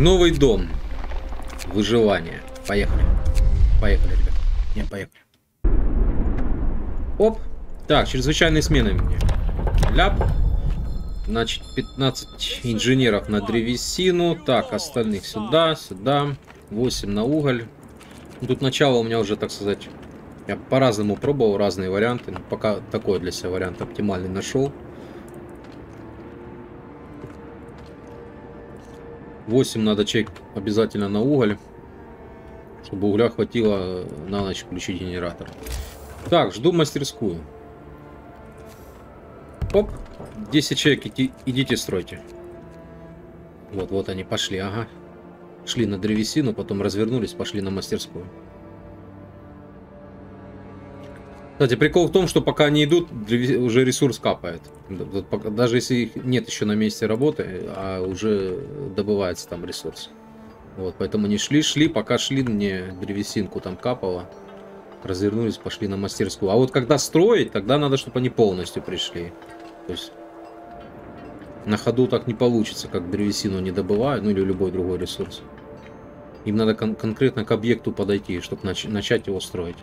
Новый дом. Выживание. Поехали. Поехали, ребят. Не, поехали. Оп. Так, чрезвычайные смены мне. Ляп. Значит, 15 инженеров на древесину. Так, остальных сюда, сюда. 8 на уголь. Ну, тут начало у меня уже, так сказать, я по-разному пробовал, разные варианты. Но пока такой для себя вариант оптимальный нашел. 8 надо чек обязательно на уголь. Чтобы угля хватило на ночь включить генератор. Так, жду мастерскую. Оп. 10 человек, иди, идите стройте. Вот, вот они пошли, ага. Шли на древесину, потом развернулись, пошли на мастерскую. Кстати, прикол в том, что пока они идут, уже ресурс капает. Даже если их нет еще на месте работы, а уже добывается там ресурс. Вот, поэтому они шли, шли, пока шли, мне древесинку там капало. Развернулись, пошли на мастерскую. А вот когда строить, тогда надо, чтобы они полностью пришли. То есть на ходу так не получится, как древесину не добывают, ну или любой другой ресурс. Им надо кон конкретно к объекту подойти, чтобы нач начать его строить.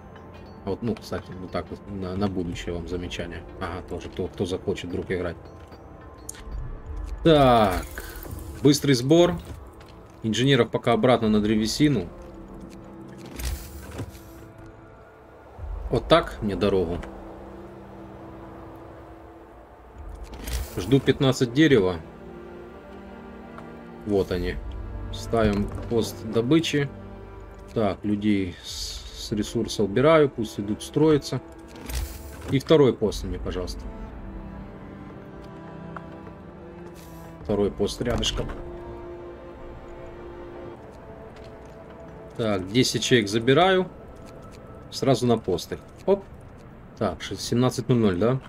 Вот, ну, кстати, вот так вот на, на будущее вам замечание. Ага, тоже кто, кто захочет вдруг играть. Так, быстрый сбор. Инженеров пока обратно на древесину. Вот так мне дорогу. Жду 15 дерева. Вот они. Ставим пост добычи. Так, людей с, с ресурса убираю. Пусть идут строиться. И второй пост мне, пожалуйста. Второй пост рядышком. Так, 10 человек забираю. Сразу на посты. Оп. Так, 17.00, да?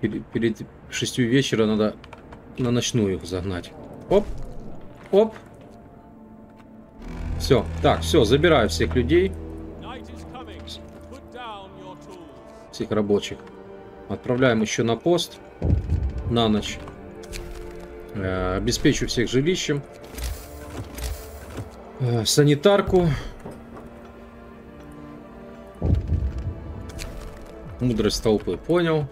Перед, перед 6 вечера надо на ночную их загнать. Оп. Оп. Все. Так, все, забираю всех людей. Всех рабочих. Отправляем еще на пост. На ночь. Э, обеспечу всех жилищем. Э, санитарку. Мудрость толпы, понял.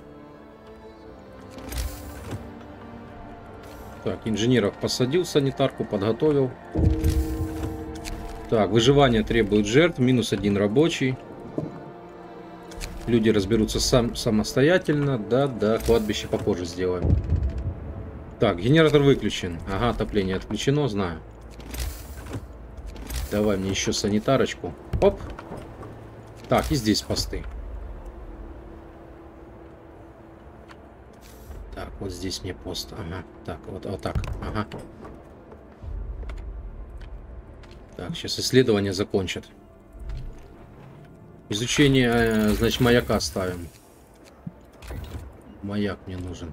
Так, инженеров посадил, санитарку подготовил. Так, выживание требует жертв, минус один рабочий. Люди разберутся сам, самостоятельно. Да, да, кладбище попозже сделаем. Так, генератор выключен. Ага, отопление отключено, знаю. Давай мне еще санитарочку. Оп. Так, и здесь посты. Так, вот здесь мне пост. Ага. Так, вот, вот так. Ага. Так, сейчас исследование закончат. Изучение, э, значит, маяка ставим. Маяк мне нужен.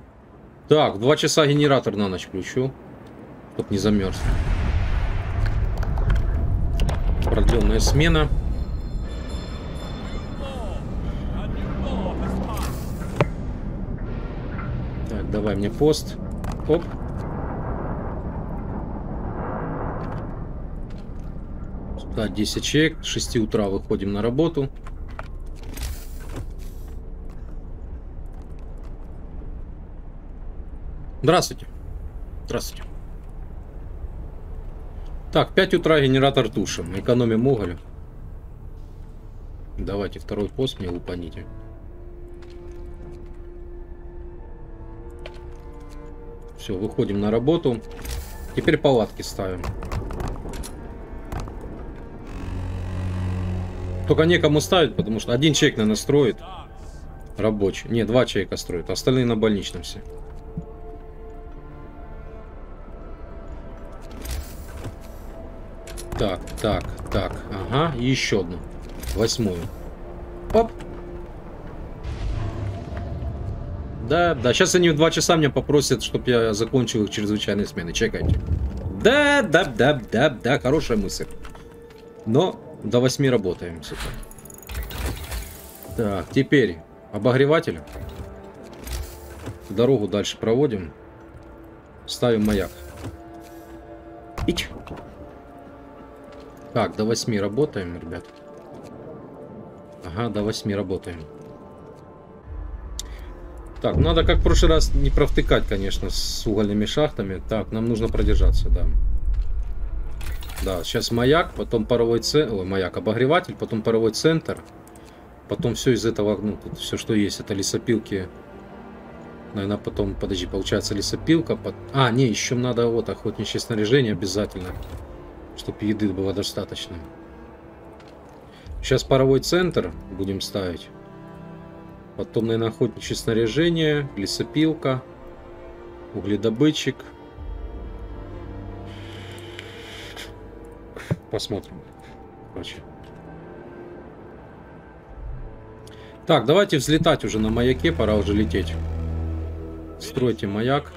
Так, два часа генератор на ночь включу. Чтоб не замерз. Продленная смена. Так, давай мне пост. Оп. Да, 10 человек. С 6 утра выходим на работу. Здравствуйте. Здравствуйте. Так, 5 утра генератор тушим. Экономим уголь. Давайте второй пост мне лупаните. Все, выходим на работу. Теперь палатки ставим. Только некому ставить, потому что один человек, наверное, строит. Рабочий. Не, два человека строят. Остальные на больничном все. Так, так, так. Ага, еще одну. Восьмую. Оп. Да, да, сейчас они в два часа меня попросят, чтобы я закончил их чрезвычайные смены. Чекайте. Да, да, да, да, да, хорошая мысль. Но до 8 работаем. Так, теперь обогреватель. Дорогу дальше проводим. Ставим маяк. Ить. Так, до 8 работаем, ребят. Ага, до 8 работаем. Так, надо как в прошлый раз не провтыкать, конечно, с угольными шахтами. Так, нам нужно продержаться, да. Да, сейчас маяк, потом паровой центр, ой, маяк, обогреватель, потом паровой центр. Потом все из этого, ну, тут все, что есть, это лесопилки. Наверное, потом, подожди, получается лесопилка. Под... А, не, еще надо вот охотничье снаряжение обязательно. Чтобы еды было достаточно. Сейчас паровой центр будем ставить. Потом, наверное, охотничье снаряжение, лесопилка, угледобытчик. Посмотрим. Короче. Так, давайте взлетать уже на маяке, пора уже лететь. Стройте маяк.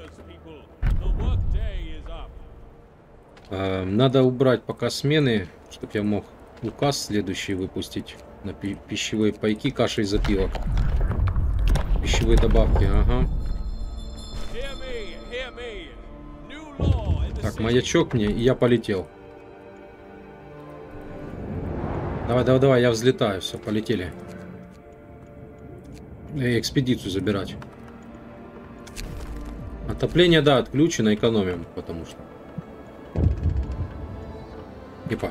Э, надо убрать пока смены, чтобы я мог указ следующий выпустить на пищевые пайки, каши из запилок. Пищевые добавки, ага. Так, маячок мне, и я полетел. Давай, давай, давай, я взлетаю, все, полетели. И экспедицию забирать. Отопление, да, отключено, экономим, потому что. Ипа.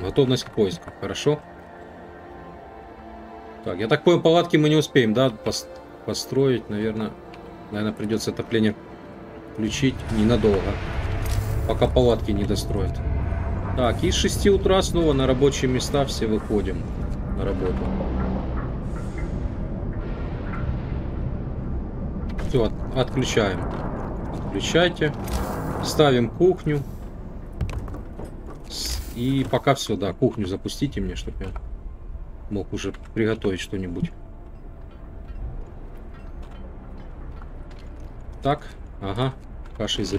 Готовность к поиску, хорошо. Так, я так понял, палатки мы не успеем, да, построить, наверное. Наверное, придется отопление включить ненадолго. Пока палатки не достроят. Так, и с 6 утра снова на рабочие места все выходим на работу. Все, от, отключаем. Отключайте. Ставим кухню. И пока все, да, кухню запустите мне, чтобы я мог уже приготовить что-нибудь. Так, ага, каша из.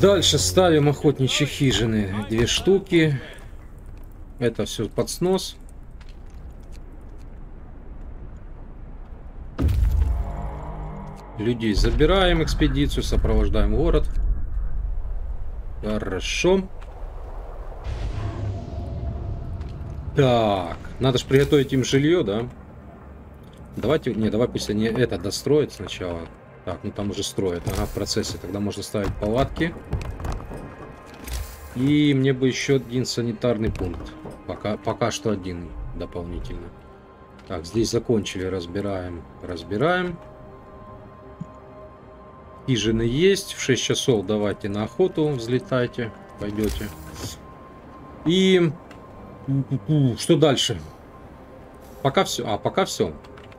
Дальше ставим охотничьи хижины. Две штуки. Это все под снос. Людей забираем, экспедицию, сопровождаем город. Хорошо. Так, надо же приготовить им жилье, да? Давайте, не, давай пусть они это достроят сначала. Так, ну там уже строят, ага, в процессе. Тогда можно ставить палатки. И мне бы еще один санитарный пункт. Пока, пока что один дополнительно. Так, здесь закончили, разбираем, разбираем. Хижины есть. В 6 часов давайте на охоту взлетайте. Пойдете. И... Что дальше? Пока все. А, пока все.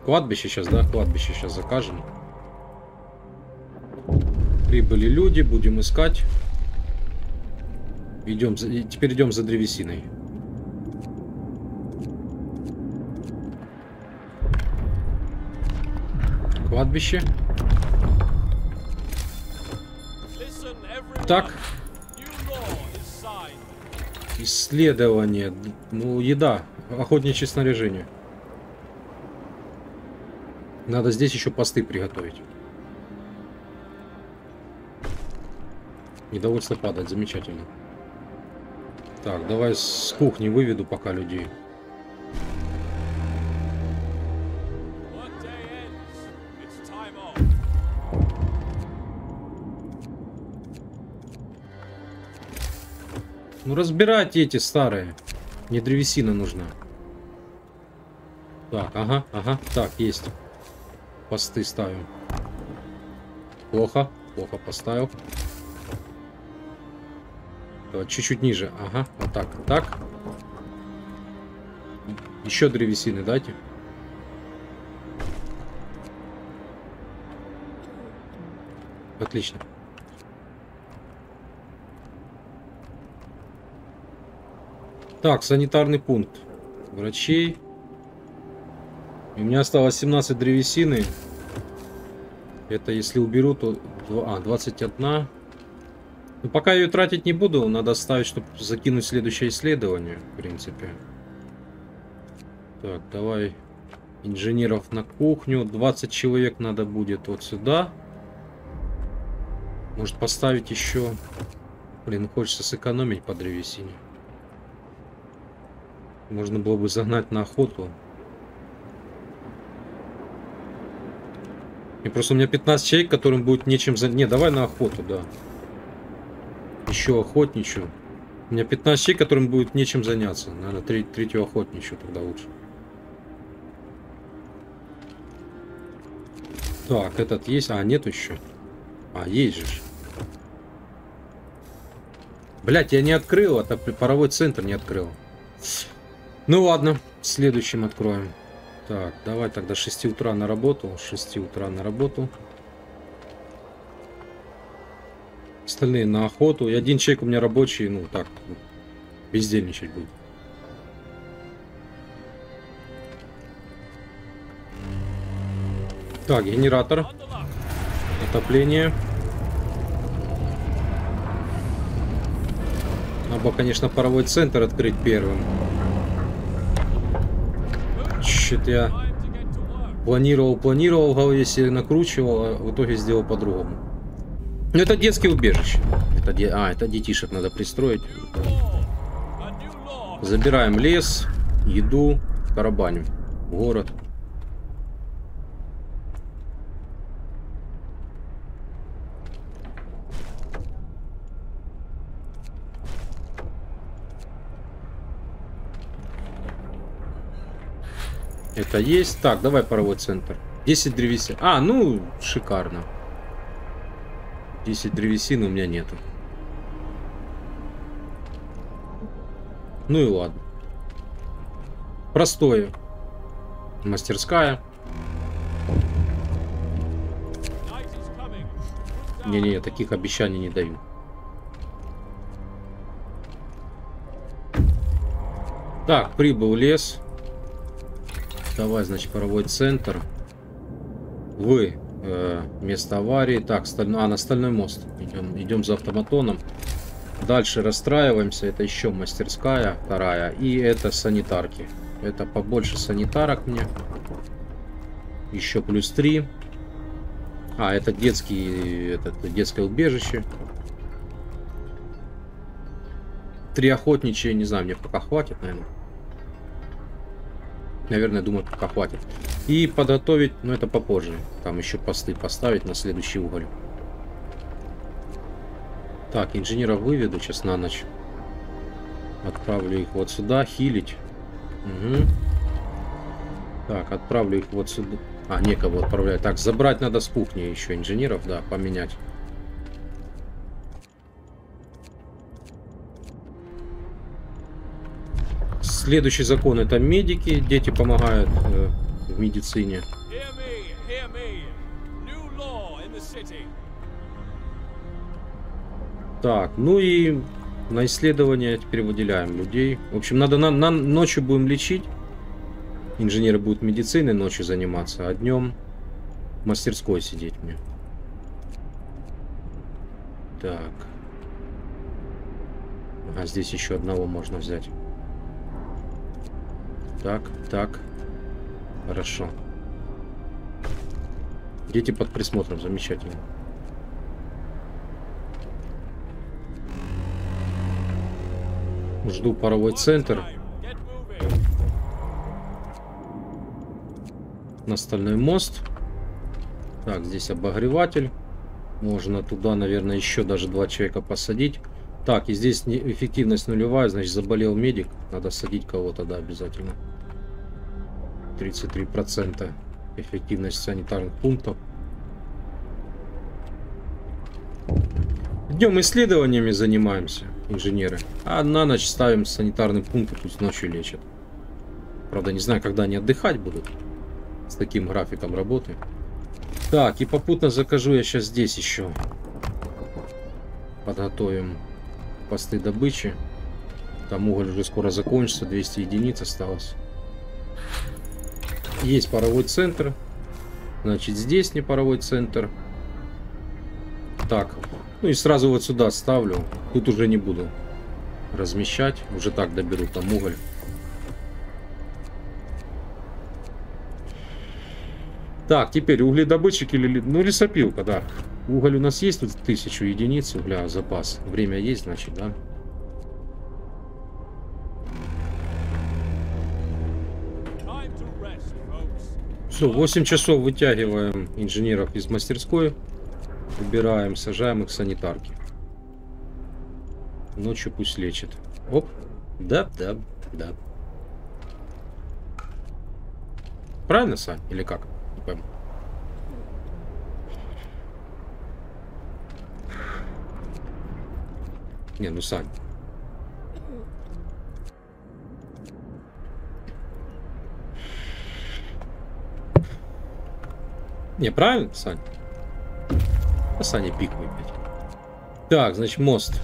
Кладбище сейчас, да? Кладбище сейчас закажем. Прибыли люди, будем искать. Идем, теперь идем за древесиной. Кладбище. Так. Исследование. Ну, еда. Охотничье снаряжение. Надо здесь еще посты приготовить. Недовольство падает. Замечательно. Так, давай с кухни выведу пока людей. Ну разбирайте эти старые. Мне древесина нужна. Так, ага, ага. Так, есть. Посты ставим. Плохо. Плохо поставил. Чуть-чуть ниже. Ага, вот так, так. Еще древесины дайте. Отлично. Так, санитарный пункт. Врачей. У меня осталось 17 древесины. Это если уберу, то... А, 21. Ну, пока ее тратить не буду. Надо оставить, чтобы закинуть следующее исследование, в принципе. Так, давай инженеров на кухню. 20 человек надо будет вот сюда. Может поставить еще... Блин, хочется сэкономить по древесине. Можно было бы загнать на охоту. И просто у меня 15 человек, которым будет нечем за... Не, давай на охоту, да. Еще охотничью. У меня 15 человек, которым будет нечем заняться. Наверное, треть, третью охотничью тогда лучше. Так, этот есть? А, нет еще. А, есть же. Блять, я не открыл, это паровой центр не открыл. Ну ладно, следующим откроем. Так, давай тогда 6 утра на работу. 6 утра на работу. Остальные на охоту. И один человек у меня рабочий, ну так, бездельничать будет. Так, генератор. Отопление. Надо бы, конечно, паровой центр открыть первым. Что-то я планировал, планировал в голове себе накручивал, а в итоге сделал по-другому. Ну, это детское убежище. Это де... А, это детишек надо пристроить. Забираем лес, еду, тарабаним. Город. Это есть. Так, давай паровой центр. 10 древесин. А, ну, шикарно. 10 древесин у меня нету. Ну и ладно. Простое. Мастерская. Не-не, таких обещаний не даю. Так, прибыл лес. Давай, значит, паровой центр. Вы. Э, место аварии. Так, стальной, а, на стальной мост. Идем, идем за автоматоном. Дальше расстраиваемся. Это еще мастерская вторая. И это санитарки. Это побольше санитарок мне. Еще плюс 3. А, это детский, это детское убежище. Три охотничьи, не знаю, мне пока хватит, наверное. Наверное, думаю, пока хватит. И подготовить, но ну, это попозже. Там еще посты поставить на следующий уголь. Так, инженеров выведу сейчас на ночь. Отправлю их вот сюда, хилить. Угу. Так, отправлю их вот сюда. А, некого отправлять. Так, забрать надо с кухни еще инженеров, да, поменять. Следующий закон это медики. Дети помогают э, в медицине. Так, ну и на исследования теперь выделяем людей. В общем, надо на, на ночью будем лечить. Инженеры будут медициной ночью заниматься, а днем в мастерской сидеть мне. Так. А здесь еще одного можно взять. Так, так. Хорошо. Дети под присмотром, замечательно. Жду паровой центр. На стальной мост. Так, здесь обогреватель. Можно туда, наверное, еще даже два человека посадить. Так, и здесь эффективность нулевая, значит заболел медик. Надо садить кого-то, да, обязательно. 33% эффективность санитарных пунктов. Днем исследованиями занимаемся, инженеры. А на ночь ставим санитарные пункты, пусть ночью лечат. Правда, не знаю, когда они отдыхать будут. С таким графиком работы. Так, и попутно закажу я сейчас здесь еще. Подготовим посты добычи. Там уголь уже скоро закончится, 200 единиц осталось. Есть паровой центр. Значит, здесь не паровой центр. Так, ну и сразу вот сюда ставлю. Тут уже не буду размещать. Уже так доберу там уголь. Так, теперь угледобытчик или... Ну, лесопилка, да. Уголь у нас есть тут тысячу единиц угля, запас. Время есть, значит, да? Все, 8 часов вытягиваем инженеров из мастерской. Убираем, сажаем их в санитарки. Ночью пусть лечит. Оп. Да, да, да. Правильно, Сань? Или как? Не, ну Сань. Не, правильно, Сань? А Саня пик выпить. Так, значит, мост.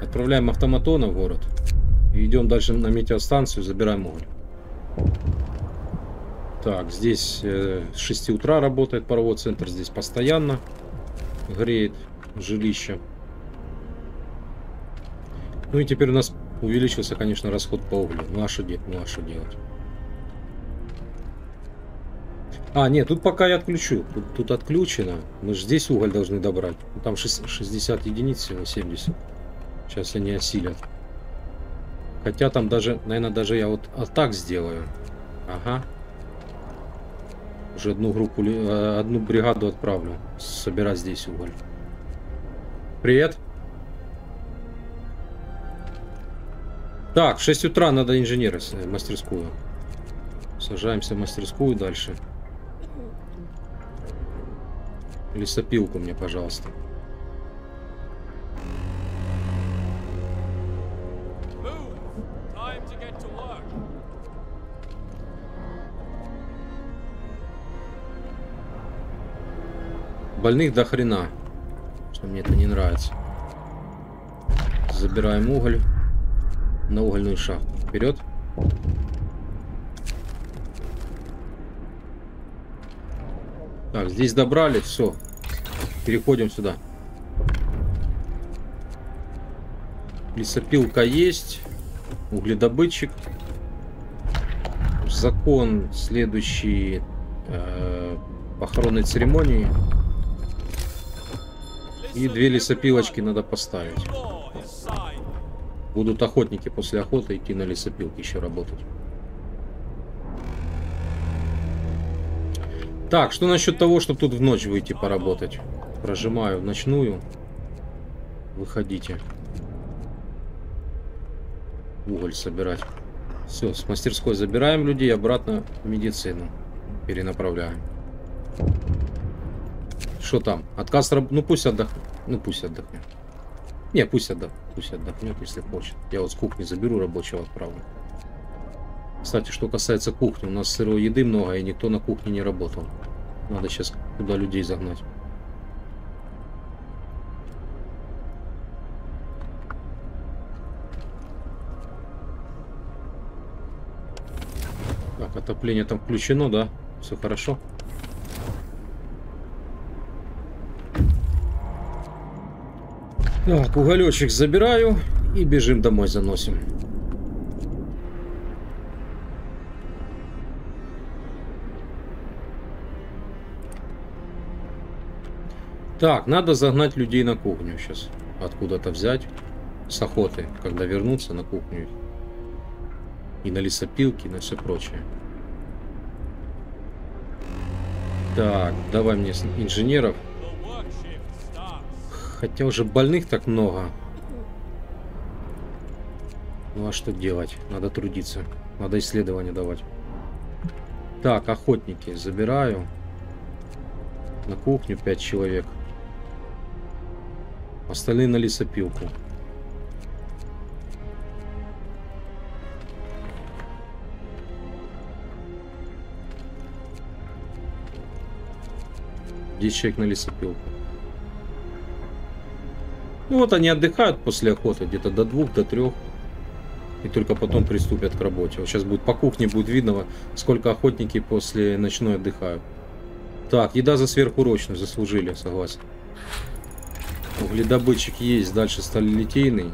Отправляем автоматона в город. И идем дальше на метеостанцию, забираем уголь. Так, здесь э, с 6 утра работает паровой центр, здесь постоянно греет жилище. Ну и теперь у нас увеличился, конечно, расход по углю. Ну а что делать? Ну а что делать? А, нет, тут пока я отключу. Тут, тут отключено. Мы же здесь уголь должны добрать. Ну, Там шест- 60 единиц всего, 70. Сейчас они осилят. Хотя там даже, наверное, даже я вот так сделаю. Ага. Уже одну группу, э, одну бригаду отправлю. Собирать здесь уголь. Привет. Так, в 6 утра надо инженера э, мастерскую. Сажаемся в мастерскую дальше. Лесопилку мне, пожалуйста. Больных до хрена. Что мне это не нравится. Забираем уголь. На угольную шахту. Вперед. Так, здесь добрали, все. Переходим сюда. Лесопилка есть. Угледобытчик. Закон следующий э, похоронной церемонии. И две лесопилочки надо поставить. Будут охотники после охоты идти на лесопилки еще работать. Так, что насчет того, чтобы тут в ночь выйти поработать? Прожимаю в ночную. Выходите. Уголь собирать. Все, с мастерской забираем людей, обратно в медицину перенаправляем. Что там? Отказ раб... Ну пусть отдохнет. Ну пусть отдохнет. Не, пусть отдохнет. Пусть отдохнет, если хочет. Я вот с кухни заберу рабочего отправлю. Кстати, что касается кухни, у нас сырой еды много, и никто на кухне не работал. Надо сейчас туда людей загнать. Так, отопление там включено, да? Все хорошо. Так, уголечек забираю и бежим домой заносим. Так, надо загнать людей на кухню сейчас. Откуда-то взять. С охоты, когда вернутся на кухню. И на лесопилки, и на все прочее. Так, давай мне инженеров. Хотя уже больных так много. Ну а что делать? Надо трудиться. Надо исследования давать. Так, охотники. Забираю. На кухню 5 человек. Остальные на лесопилку. Здесь человек на лесопилку. Ну вот они отдыхают после охоты где-то до двух, до трех. И только потом приступят к работе. Вот сейчас будет по кухне будет видно, сколько охотники после ночной отдыхают. Так, еда за сверхурочную заслужили, согласен. Угледобытчик есть, дальше сталелитейный.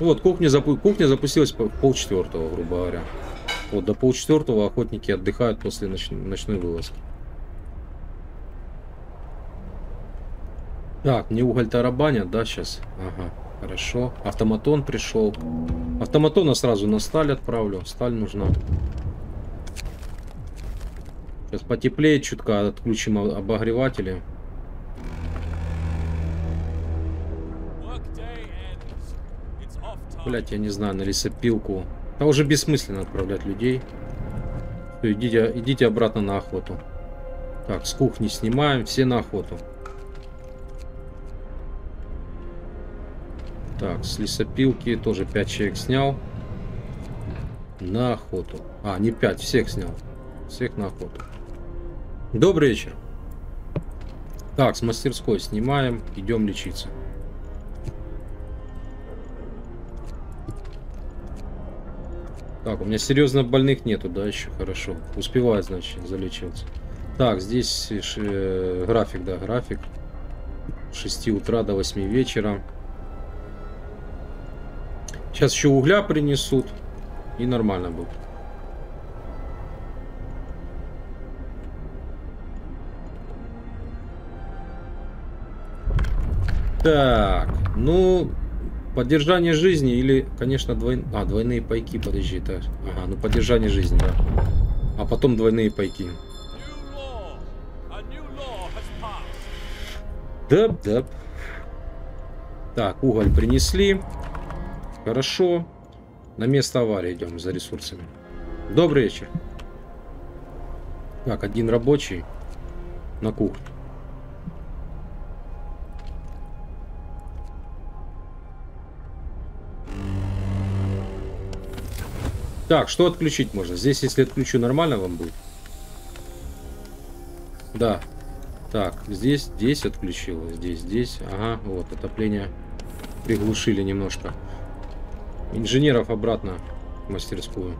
Вот, кухня, запу- кухня запустилась по полчетвертого, грубо говоря. Вот, до полчетвертого охотники отдыхают после ноч- ночной вылазки. Так, мне уголь тарабанят, да, сейчас? Ага, хорошо. Автоматон пришел. Автоматона сразу на сталь отправлю. Сталь нужна. Сейчас потеплеет чутка, отключим обогреватели. Блять, я не знаю, на лесопилку. А уже бессмысленно отправлять людей. Всё, идите, идите обратно на охоту. Так, с кухни снимаем, все на охоту. Так, с лесопилки тоже 5 человек снял. На охоту. А, не 5, всех снял. Всех на охоту. Добрый вечер. Так, с мастерской снимаем, идем лечиться. Так, у меня серьезно больных нету, да, еще хорошо. Успеваю, значит, залечиваться. Так, здесь э, график, да, график. С 6 утра до 8 вечера. Сейчас еще угля принесут. И нормально будет. Так, ну, поддержание жизни или, конечно, двойные... А, двойные пайки, подожди, это... Ага, ну, поддержание жизни, да. А потом двойные пайки. Дап, дап. Так, уголь принесли. Хорошо. На место аварии идем за ресурсами. Добрый вечер. Так, один рабочий на кухне. Так, что отключить можно? Здесь, если отключу, нормально вам будет? Да. Так, здесь, здесь отключила, здесь, здесь. Ага, вот, отопление приглушили немножко. Инженеров обратно в мастерскую.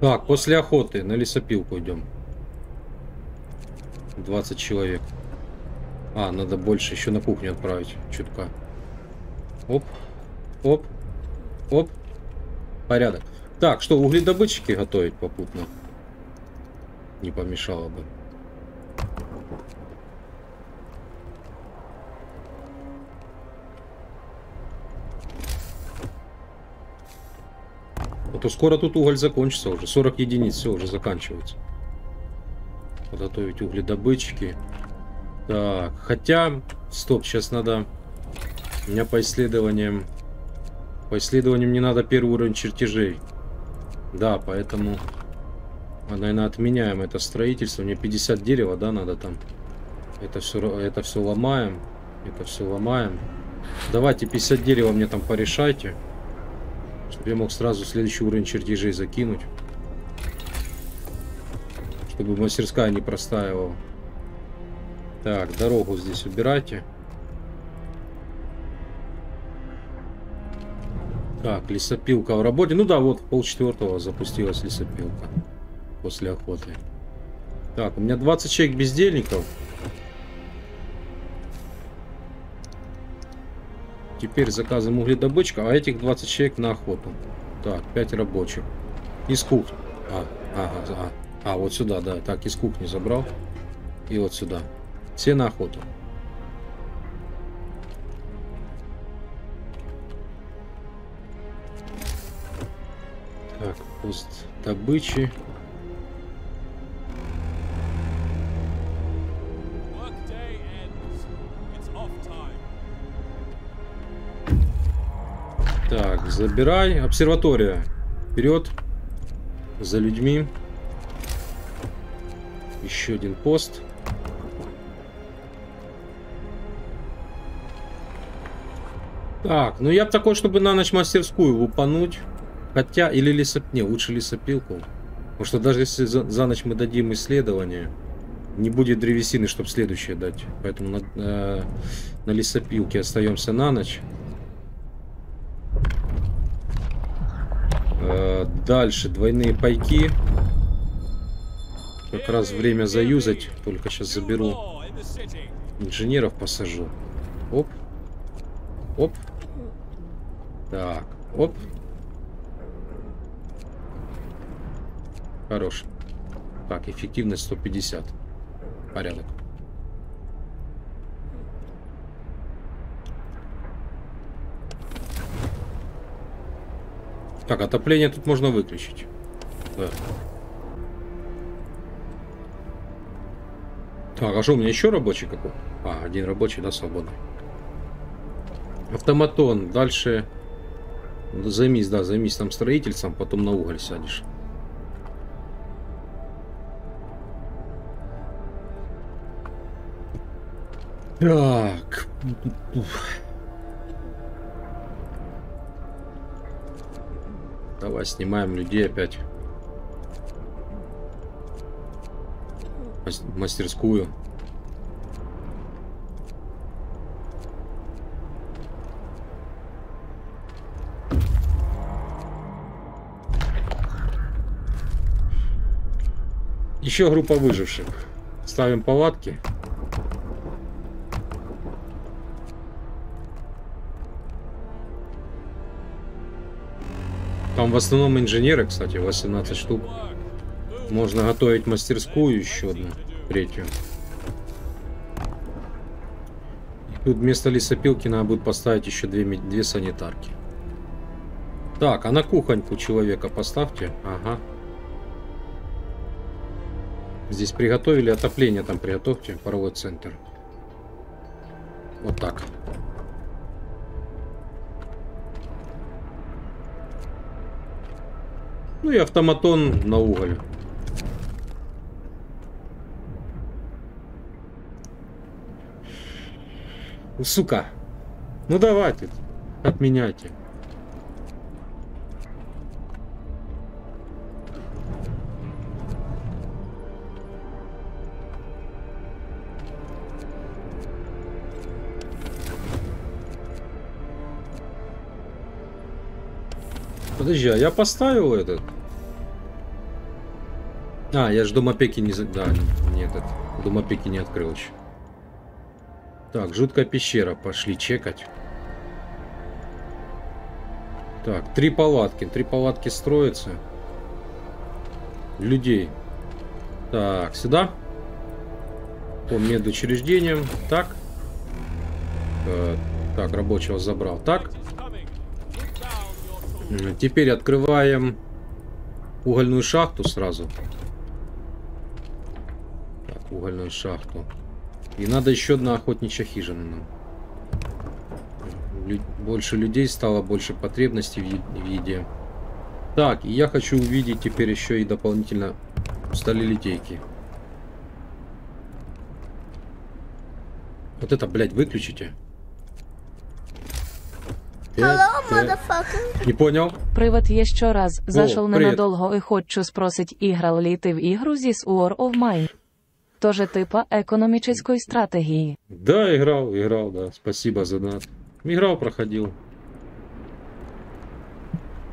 Так, после охоты на лесопилку идем. 20 человек. А, надо больше еще на кухню отправить. Чутка. Оп. Оп. Оп. Порядок. Так, что, угледобытчики готовить попутно? Не помешало бы. А то скоро тут уголь закончится уже. 40 единиц, все, уже заканчивается. Подготовить угледобытчики. Так, хотя... Стоп, сейчас надо... У меня по исследованиям... По исследованиям мне надо первый уровень чертежей. Да, поэтому... а, Наверное, отменяем это строительство. Мне 50 дерева, да, надо там. Это все, это все ломаем. Это все ломаем. Давайте 50 дерева мне там порешайте. Чтобы я мог сразу следующий уровень чертежей закинуть. Чтобы мастерская не простаивала. Так, дорогу здесь убирайте. Так, лесопилка в работе. Ну да, вот в полчетвертого запустилась лесопилка. После охоты. Так, у меня 20 человек бездельников. Теперь заказываем угледобычка, а этих 20 человек на охоту. Так, 5 рабочих. Из кухни. А, ага, а, а, вот сюда, да. Так, из кухни забрал. И вот сюда. Все на охоту. Так, пост добычи. Так, забирай. Обсерватория. Вперед. За людьми. Еще один пост. Так, ну я бы такой, чтобы на ночь мастерскую лупануть. Хотя, или лесоп... Не, лучше лесопилку. Потому что даже если за, за ночь мы дадим исследование, не будет древесины, чтобы следующее дать. Поэтому на, э, на лесопилке остаемся на ночь. Э, Дальше двойные пайки. Как раз время заюзать. Только сейчас заберу инженеров, посажу. Оп. Оп. Так, оп. Хорош. Так, эффективность 150. Порядок. Так, отопление тут можно выключить. Да. Что, у меня еще рабочий какой? А, один рабочий, да, свободный. Автоматон. Дальше займись, да, займись там строительством, потом на уголь сядешь. Так. Давай снимаем людей опять. Мастерскую. Еще группа выживших. Ставим палатки. Там в основном инженеры, кстати, 18 штук. Можно готовить мастерскую еще одну, третью. И тут вместо лесопилки надо будет поставить еще две, две санитарки. Так, а на кухоньку человека поставьте. Ага. Здесь приготовили отопление, там приготовьте, паровой центр. Вот так. Ну и автоматон на уголь. Сука. Ну давайте. Отменяйте. Подожди, а я поставил этот? А, я же домопеки не... за- Да, нет, этот, домопеки не открыл еще. Так, жуткая пещера, пошли чекать. Так, три палатки, три палатки строятся. Людей. Так, сюда. По медучреждениям. Так. Э, так, рабочего забрал. Так. М, Теперь открываем угольную шахту сразу. Так, угольную шахту. И надо еще одна охотничья хижина нам. Лю- больше людей стало, больше потребностей в, е- в еде. Так, и я хочу увидеть теперь еще и дополнительно сталелитейки. Вот это, блядь, выключите. Hello, Э, э, motherfucker. Не понял? Привид є щораз, зашел привіт. ненадолго і хочу спросить іграл ли ти в ігру зі War of Mine? Тоже типа економічної стратегії. Да, играл, играл, да. Спасибо за донат. Играл, проходил.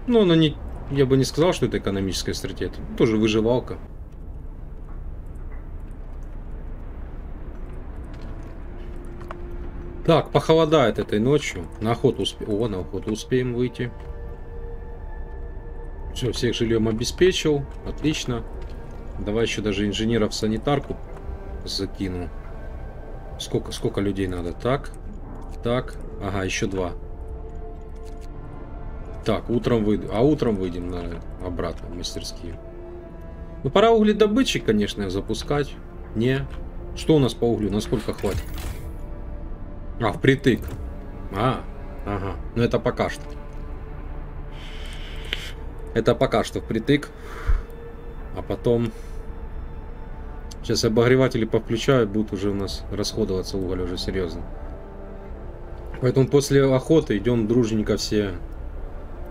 Ну, она не... Я бы не сказал, что это экономическая стратегия. Это тоже выживалка. Так, похолодает этой ночью. На охоту успеем. О, на охоту успеем выйти. Все, всех жильем обеспечил. Отлично. Давай еще даже инженеров в санитарку закину. Сколько, сколько людей надо? Так, так, ага, еще два. Так, утром выйду. А утром выйдем на обратно в мастерские. Ну, пора угледобытчик, конечно, запускать. Не. Что у нас по углю? Насколько хватит? А, впритык. А, ага. Ну, это пока что. Это пока что впритык. А потом... Сейчас обогреватели повключаю, будут уже у нас расходоваться уголь уже серьезно. Поэтому после охоты идем дружненько все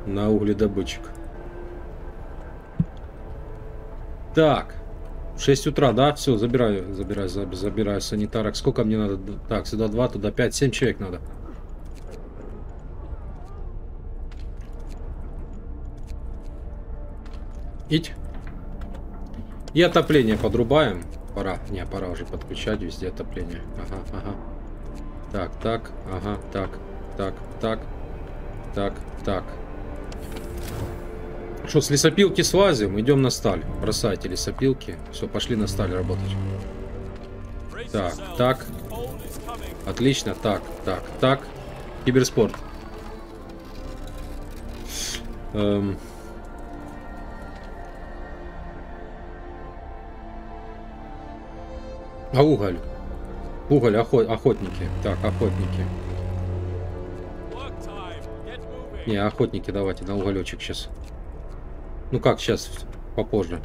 на угледобытчик. Так. 6 утра, да? Все, забираю, забираю, заб- забираю санитарок. Сколько мне надо? Так, сюда 2, туда 5, 7 человек надо. Ить. И отопление подрубаем. Пора. Не, пора уже подключать везде отопление. Ага, ага. Так, так, ага, так, так, так, так, так. Что, с лесопилки слазим, идем на сталь. Бросайте лесопилки. Все, пошли на сталь работать. Так, так. Отлично, так, так, так. Киберспорт. Эм. А уголь? Уголь, охо- охотники. Так, охотники. Не, охотники давайте на уголечек сейчас. Ну как сейчас, попозже.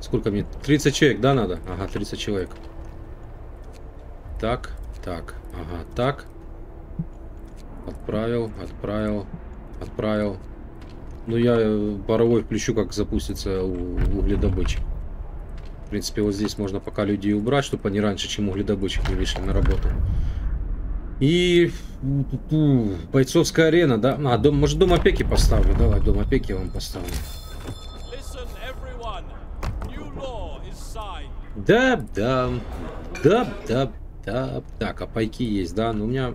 Сколько мне? 30 человек, да, надо? Ага, 30 человек. Так, так, ага, так. Отправил, отправил, отправил. Ну я э, паровой включу, как запустится у- угледобычи. В принципе, вот здесь можно пока людей убрать, чтобы они раньше, чем угледобычек не вышли на работу. И бойцовская арена, да? А, дом, может, дом опеки поставлю? Давай, дом опеки я вам поставлю. Да, да, да, да, да. Так, а пайки есть, да? Но у меня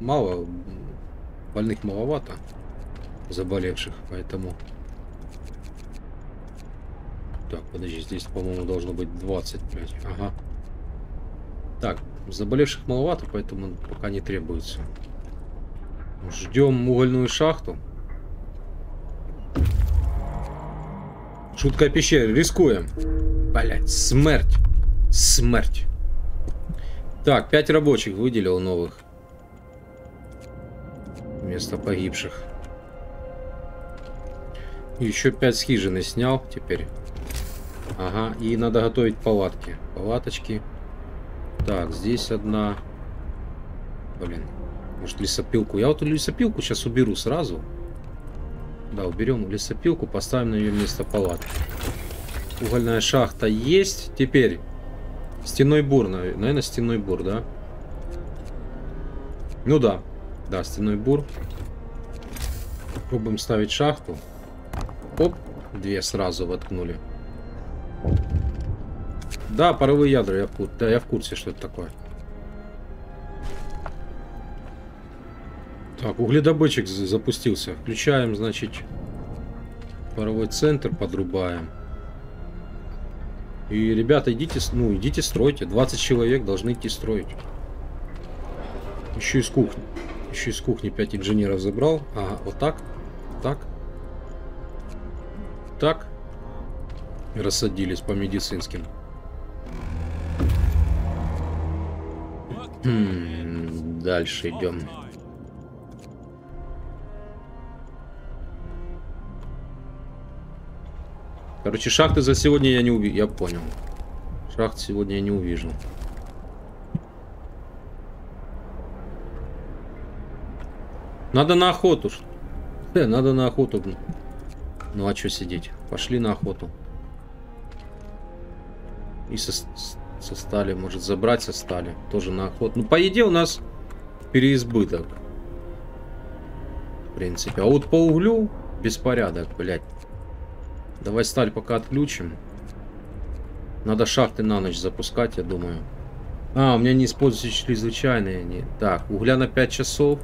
мало, больных маловато, заболевших, поэтому... Так, подожди, здесь, по-моему, должно быть 20, блядь. Ага. Так, заболевших маловато, поэтому пока не требуется. Ждем угольную шахту. Шутка о пещере, рискуем. Блять, смерть. Смерть. Так, пять рабочих выделил новых. Вместо погибших. Еще пять с хижины снял теперь. Ага, и надо готовить палатки. Палаточки. Так, здесь одна. Блин. Может лесопилку. Я вот лесопилку сейчас уберу сразу. Да, уберем лесопилку, поставим на ее место палатки. Угольная шахта есть. Теперь стеной бур, нав- наверное, стеной бур, да? Ну да, да, стеной бур. Пробуем ставить шахту. Оп, две сразу воткнули. Да, паровые ядра, я в, кур- да, я в курсе, что это такое. Так, угледобытчик за- запустился. Включаем, значит, паровой центр, подрубаем. И, ребята, идите, ну, идите стройте. 20 человек должны идти строить. Еще из кухни. Еще из кухни 5 инженеров забрал. Ага, вот так. Так. Так. И рассадились по медицинским. Хм, дальше идем. Короче, шахты за сегодня я не увижу. Я понял. Шахт сегодня я не увижу. Надо на охоту. Э, надо на охоту. Ну а что сидеть? Пошли на охоту. И со, со стали, может забрать со стали. Тоже на охоту. Ну по еде у нас переизбыток. В принципе. А вот по углю беспорядок, блядь. Давай сталь пока отключим. Надо шахты на ночь запускать, я думаю. А, у меня не используются чрезвычайные. Не... Так, угля на 5 часов.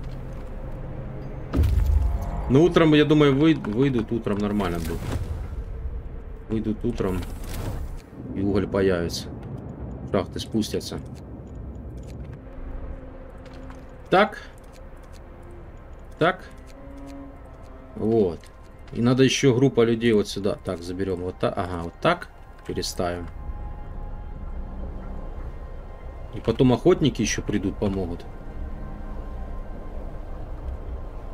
Ну, утром, я думаю, вы... выйдут утром нормально будет. Выйдут утром. И уголь появится. Шахты спустятся. Так. Так. Вот. И надо еще группа людей вот сюда. Так, заберем вот так. Ага, вот так. Переставим. И потом охотники еще придут, помогут.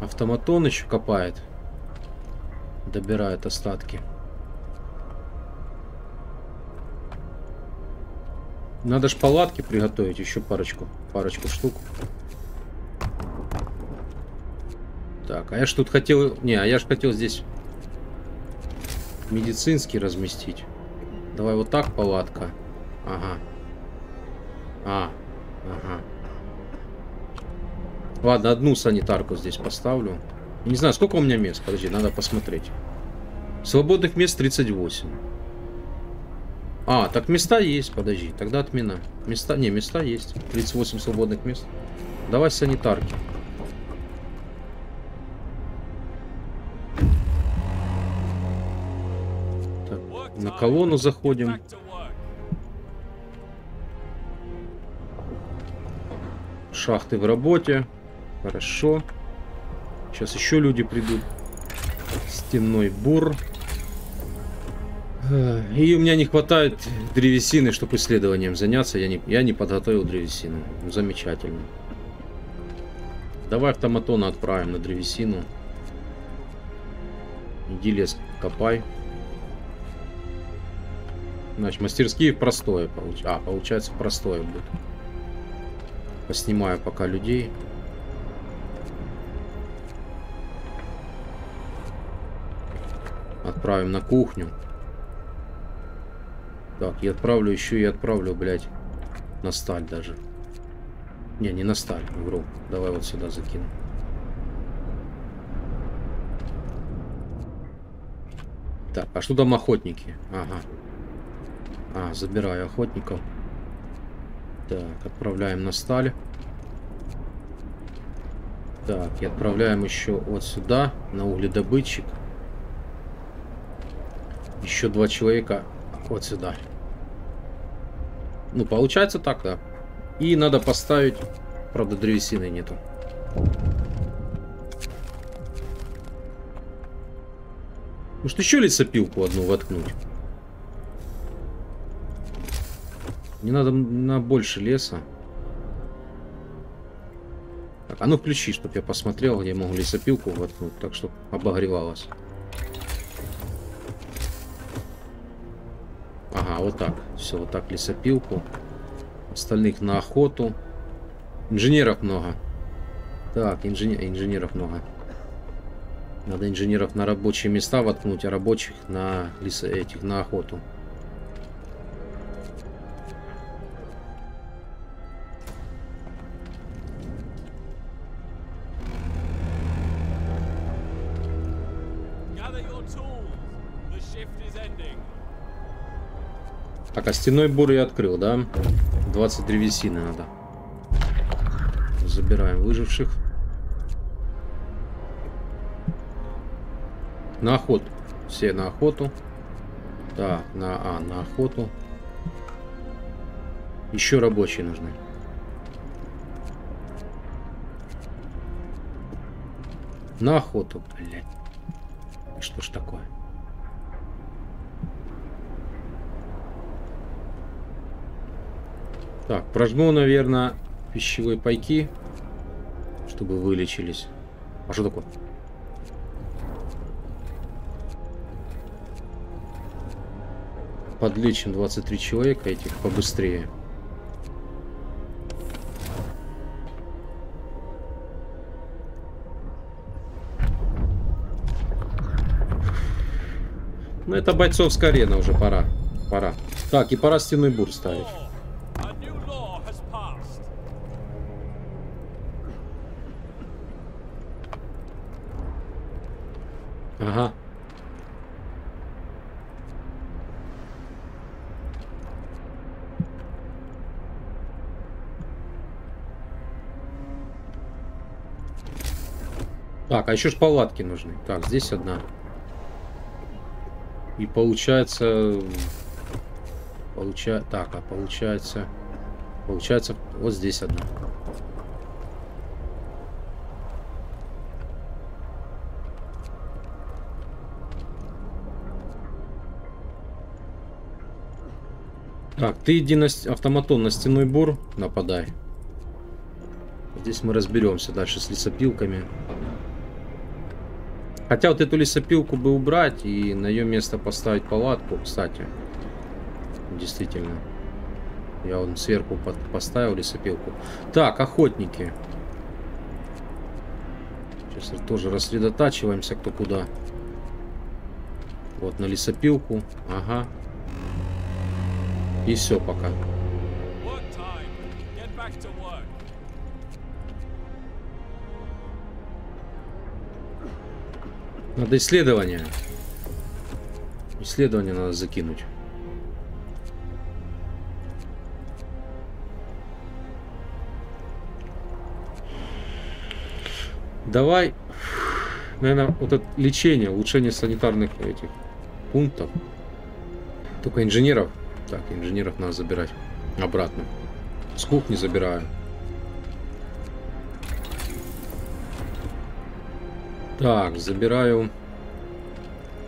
Автоматон еще копает. Добирает остатки. Надо ж палатки приготовить, еще парочку, парочку штук. Так, а я ж тут хотел... Не, а я ж хотел здесь медицинский разместить. Давай вот так палатка. Ага. А, ага. Ладно, одну санитарку здесь поставлю. Не знаю, сколько у меня мест. Подожди, надо посмотреть. Свободных мест 38. А, так места есть, подожди, тогда отмена. Места, не, места есть. 38 свободных мест. Давай санитарки. на колонну заходим. Шахты в работе. Хорошо. Сейчас еще люди придут. Стенной бур. Э, И у меня не хватает древесины, чтобы исследованием заняться. Я не, я не подготовил древесину. Ну, Замечательно. Давай автоматона отправим на древесину. Иди лес копай. Значит, мастерские простое получ... А, получается простое будет. Поснимаю пока людей. Отправим на кухню. Так, я отправлю еще и отправлю, блядь, на сталь даже. Не, не на сталь, вру. Давай вот сюда закину. Так, а что там охотники? Ага. А, забираю охотников. Так, отправляем на сталь. Так, и отправляем еще вот сюда, на угледобытчик. Еще два человека вот сюда. Ну, получается так, да. И надо поставить... Правда, древесины нету. Может, еще лесопилку одну воткнуть? Не надо на больше леса. Так, а ну включи, чтобы я посмотрел, где я могу лесопилку воткнуть, так что обогревалась. Ага, вот так. Все, вот так лесопилку. Остальных на охоту. Инженеров много. Так, инженер, инженеров много. Надо инженеров на рабочие места воткнуть, а рабочих на лесо этих на охоту. Так, а стеной бур я открыл, да? 20 древесины надо. Забираем выживших. На охоту. Все на охоту. Так, на, а, на охоту. Еще рабочие нужны. На охоту, блядь. Что ж такое? Так, прожму, наверное, пищевые пайки, чтобы вылечились. А что такое? Подлечим 23 человека этих побыстрее. Ну, это бойцовская арена уже, пора. Пора. Так, и пора стеной бур ставить. Так, а еще ж палатки нужны. Так, здесь одна. И получается... Получа... Так, а получается... Получается, вот здесь одна. Так, ты иди на автоматон на стеной бур, нападай. Здесь мы разберемся дальше с лесопилками. Хотя вот эту лесопилку бы убрать и на ее место поставить палатку, кстати. Действительно. Я вон сверху под- поставил лесопилку. Так, охотники. Сейчас тоже рассредотачиваемся кто куда. Вот на лесопилку. Ага. И все пока. Work Надо исследование. Исследование надо закинуть. Давай, наверное, вот это лечение, улучшение санитарных этих пунктов. Только инженеров. Так, инженеров надо забирать. Обратно. С кухни забираю. Так, забираю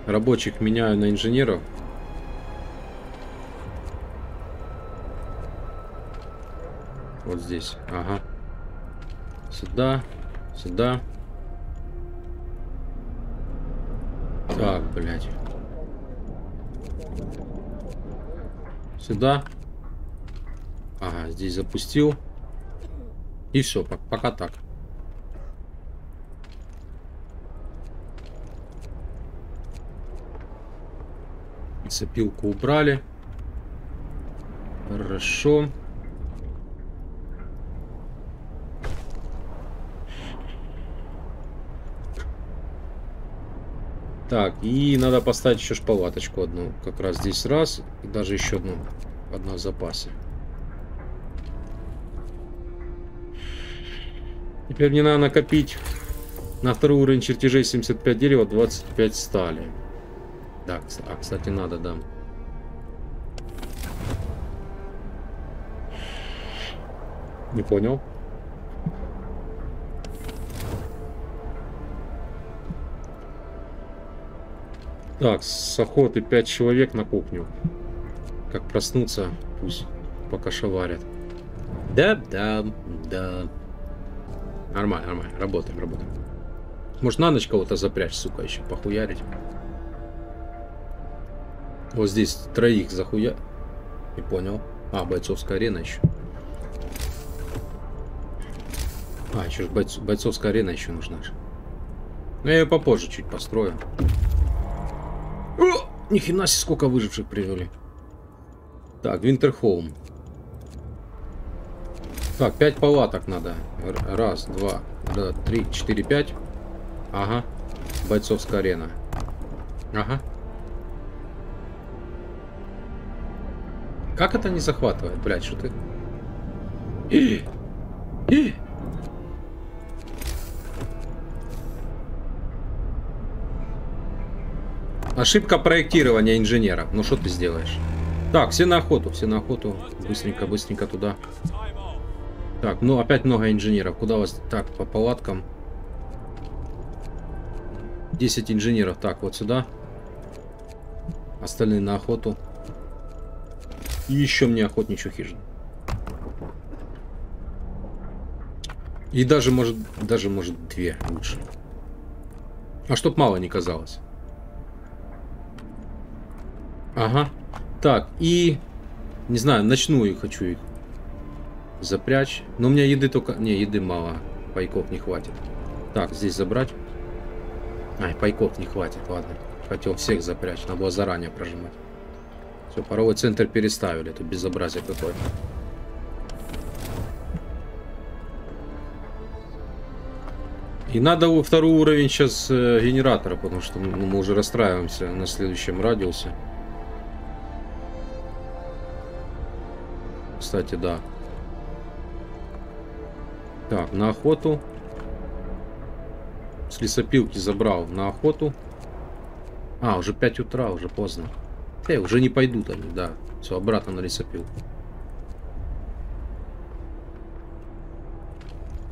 рабочих, меняю на инженеров. Вот здесь. Ага. Сюда. Сюда. Так, блядь. Сюда. Ага, здесь запустил. И все, пока так. Цепилку убрали. Хорошо. Так, и надо поставить еще шпалаточку одну. Как раз здесь раз. И даже еще одну. Одна в запасе. Теперь мне надо накопить на второй уровень чертежей 75 дерева, 25 стали. Да, а, кстати, надо, да. Не понял. Так, с охоты 5 человек на кухню. Как проснуться, пусть пока шаварят. Да, да, да. Нормально, нормально. Работаем, работаем. Может на ночь кого-то запрячь, сука, еще похуярить. Вот здесь троих захуя... Не понял. А, бойцовская арена еще. А, еще бойц... бойцовская арена еще нужна. Ну, я ее попозже чуть построю. О! Нихера себе, сколько выживших привели. Так, Винтерхолм. Так, пять палаток надо. Раз, два, да, три, четыре, пять. Ага. Бойцовская арена. Ага. Как это не захватывает, блядь, что ты? И, и. Ошибка проектирования инженера. Ну что ты сделаешь? Так, все на охоту, все на охоту. Быстренько, быстренько туда. Так, ну опять много инженеров. Куда вас? Так, по палаткам. 10 инженеров. Так, вот сюда. Остальные на охоту. И еще мне охотничью хижину. И даже может, даже может две лучше. А чтоб мало не казалось. Ага. Так, и... Не знаю, ночную хочу их запрячь. Но у меня еды только... Не, еды мало. Пайков не хватит. Так, здесь забрать. Ай, пайков не хватит, ладно. Хотел всех запрячь, надо было заранее прожимать. Все, паровой центр переставили, это безобразие какое-то. И надо второй уровень сейчас э, генератора, потому что ну, мы уже расстраиваемся на следующем радиусе. Кстати, да. Так, на охоту. С лесопилки забрал на охоту. А, уже 5 утра, уже поздно. Эй, уже не пойдут они, да. Все, обратно на лесопилку.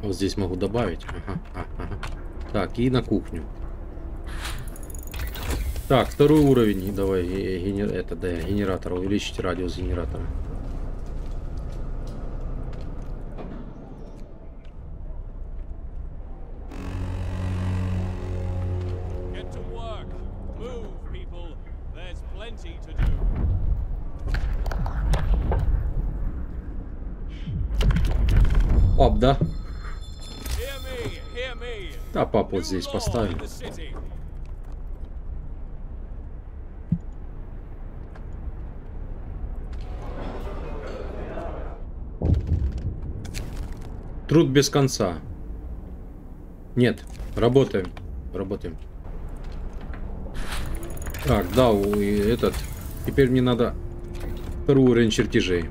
Вот здесь могу добавить. Ага, ага. Так, и на кухню. Так, второй уровень. Давай, генер... это, да, генератор. Увеличить радиус генератора. Вот здесь поставим. Труд без конца. Нет, работаем. Работаем. Так, да, и этот. Теперь мне надо второй уровень чертежей.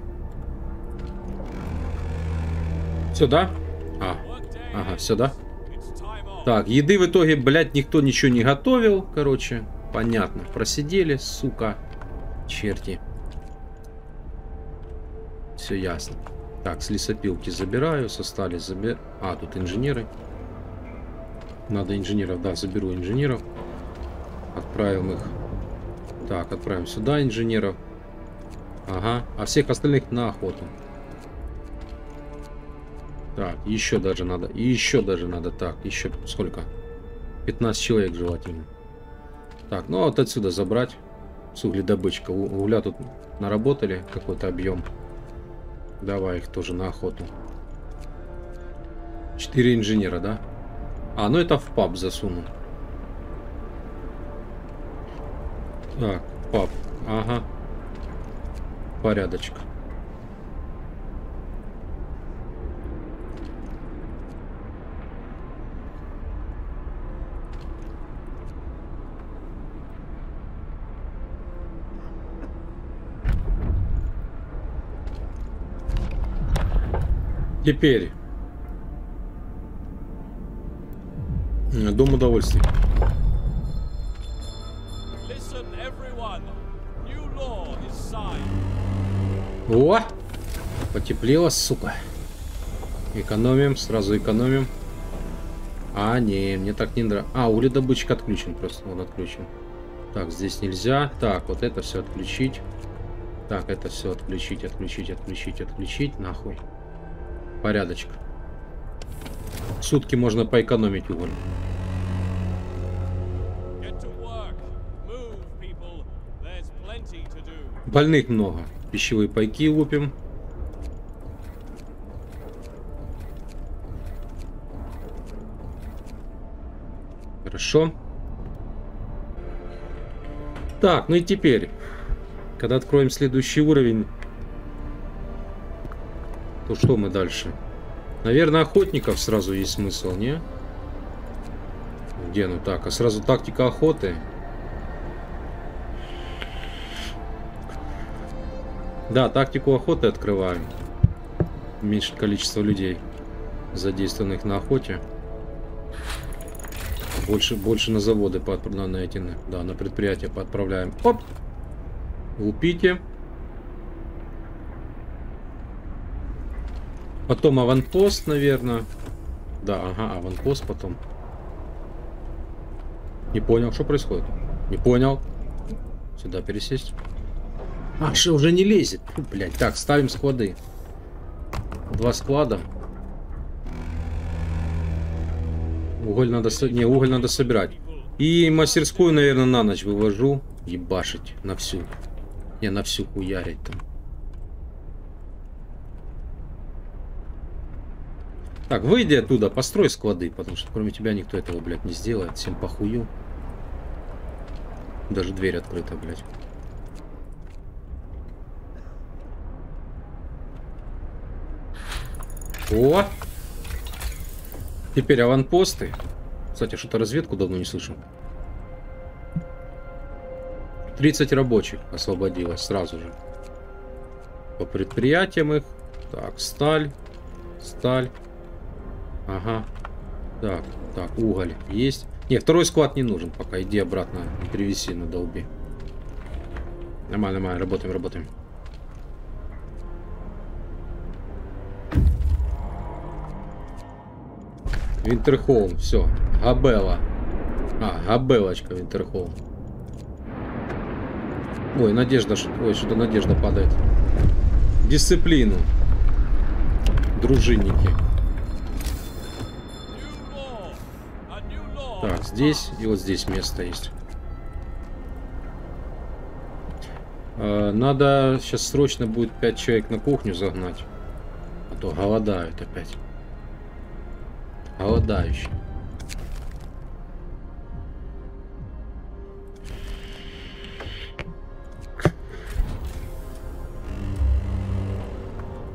Сюда? А, ага, сюда. Так, еды в итоге, блядь, никто ничего не готовил, короче. Понятно, просидели, сука. черти. Все ясно. Так, с лесопилки забираю, со стали забираю. А, тут инженеры. Надо инженеров, да, заберу инженеров. Отправим их. Так, отправим сюда инженеров. Ага, а всех остальных на охоту. Так, еще даже надо, и еще даже надо. Так, еще сколько? 15 человек желательно. Так, ну а вот отсюда забрать. С угледобычка. У- Угля тут наработали какой-то объем. Давай их тоже на охоту. Четыре инженера, да? А, ну это в паб засуну. Так, паб. Ага. Порядочек. Теперь. Дом удовольствий. О! Потеплело, сука. Экономим, сразу экономим. А, не, мне так не нравится. А, угледобычка отключен просто, он отключен. Так, здесь нельзя. Так, вот это все отключить. Так, это все отключить, отключить, отключить, отключить. Нахуй. Порядочек. Сутки можно поэкономить уголь. Больных много. Пищевые пайки лупим. Хорошо. Так, ну и теперь, когда откроем следующий уровень, то что мы дальше? Наверное, охотников сразу есть смысл, не? Где ну так? А сразу тактика охоты. Да, тактику охоты открываем. Меньше количество людей, задействованных на охоте. Больше, больше на заводы на, эти, да, на предприятия поотправляем. Оп! Лупите. Потом аванпост, наверное. Да, ага, аванпост потом. Не понял, что происходит? Не понял. Сюда пересесть. А, что уже не лезет. Фу, блядь. Так, ставим склады. Два склада. Уголь надо... Не, уголь надо собирать. И мастерскую, наверное, на ночь вывожу. Ебашить на всю. Не, на всю хуярить там. Так, выйди оттуда, построй склады, потому что кроме тебя никто этого, блядь, не сделает. Всем похую. Даже дверь открыта, блядь. О! Теперь аванпосты. Кстати, что-то разведку давно не слышу. 30 рабочих освободилось сразу же. По предприятиям их. Так, сталь. Сталь. Ага. Так, так, уголь есть. Не, второй склад не нужен пока. Иди обратно, привези на долби. Нормально, нормально, работаем, работаем. Винтерхолм, все. Габела. А, Габелочка Винтерхолм. Ой, надежда, ой, что-то надежда падает. Дисциплину. Дружинники. Так, здесь и вот здесь место есть. Э, Надо сейчас срочно будет 5 человек на кухню загнать. А то голодают опять. Голодающие.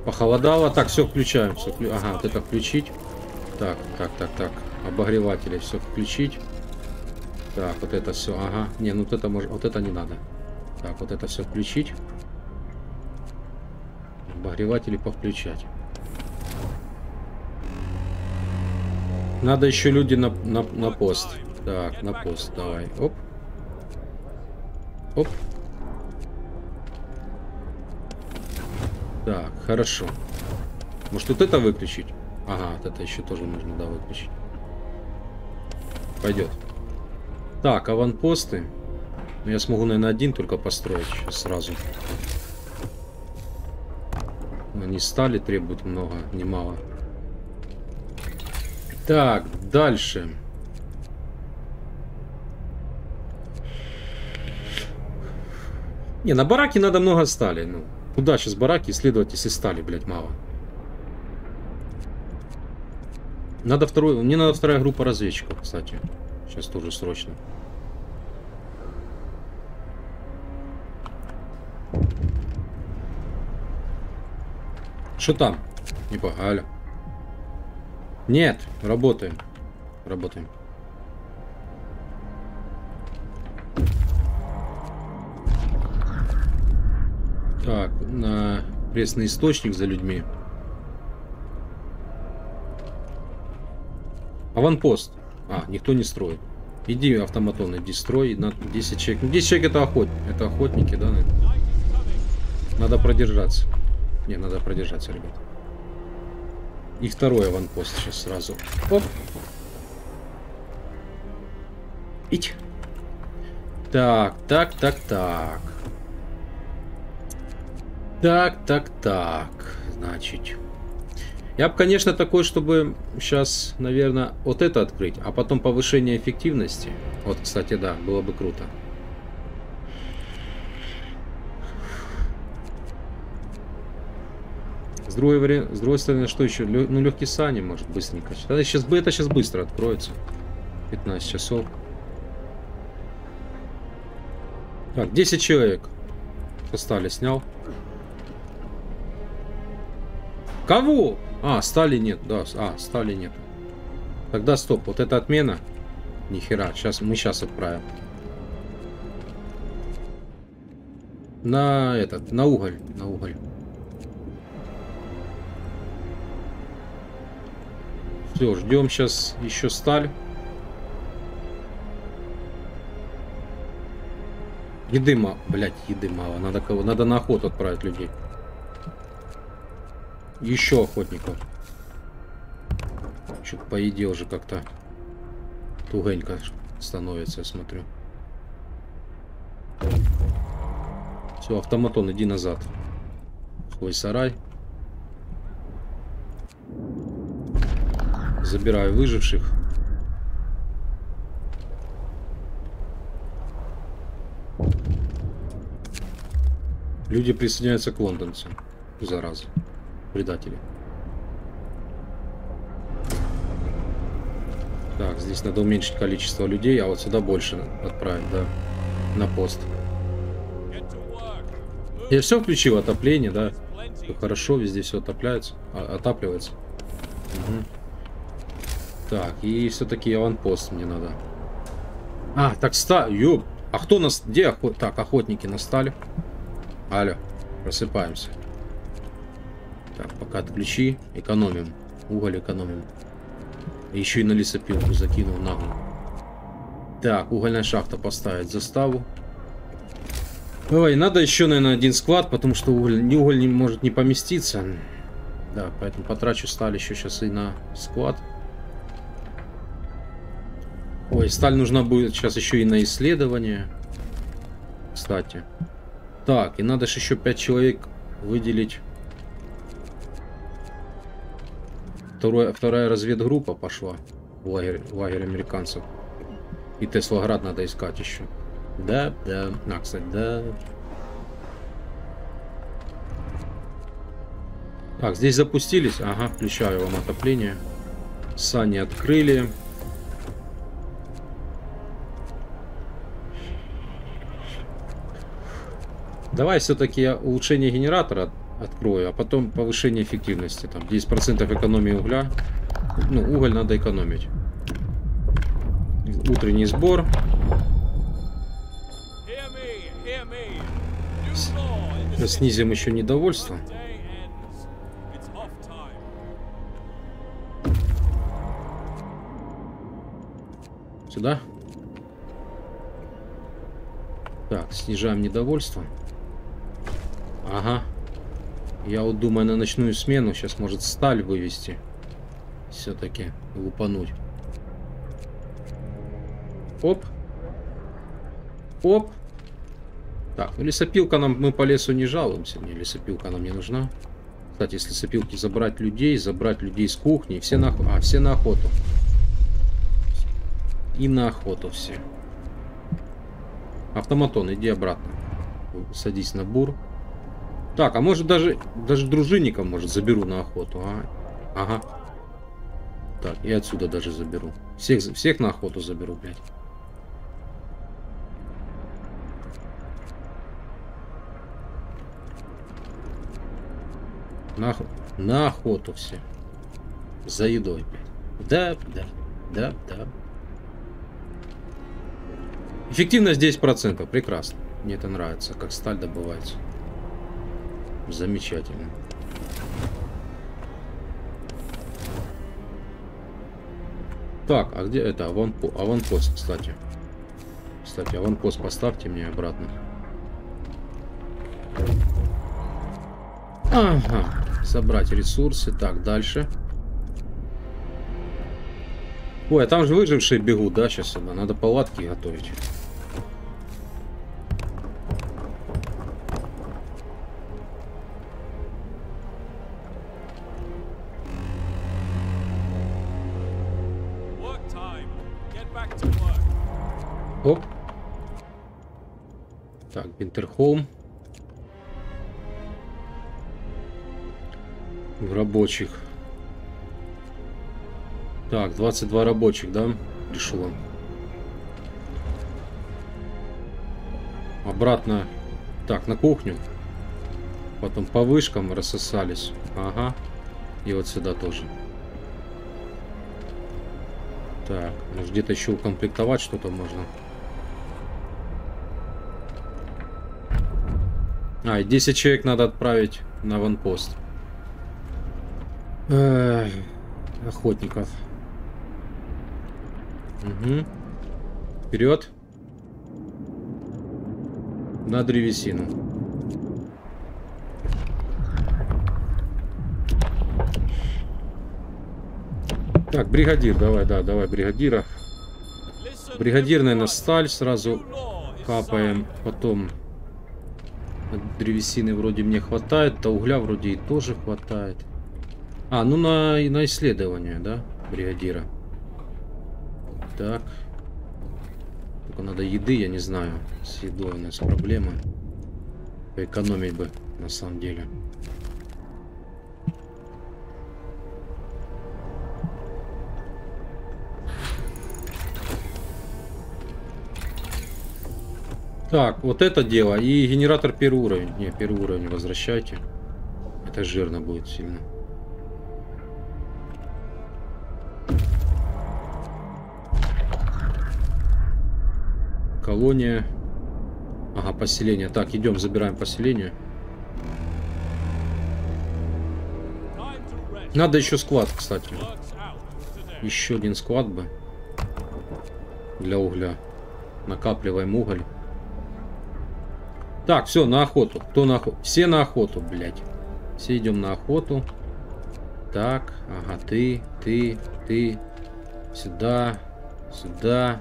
Похолодало. Так, все включаем. Все, ага, вот это включить. Так, так, так, так. Обогреватели все включить. Так, вот это все. Ага. Не, ну вот это может. Вот это не надо. Так, вот это все включить. Обогреватели повключать. Надо еще люди на, на, на пост. Так, на пост. Давай. Оп. Оп. Так, хорошо. Может вот это выключить? Ага, вот это еще тоже нужно, да, выключить. Пойдет. Так, аванпосты. Ну, я смогу, наверное, один только построить сразу. Они стали требуют много, немало. Так, дальше. Не, на бараке надо много стали. Ну, куда сейчас бараки исследовать, если стали, блядь, мало? Надо второй... Мне надо вторая группа разведчиков, кстати. Сейчас тоже срочно. Что там? Не по... Алло. Нет, работаем. Работаем. Так, на пресный источник за людьми. Аванпост. А, никто не строит. Иди, автоматон, иди строй. На 10 человек. Ну, 10 человек это охот. Это охотники, да? Надо продержаться. Не, надо продержаться, ребят. И второй аванпост сейчас сразу. Оп. Ить. Так, так, так, так. Так, так, так. Значит. Я бы, конечно, такой, чтобы сейчас, наверное, вот это открыть, а потом повышение эффективности. Вот, кстати, да, было бы круто. С другой, с другой стороны, что еще? Лё... Ну, легкий сани, может, быстренько. Это сейчас, это сейчас быстро откроется. 15 часов. Так, 10 человек. Стали снял. Кого? А, стали нет, да. А, стали нет. Тогда стоп, вот это отмена. Нихера, сейчас мы сейчас отправим. На этот, на уголь, на уголь. Все, ждем сейчас еще сталь. Еды мало, блять, еды мало. Надо кого, надо на охоту отправить людей. Еще охотников. Чуть по еде уже как-то тугенько становится, я смотрю. Все, автоматон, иди назад. Свой сарай. Забираю выживших. Люди присоединяются к лондонцам. Зараза предатели. Так, здесь надо уменьшить количество людей, а вот сюда больше отправить, да, на пост. Я все включил, отопление, да. Все хорошо, везде все отопляется, а, отапливается. Угу. Так, и все-таки аванпост мне надо. А, так, ста... Ёб. А кто нас... Где охот... Так, охотники настали. Алло, просыпаемся. Так, пока отключи. Экономим. Уголь экономим. Еще и на лесопилку закинул нагло. Так, угольная шахта поставить заставу. Ой, надо еще, наверное, один склад, потому что уголь, не уголь не может не поместиться. Да, поэтому потрачу сталь еще сейчас и на склад. Ой, сталь нужна будет сейчас еще и на исследование. Кстати. Так, и надо же еще 5 человек выделить Второе, вторая разведгруппа пошла в лагерь, в лагерь американцев. И Теслоград надо искать еще. Да, да. А, кстати, да. Так, здесь запустились. Ага, включаю вам отопление. Сани открыли. Давай все-таки улучшение генератора открою, а потом повышение эффективности. Там 10% экономии угля. Ну, уголь надо экономить. Утренний сбор. Снизим еще недовольство. Сюда. Так, снижаем недовольство. Ага. Я вот думаю на ночную смену сейчас может сталь вывести. Все-таки лупануть. Оп. Оп. Так, ну лесопилка нам, мы по лесу не жалуемся. Мне лесопилка нам не нужна. Кстати, если лесопилки забрать людей, забрать людей с кухни, все на, а, все на охоту. И на охоту все. Автоматон, иди обратно. Садись на бур. Так, а может даже, даже дружинников, может, заберу на охоту, а? Ага. Так, и отсюда даже заберу. Всех, всех на охоту заберу, блядь. На, на охоту все. За едой, блядь. Да, да, да, да. Эффективность 10%. Прекрасно. Мне это нравится, как сталь добывается. Замечательно. Так, а где это? Аванпо- аванпост, кстати. Кстати, аванпост поставьте мне обратно. Ага. Собрать ресурсы. Так, дальше. Ой, а там же выжившие бегут, да, сейчас? Надо палатки готовить. Так, Бинтерхолм. В рабочих. Так, 22 рабочих, да? Решила. Обратно. Так, на кухню. Потом по вышкам рассосались. Ага. И вот сюда тоже. Так, может где-то еще укомплектовать что-то можно. А, и 10 человек надо отправить на ванпост. Эх, охотников. Угу. Вперед. На древесину. Так, бригадир, давай, да, давай бригадира. Бригадир, наверное, сталь сразу капаем. Потом древесины вроде мне хватает, а угля вроде и тоже хватает. А, ну на, на исследование, да, бригадира. Так. Только надо еды, я не знаю. С едой у нас проблемы. Поэкономить бы, на самом деле. Так, вот это дело. И генератор первый уровень. Не, первый уровень возвращайте. Это жирно будет сильно. Колония. Ага, поселение. Так, идем, забираем поселение. Надо еще склад, кстати. Еще один склад бы. Для угля. Накапливаем уголь. Так, все, на охоту. Кто на охоту? Все на охоту, блядь. Все идем на охоту. Так, ага, ты, ты, ты. Сюда, сюда.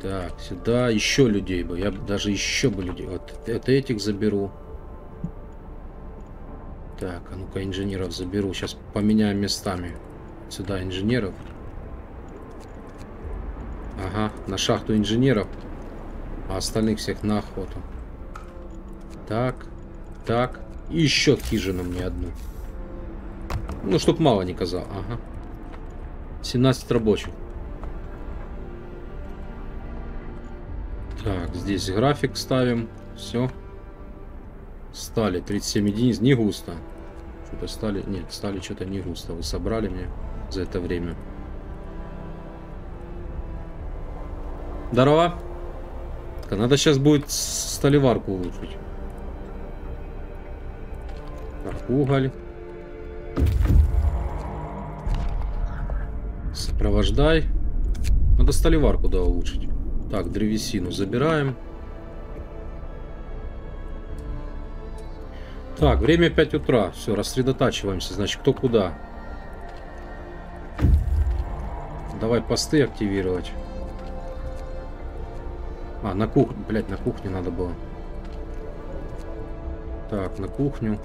Так, сюда. Еще людей бы. Я даже еще бы людей. Вот это этих заберу. Так, а ну-ка инженеров заберу. Сейчас поменяем местами. Сюда инженеров. Ага, на шахту инженеров. А остальных всех на охоту. Так, так. И еще хижину мне одну. Ну, чтоб мало не казал. Ага. 17 рабочих. Так, здесь график ставим. Все. Стали 37 единиц. Не густо. Что-то стали... Нет, стали что-то не густо. Вы собрали мне за это время. Здорово. Надо сейчас будет столеварку улучшить. Так, уголь. Сопровождай. Надо столеварку, да, улучшить. Так, древесину забираем. Так, время 5 утра. Все, рассредотачиваемся. Значит, кто куда. Давай посты активировать. А, на кухню. Блять, на кухне надо было. Так, на кухню.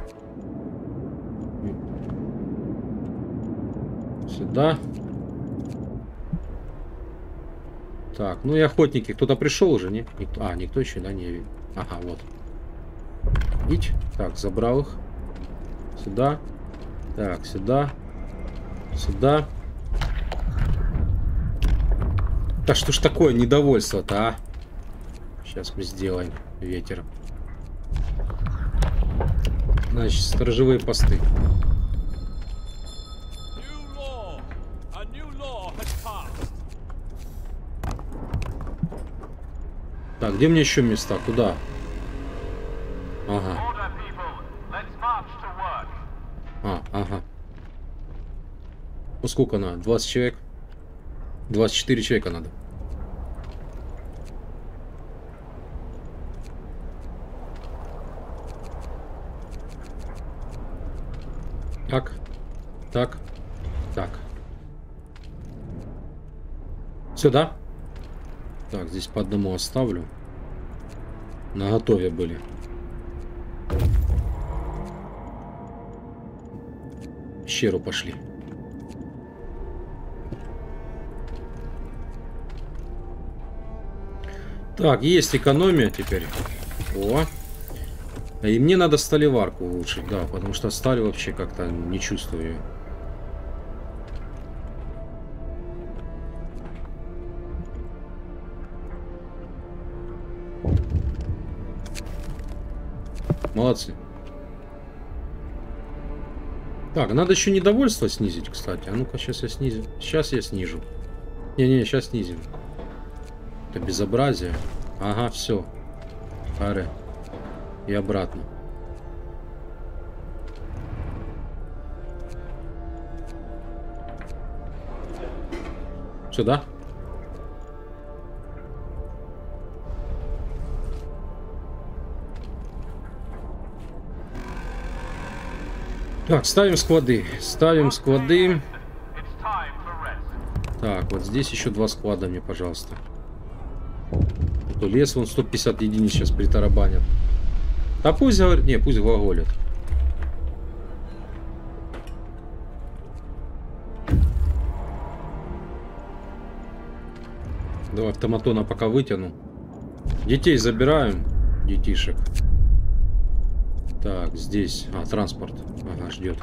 Сюда. Так, ну и охотники. Кто-то пришел уже, не? Никто... А, никто еще, да, не... Ага, вот. Ить. Так, забрал их. Сюда. Так, сюда. Сюда. Да что ж такое недовольство-то, а? Сейчас мы сделаем ветер. Значит, сторожевые посты. Где мне еще места? Куда? Ага. А, ага. Ну сколько надо? 20 человек? 24 человека надо. Так. Так. Так. Сюда. Так, здесь по одному оставлю. На готове были. В пещеру пошли. Так, есть экономия теперь. О. И мне надо сталеварку улучшить, да, потому что сталь вообще как-то не чувствую ее. Молодцы. Так, надо еще недовольство снизить, кстати. А ну-ка, сейчас я снизю. Сейчас я снижу. Не-не, сейчас снизим. Это безобразие. Ага, все. Аре. И обратно. Сюда? Так, ставим склады. Ставим склады. Так, вот здесь еще два склада мне, пожалуйста. А То лес вон 150 единиц сейчас притарабанят. А пусть. Не, пусть глаголят. Давай автоматона пока вытяну. Детей забираем. Детишек. Так, здесь. А, транспорт. Ага, ждет.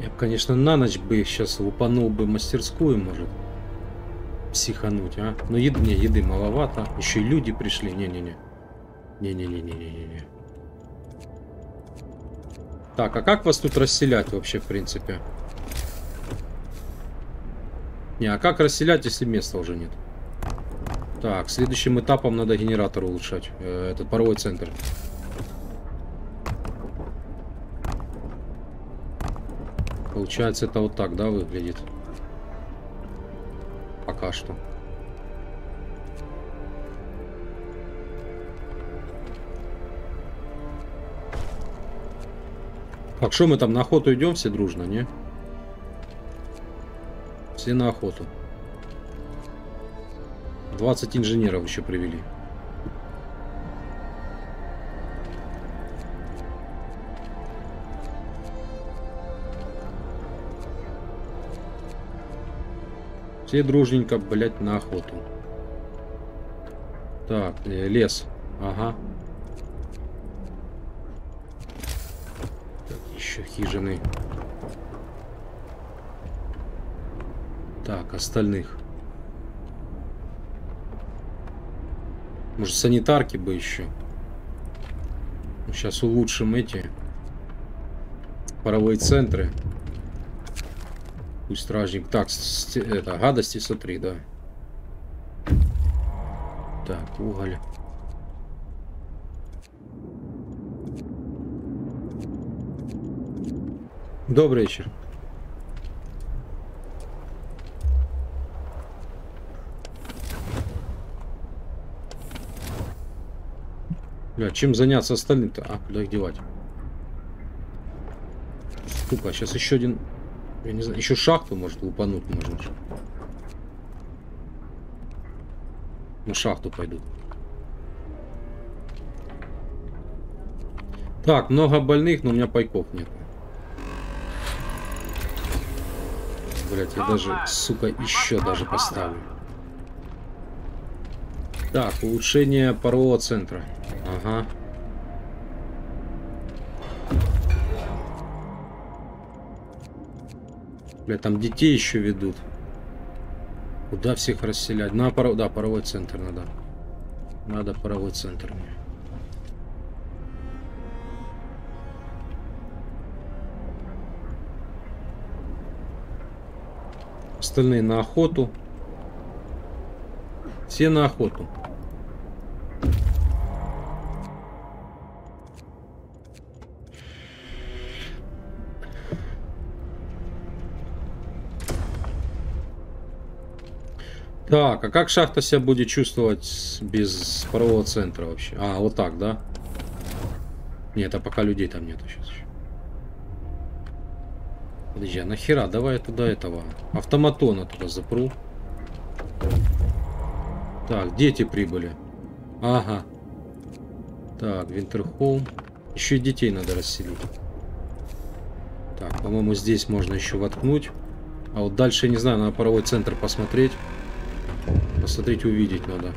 Я бы, конечно, на ночь бы сейчас лупанул бы мастерскую, может. Психануть, а? Но еды, не, еды маловато. Еще и люди пришли. Не-не-не. Не-не-не-не-не-не. Так, а как вас тут расселять вообще, в принципе? Не, а как расселять, если места уже нет? Так, следующим этапом надо генератор улучшать. Э, этот паровой центр. Получается, это вот так, да, выглядит? Пока что. Так, что мы там на охоту идем все дружно, не? Все на охоту. 20 инженеров еще привели. Все дружненько, блять, на охоту. Так, э, лес. Ага. Так, еще хижины. Так, остальных. Может, санитарки бы еще. Сейчас улучшим эти паровые центры. Пусть стражник. Так, это, гадости смотри, да. Так, уголь. Добрый вечер. Бля, чем заняться остальным-то? А, куда их девать? Сука, сейчас еще один... Я не знаю, еще шахту может лупануть же. На шахту пойду. Так, много больных, но у меня пайков нет. Блять, я даже, сука, еще даже поставлю. Так, улучшение парового центра. Ага. Бля, там детей еще ведут. Куда всех расселять? На паров... Да, паровой центр надо. Надо паровой центр мне. Остальные на охоту. Все на охоту. Так, а как шахта себя будет чувствовать без парового центра вообще? А, вот так, да? Нет, а пока людей там нету сейчас еще. Подожди, а нахера? Давай туда этого автоматона туда запру. Так, дети прибыли. Ага. Так, Винтерхолм. Еще и детей надо расселить. Так, по-моему, здесь можно еще воткнуть. А вот дальше, не знаю, надо паровой центр посмотреть. Посмотреть, увидеть надо.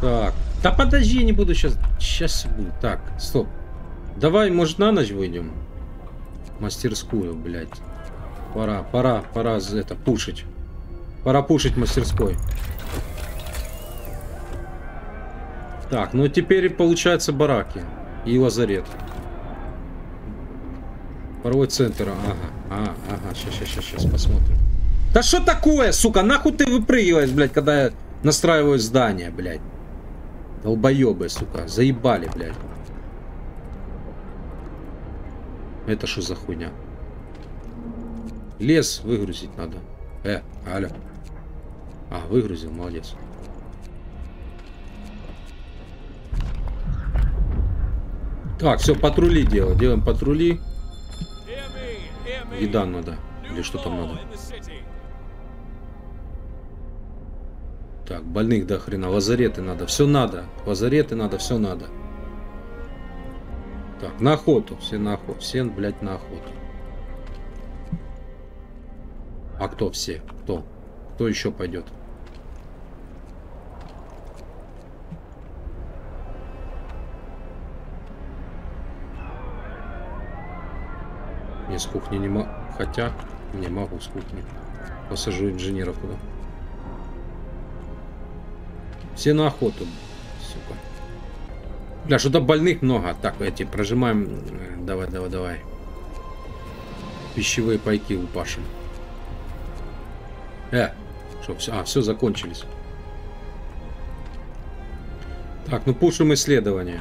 Так. Да подожди, я не буду сейчас. Сейчас буду. Так, стоп. Давай, может, на ночь выйдем? Мастерскую, блядь. Пора, пора, пора это пушить. Пора пушить мастерской. Так, ну теперь получается бараки и лазарет. Паровой центр, ага, ага, ага, сейчас, сейчас, сейчас, посмотрим. Да что такое, сука, нахуй ты выпрыгиваешь, блядь, когда я настраиваю здание, блядь. Долбоебы, сука, заебали, блядь. Это что за хуйня? Лес выгрузить надо. Э, алло. А, выгрузил, молодец. Так, все, патрули делаем. Делаем патрули. Еда надо. Или что там надо? Так, больных до хрена. Лазареты надо. Все надо. Лазареты надо, все надо. Так, на охоту. Все на охоту. Все, блядь, на охоту. А кто все? Кто? Кто еще пойдет? Не, с кухни не могу. Хотя, не могу с кухни. Посажу инженеров туда. Все на охоту, сука. Бля, что-то больных много. Так, эти прожимаем. Э, Давай, давай, давай. Пищевые пайки упашем. Э, что, все, а, все, закончились. Так, ну пушим исследование.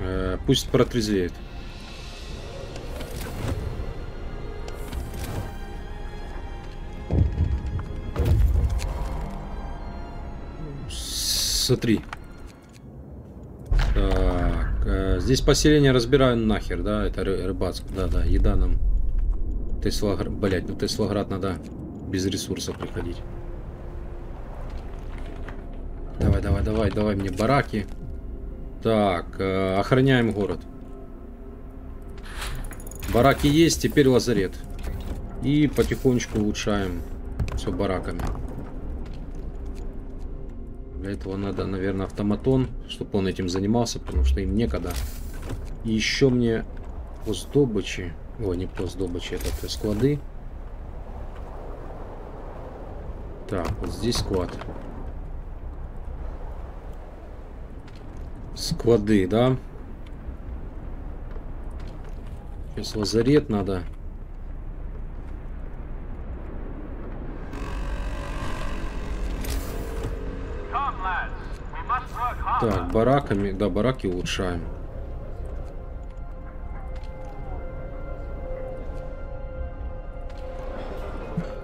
Э, пусть протрезвеет. Смотри. Так, э, здесь поселение разбираю нахер, да? Это ры- рыбацк. Да, да, еда нам. Теслоград, блять, ну Теслоград надо без ресурсов приходить. Давай, давай, давай, давай мне бараки. Так, э, охраняем город. Бараки есть, теперь лазарет. И потихонечку улучшаем все бараками. Для этого надо, наверное, автоматон, чтобы он этим занимался, потому что им некогда. И еще мне постдобычи. О, не постдобычи, это, склады. Так, вот здесь склад. Склады, да? Сейчас лазарет надо. Так, бараками, да, бараки улучшаем.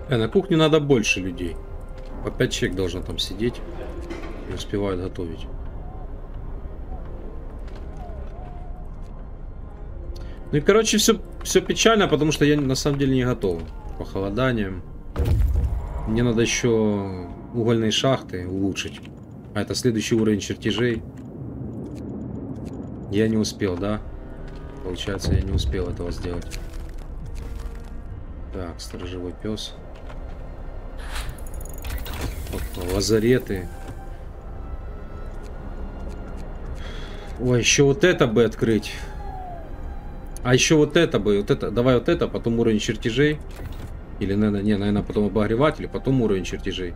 Э, на кухне надо больше людей. По 5 человек должно там сидеть. Не успевают готовить. Ну и короче, все, все печально, потому что я на самом деле не готов. Похолоданием. Мне надо еще угольные шахты улучшить. А это следующий уровень чертежей. Я не успел, да? Получается, я не успел этого сделать. Так, сторожевой пес. Лазареты. Ой, еще вот это бы открыть. А еще вот это бы, вот это, давай вот это, потом уровень чертежей. Или, наверное, не, наверное, потом обогреватель, потом уровень чертежей.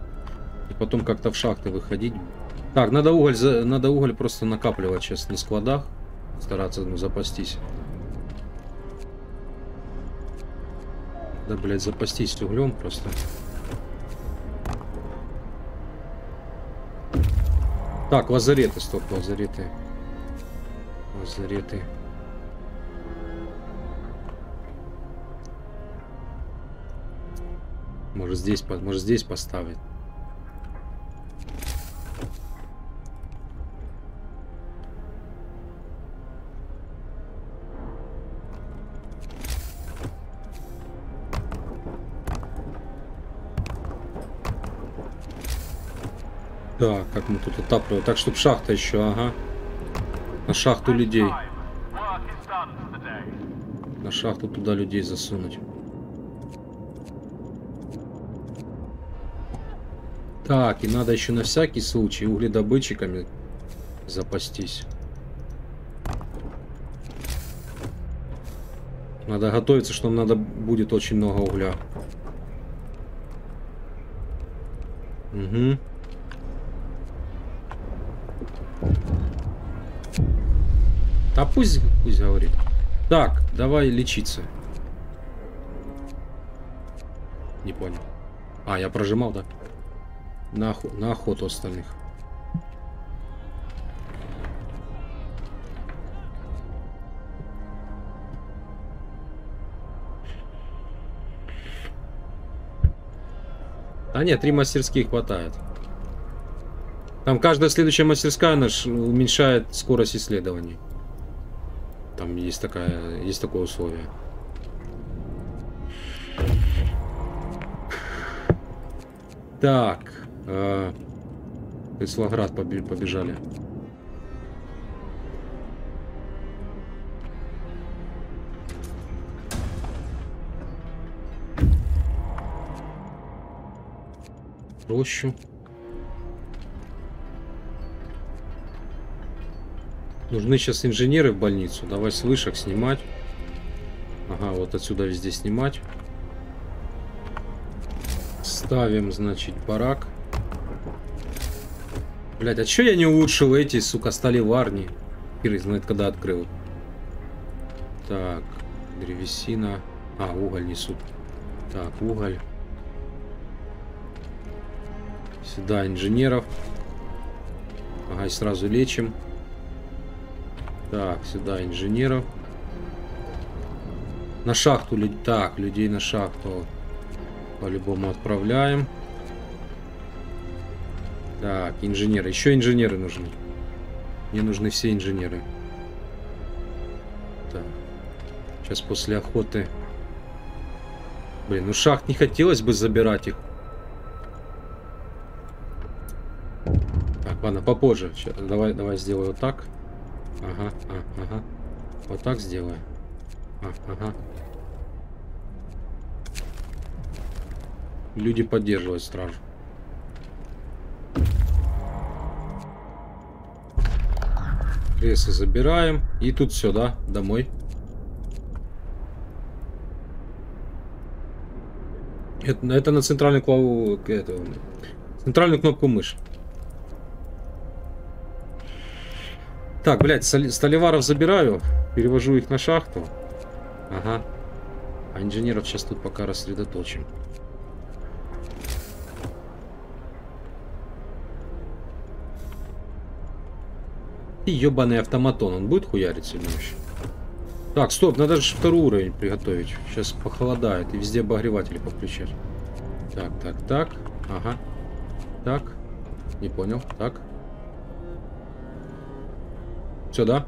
И потом как-то в шахты выходить. Так, надо уголь, надо уголь просто накапливать сейчас на складах. Стараться, ну, запастись. Да, блядь, запастись углем просто. Так, лазареты, стоп, лазареты. Лазареты. Может здесь, может здесь поставить. Так, как мы тут отапливаем? Так, чтобы шахта еще, ага. На шахту людей. На шахту туда людей засунуть. Так, и надо еще на всякий случай угледобытчиками запастись. Надо готовиться, что нам надо будет очень много угля. Угу. Пусть, пусть говорит. Так, давай лечиться. Не понял. А, я прожимал, да? На, охо- на охоту остальных. А нет, три мастерских хватает. Там каждая следующая мастерская наш уменьшает скорость исследований. Там есть такая, есть такое условие. Так, э, Креслоград побе- побежали. Рощу. Нужны сейчас инженеры в больницу. Давай с вышек снимать. Ага, вот отсюда везде снимать. Ставим, значит, барак. Блять, а чё я не улучшил эти, сука, сталеварни? Хер знает, когда открыл. Так, древесина. А, уголь несут. Так, уголь. Сюда инженеров. Ага, и сразу лечим. Так, сюда инженеров. На шахту Так, людей на шахту по-любому отправляем. Так, инженеры. Еще инженеры нужны. Мне нужны все инженеры. Так. Сейчас после охоты. Блин, ну шахт не хотелось бы забирать их. Так, ладно, попозже. Ща- давай, давай сделаю вот так. Ага, а, ага. Вот так сделаю. А, ага. Люди поддерживают стражу. Кресы забираем. И тут все, да? Домой. Это, это на центральную клаву... Это, центральную кнопку мыши. Так, блядь, столеваров забираю. Перевожу их на шахту. Ага. А инженеров сейчас тут пока рассредоточим. И ебаный автоматон, он будет хуярить сегодня вообще? Так, стоп, надо же второй уровень приготовить. Сейчас похолодает и везде обогреватели подключать. Так, так, так. Ага. Так. Не понял. Так. Все, да?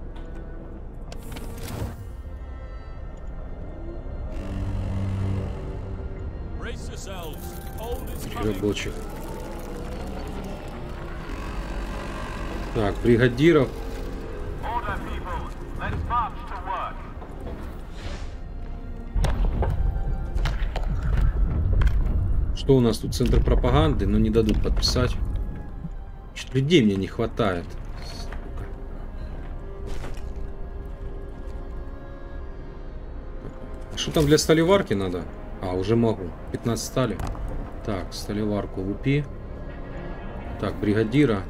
Рабочих. Так, бригадиров. Что у нас тут? Центр пропаганды, но не дадут подписать. Чуть людей мне не хватает. Что там для сталеварки надо? А, уже могу. 15 стали. Так, сталеварку лупи. Так, бригадира.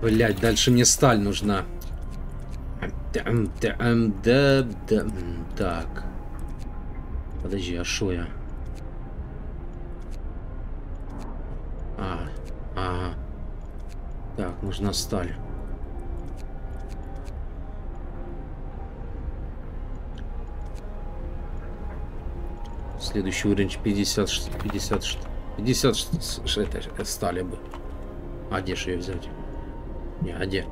Блять, дальше мне сталь нужна. Так. Подожди, а шо я? А, ага. Так, нужна сталь. Следующий уровень 50, ш- 50, ш- 50 ш- ш- это, э, стали бы. А где же ее взять? Не, а где?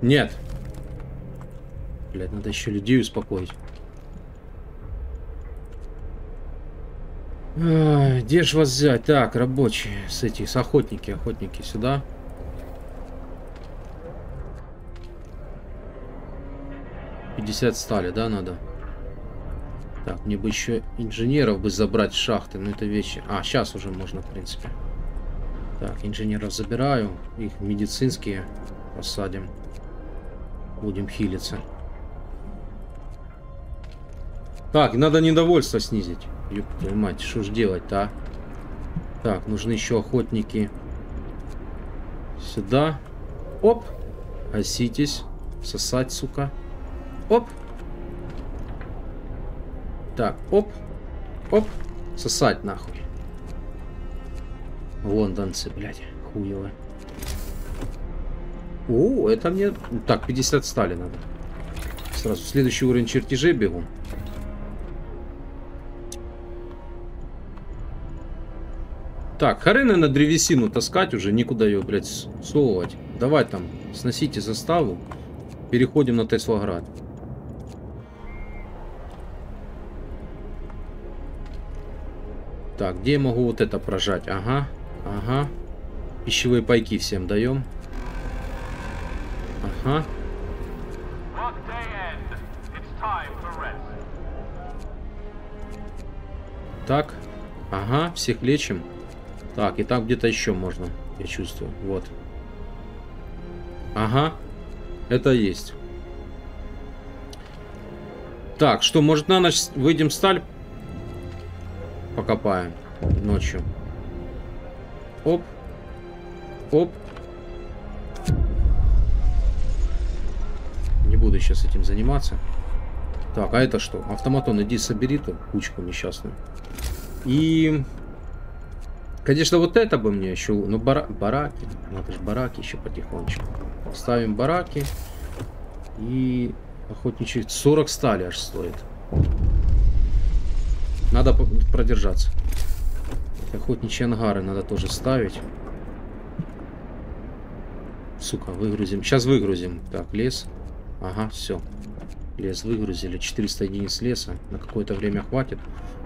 Нет. Блять, надо еще людей успокоить. Где ж вас взять? Так, рабочие, с этих, с охотники, охотники сюда. Пятьдесят стали, да, надо? Так, мне бы еще инженеров бы забрать шахты, но это вещи. А, сейчас уже можно, в принципе. Так, инженеров забираю, их медицинские посадим. Будем хилиться. Так, надо недовольство снизить. Ёб мать, что ж делать-то, а? Так, нужны еще охотники. Сюда. Оп. Гаситесь. Сосать, сука. Оп. Так, оп. Оп. Сосать нахуй. Лондонцы, блядь, хуево. О, это мне... Так, 50 стали надо. Сразу следующий уровень чертежей бегу. Так, хрены на древесину таскать уже, никуда ее, блядь, совывать. Давай там, сносите заставу. Переходим на Теслоград. Так, где я могу вот это прожать? Ага, ага. Пищевые пайки всем даем. Ага. Так. Ага, всех лечим. Так, и там где-то еще можно, я чувствую. Вот. Ага. Это есть. Так, что, может на ночь выйдем сталь? Покопаем. Ночью. Оп. Оп. Не буду сейчас этим заниматься. Так, а это что? Автоматон, иди собери ту кучку несчастную. И... Конечно, вот это бы мне еще... Ну, бара... бараки. Надо же бараки еще потихонечку. Ставим бараки. И... Охотничий... 40 стали аж стоит. Надо продержаться. Охотничьи ангары надо тоже ставить. Сука, выгрузим. Сейчас выгрузим. Так, лес. Ага, все. Лес выгрузили. 400 единиц леса. На какое-то время хватит.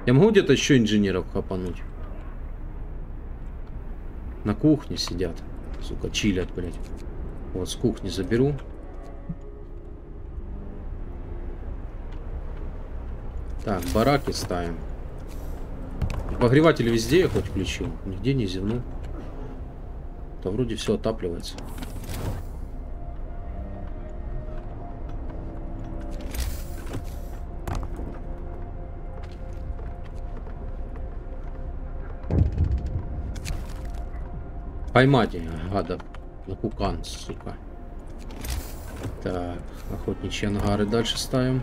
Я могу где-то еще инженеров хапануть? На кухне сидят. Сука, чилят, блядь. Вот, с кухни заберу. Так, бараки ставим. Обогреватель везде я хоть включил. Нигде не зевнул. То вроде все отапливается. Поймать гадов. На кукан, сука. Так, охотничьи ангары дальше ставим.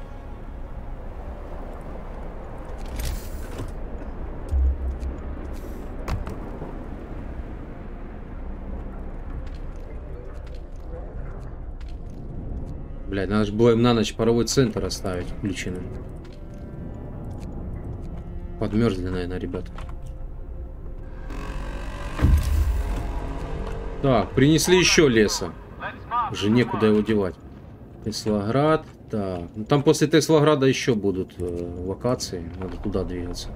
Блядь, надо же им на ночь паровой центр оставить включенным. Подмерзли, наверное, ребята. Так, принесли еще леса. Уже некуда его девать. Теслоград. Так, ну там после Теслограда еще будут э, локации. Надо туда двигаться.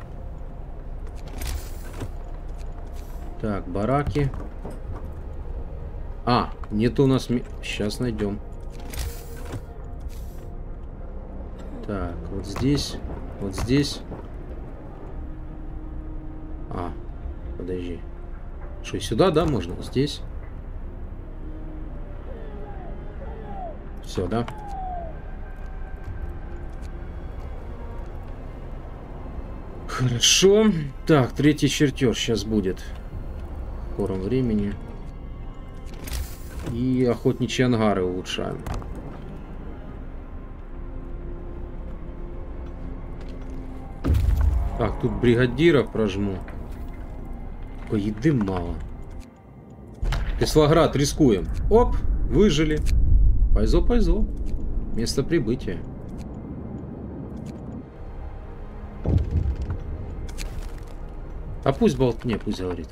Так, бараки. А, нет у нас... Сейчас найдем. Так, вот здесь. Вот здесь. А, подожди. Что, сюда, да, можно? Здесь. Все, да? Хорошо. Так, третий чертеж сейчас будет. В скором времени. И охотничьи ангары улучшаем. Так, тут бригадиров прожму. Только еды мало. Кислоград, рискуем. Оп, выжили. Пойзо, пойзо. Место прибытия. А пусть болтне, пусть говорит.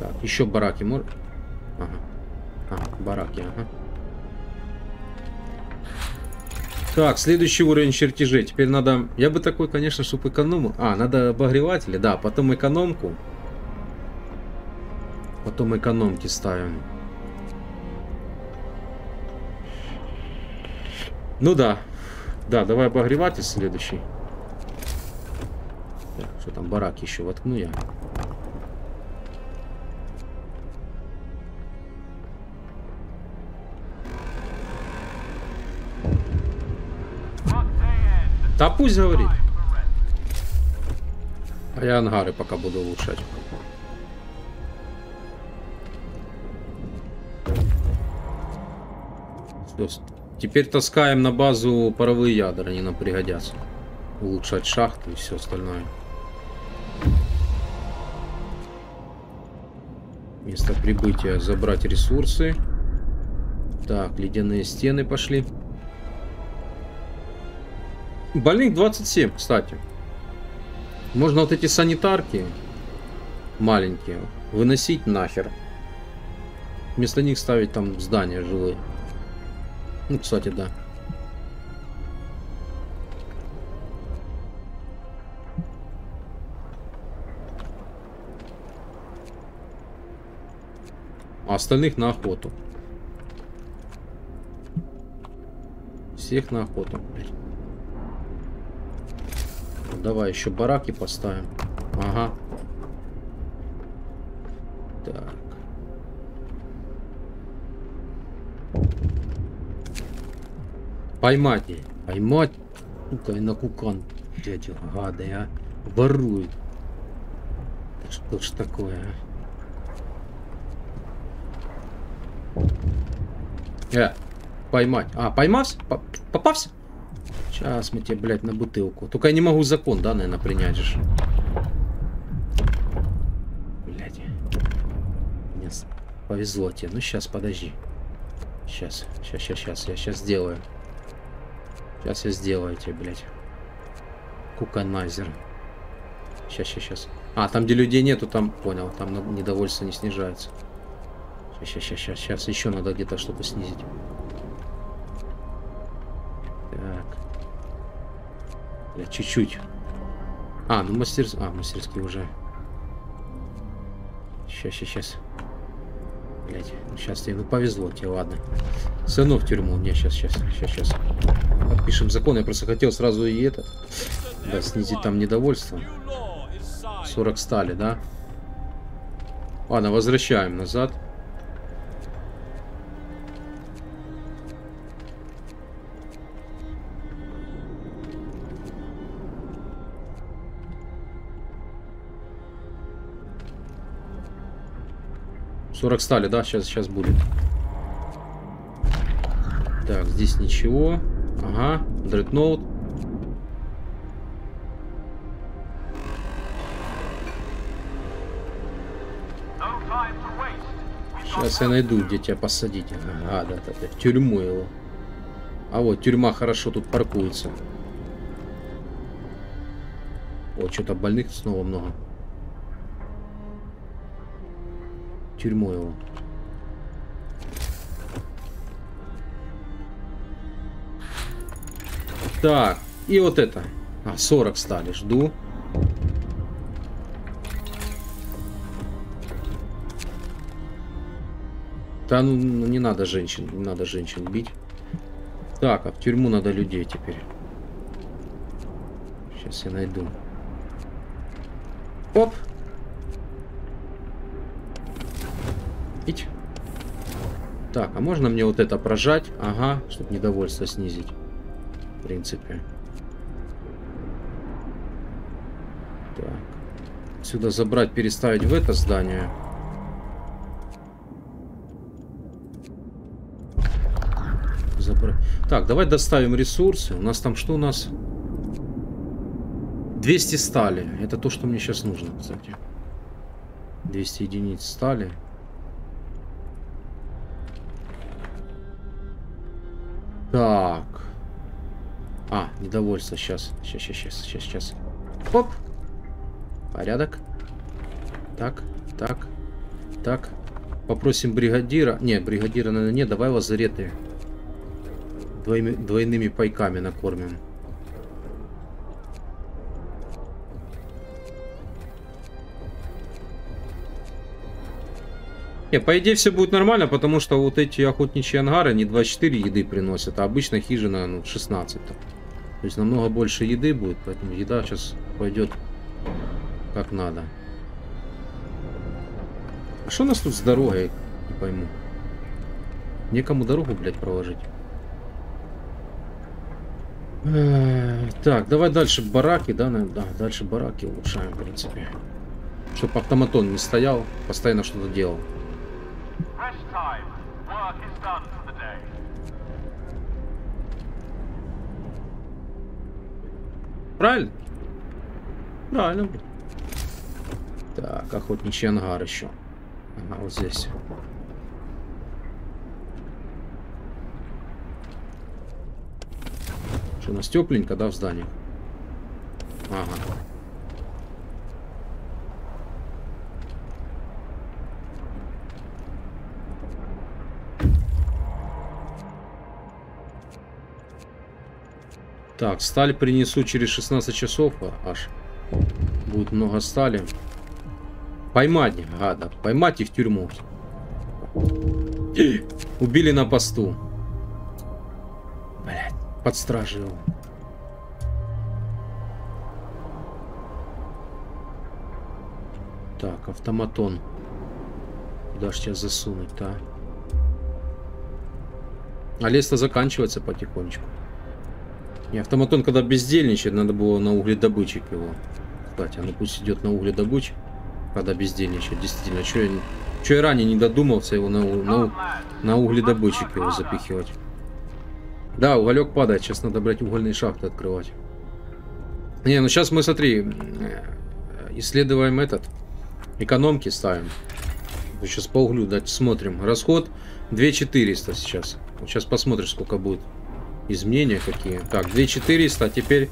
Так, еще бараки может. Ага. Ага, бараки, ага. Так, следующий уровень чертежей. Теперь надо... Я бы такой, конечно, чтобы экономил. А, надо обогреватели, да. Потом экономку. Потом экономки ставим. Ну да. Да, давай обогреватель следующий. Так, что там, барак еще воткну я. Да пусть говорит. А я ангары пока буду улучшать. Теперь таскаем на базу паровые ядра, они нам пригодятся. Улучшать шахты и все остальное. Место прибытия забрать ресурсы. Так, ледяные стены пошли. Больных 27, кстати. Можно вот эти санитарки маленькие выносить нахер. Вместо них ставить там здания жилые. Ну, кстати, да. А остальных на охоту. Всех на охоту. Давай еще бараки поставим. Ага. Так. Поймать. Поймать. Сука, и на кукан. Дядя, гады, а. Воруют. Да Что ж такое, а? Э, поймать. А, поймався? По- Попався? Сейчас мы тебе, блядь, на бутылку. Только я не могу закон, да, наверное, принять же. Блядь. Мне с- повезло тебе. Ну, сейчас, подожди. Сейчас, сейчас, сейчас. Я сейчас сделаю. Сейчас я сделаю тебе, блядь. Куканайзер. Сейчас, сейчас, сейчас. А, там, где людей нету, там, понял, там недовольство не снижается. Сейчас, сейчас, сейчас, сейчас. Еще надо где-то, чтобы снизить. Так. Бля, чуть-чуть. А, ну мастерс... А, мастерский уже. Сейчас, сейчас, сейчас. Блять, сейчас тебе, ну повезло тебе, ладно. Сынок в тюрьму, мне сейчас, сейчас, сейчас, сейчас. Подпишем закон, я просто хотел сразу и это, да, снизить там недовольство. New law is signed. 40 стали, да? Ладно, возвращаем назад. Сорок стали, да? Сейчас, сейчас будет. Так, здесь ничего. Ага, дредноут. Сейчас я найду, где тебя посадить. Гада, это, в тюрьму его. А вот, тюрьма хорошо тут паркуется. О, что-то больных снова много. Тюрьму его. Так, и вот это. А, 40 стали, жду. Да ну, ну не надо женщин, не надо женщин бить. Так, а в тюрьму надо людей теперь. Сейчас я найду. Оп. Ить. Так, а можно мне вот это прожать? Ага, чтобы недовольство снизить. В принципе. Так. Сюда забрать, переставить в это здание. Забрать. Так, давай доставим ресурсы. У нас там что у нас? 200 стали. Это то, что мне сейчас нужно, кстати. 200 единиц стали. Так. А, недовольство. Сейчас. Сейчас, сейчас, сейчас, сейчас. Оп. Порядок. Так, так, так. Попросим бригадира. Не, бригадира, наверное, нет. Давай лазареты. Двойми, двойными пайками накормим. Не, по идее все будет нормально, потому что вот эти охотничьи ангары не 24 еды приносят, а обычно хижина ну, 16. -то. То есть намного больше еды будет, поэтому еда сейчас пойдет как надо. А что у нас тут с дорогой? Не пойму. Некому дорогу, блядь, проложить. Так, давай дальше бараки, да, наверное, да, дальше бараки улучшаем, в принципе. Чтобы автоматон не стоял, постоянно что-то делал. Правильно? Правильно. Так, охотничий ангар еще. Ага, вот здесь. Что, у нас тепленько, да, в здании? Ага. Так, сталь принесу через 16 часов а, аж. Будет много стали. Поймать, гада. Поймать и в тюрьму. Убили на посту. Блять, под стражей. Так, автоматон. Куда ж тебя засунуть-то, а? А лес-то заканчивается потихонечку. Не, автоматон, когда бездельничает, надо было на угледобытчик его. Кстати, а ну пусть идет на угледобычь, когда бездельничает. Действительно, что я, чё я ранее не додумался его на, на, на угледобытчик его запихивать. Да, уголек падает, сейчас надо брать угольные шахты открывать. Не, ну сейчас мы, смотри, э, исследуем этот, экономки ставим. Сейчас по углю дать смотрим. Расход 2400 сейчас. Сейчас посмотрим, сколько будет изменения какие. Так, 2400, а теперь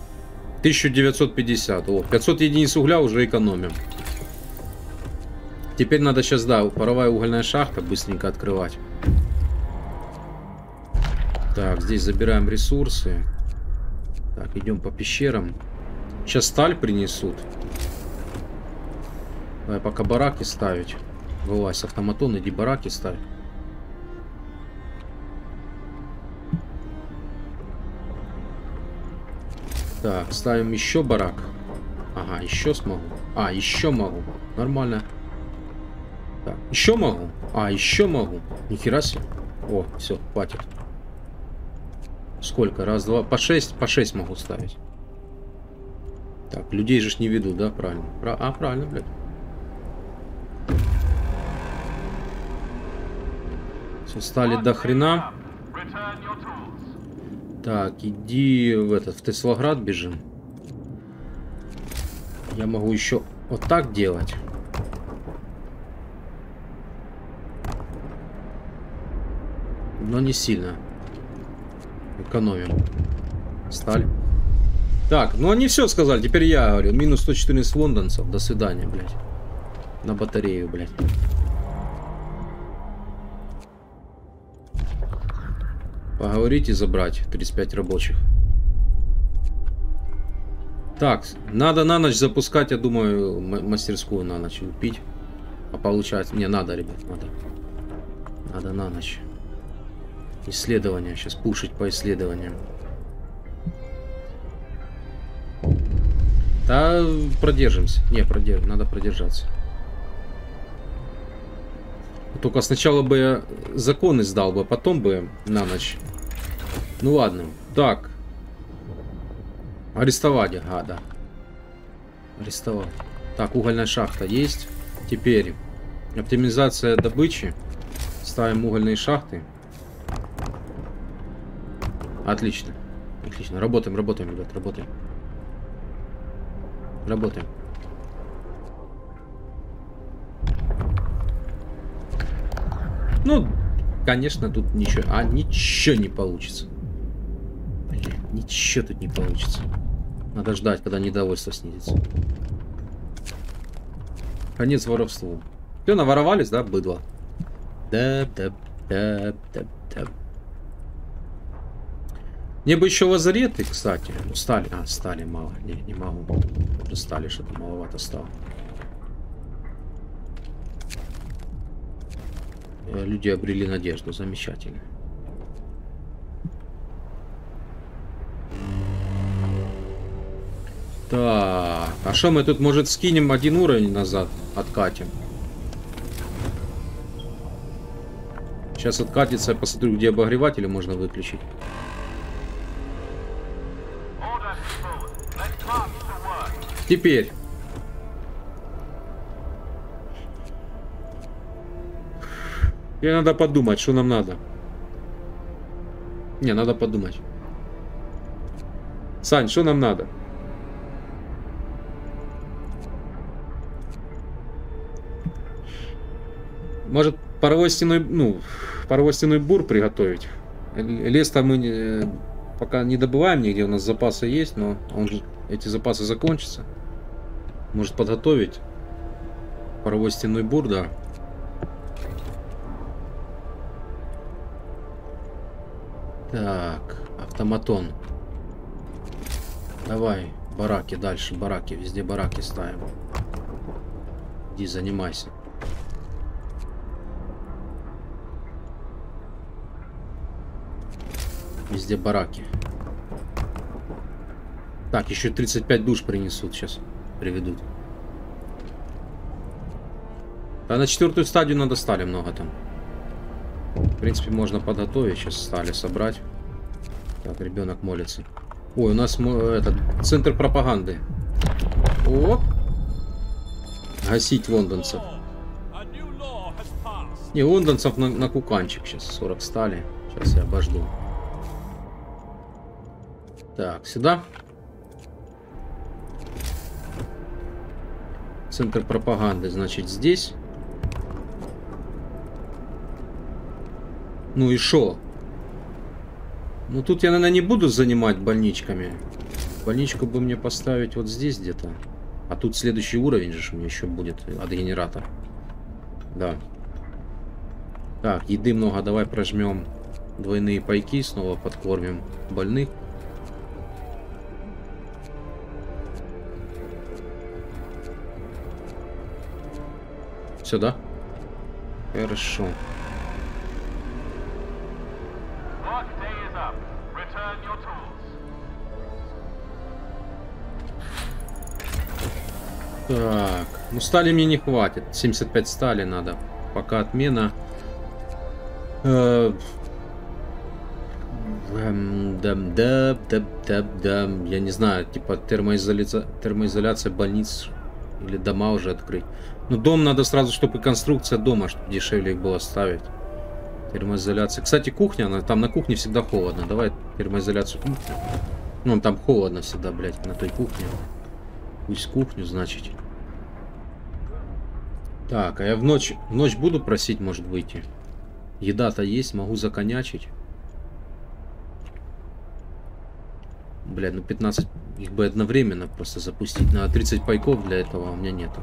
1950. О, 500 единиц угля уже экономим. Теперь надо сейчас, да, паровая угольная шахта быстренько открывать. Так, здесь забираем ресурсы. Так, идем по пещерам. Сейчас сталь принесут. Давай пока бараки ставить. Вылазь, автоматон, иди бараки ставь. Так, ставим еще барак. Ага, еще смогу. А, еще могу. Нормально. Так, еще могу. А, еще могу. Нихера себе. О, все, хватит. Сколько? Раз, два. По шесть, по шесть могу ставить. Так, людей же ж не веду, да, правильно? Пра- а, правильно, блядь. Все, стали до хрена. Так, иди в этот, в Теслоград бежим. Я могу еще вот так делать. Но не сильно. Экономим. Сталь. Так, ну они все сказали. Теперь я говорю. Минус 114 лондонцев. До свидания, блядь. На батарею, блядь. Поговорить и забрать 35 рабочих. Так, надо на ночь запускать, я думаю, мастерскую на ночь пить. А получается... Не, надо, ребят, надо. Надо на ночь. Исследования. Сейчас пушить по исследованиям. Да, продержимся. Не, продерж... надо продержаться. Только сначала бы я законы сдал бы, а потом бы на ночь. Ну ладно. Так. Арестовать, гада. Арестовать. Так, угольная шахта есть. Теперь оптимизация добычи. Ставим угольные шахты. Отлично. Отлично. Работаем, работаем, ребят, работаем. Работаем. Ну, конечно, тут ничего... А, ничего не получится. Блин, ничего тут не получится. Надо ждать, когда недовольство снизится. Конец воровству. Все, наворовались, да, быдло? Да, да, да, да, да. Мне бы еще лазареты, кстати. Ну, стали. А, стали мало. Не, не могу. Стали, что-то маловато стало. Люди обрели надежду. Замечательно. Так, а что мы тут, может, скинем один уровень назад, откатим? Сейчас откатится, я посмотрю, где обогреватели можно выключить. Теперь. Мне надо подумать, что нам надо. Не, надо подумать. Сань, что нам надо? Может, паровой стеной, ну, паровой стеной бур приготовить? Л- Лес-то мы не- пока не добываем нигде, у нас запасы есть, но он же, эти запасы закончатся. Может подготовить паровой стеной бур, да. Так, автоматон. Давай, бараки дальше, бараки, везде бараки ставим. Иди занимайся. Везде бараки. Так, еще 35 душ принесут сейчас. Приведут. А на четвертую стадию надо стали много там. В принципе, можно подготовить. Сейчас стали собрать. Так, ребенок молится. Ой, у нас этот центр пропаганды. О! Гасить лондонцев. Не, лондонцев на, на куканчик сейчас 40 стали. Сейчас я обожду. Так, сюда. Центр пропаганды, значит, здесь. Ну и шо? Ну тут я, наверное, не буду занимать больничками. Больничку бы мне поставить вот здесь где-то. А тут следующий уровень же у меня еще будет от генератора. Да. Так, еды много, давай прожмем двойные пайки, снова подкормим больных. Сюда? Хорошо. Так, ну стали мне не хватит. 75 стали надо. Пока отмена. Э, эм, да, да, да, да. Я не знаю, типа термоизоляция, термоизоляция больниц или дома уже открыть. Ну дом надо сразу, чтобы конструкция дома, чтобы дешевле их было ставить. Термоизоляция. Кстати, кухня, она, там на кухне всегда холодно. Давай термоизоляцию кухни. Ну, там холодно всегда, блядь, на той кухне. Пусть кухню, значит. Так, а я в ночь, в ночь буду просить, может, выйти? Еда-то есть, могу законячить. Блядь, ну 15 их бы одновременно просто запустить. На 30 пайков для этого у меня нету.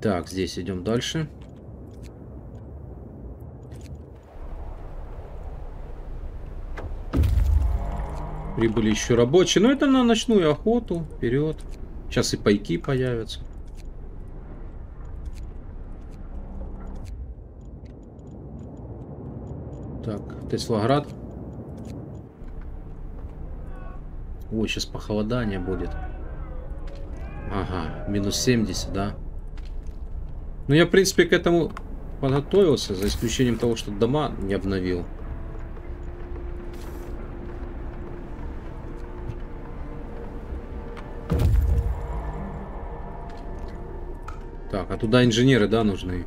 Так, здесь идем дальше. Прибыли еще рабочие. Но это на ночную охоту. Вперед. Сейчас и пайки появятся. Так, Теслоград. Ой, сейчас похолодание будет. Ага, минус 70, да. Ну, я, в принципе, к этому подготовился, за исключением того, что дома не обновил. Так, а туда инженеры, да, нужны?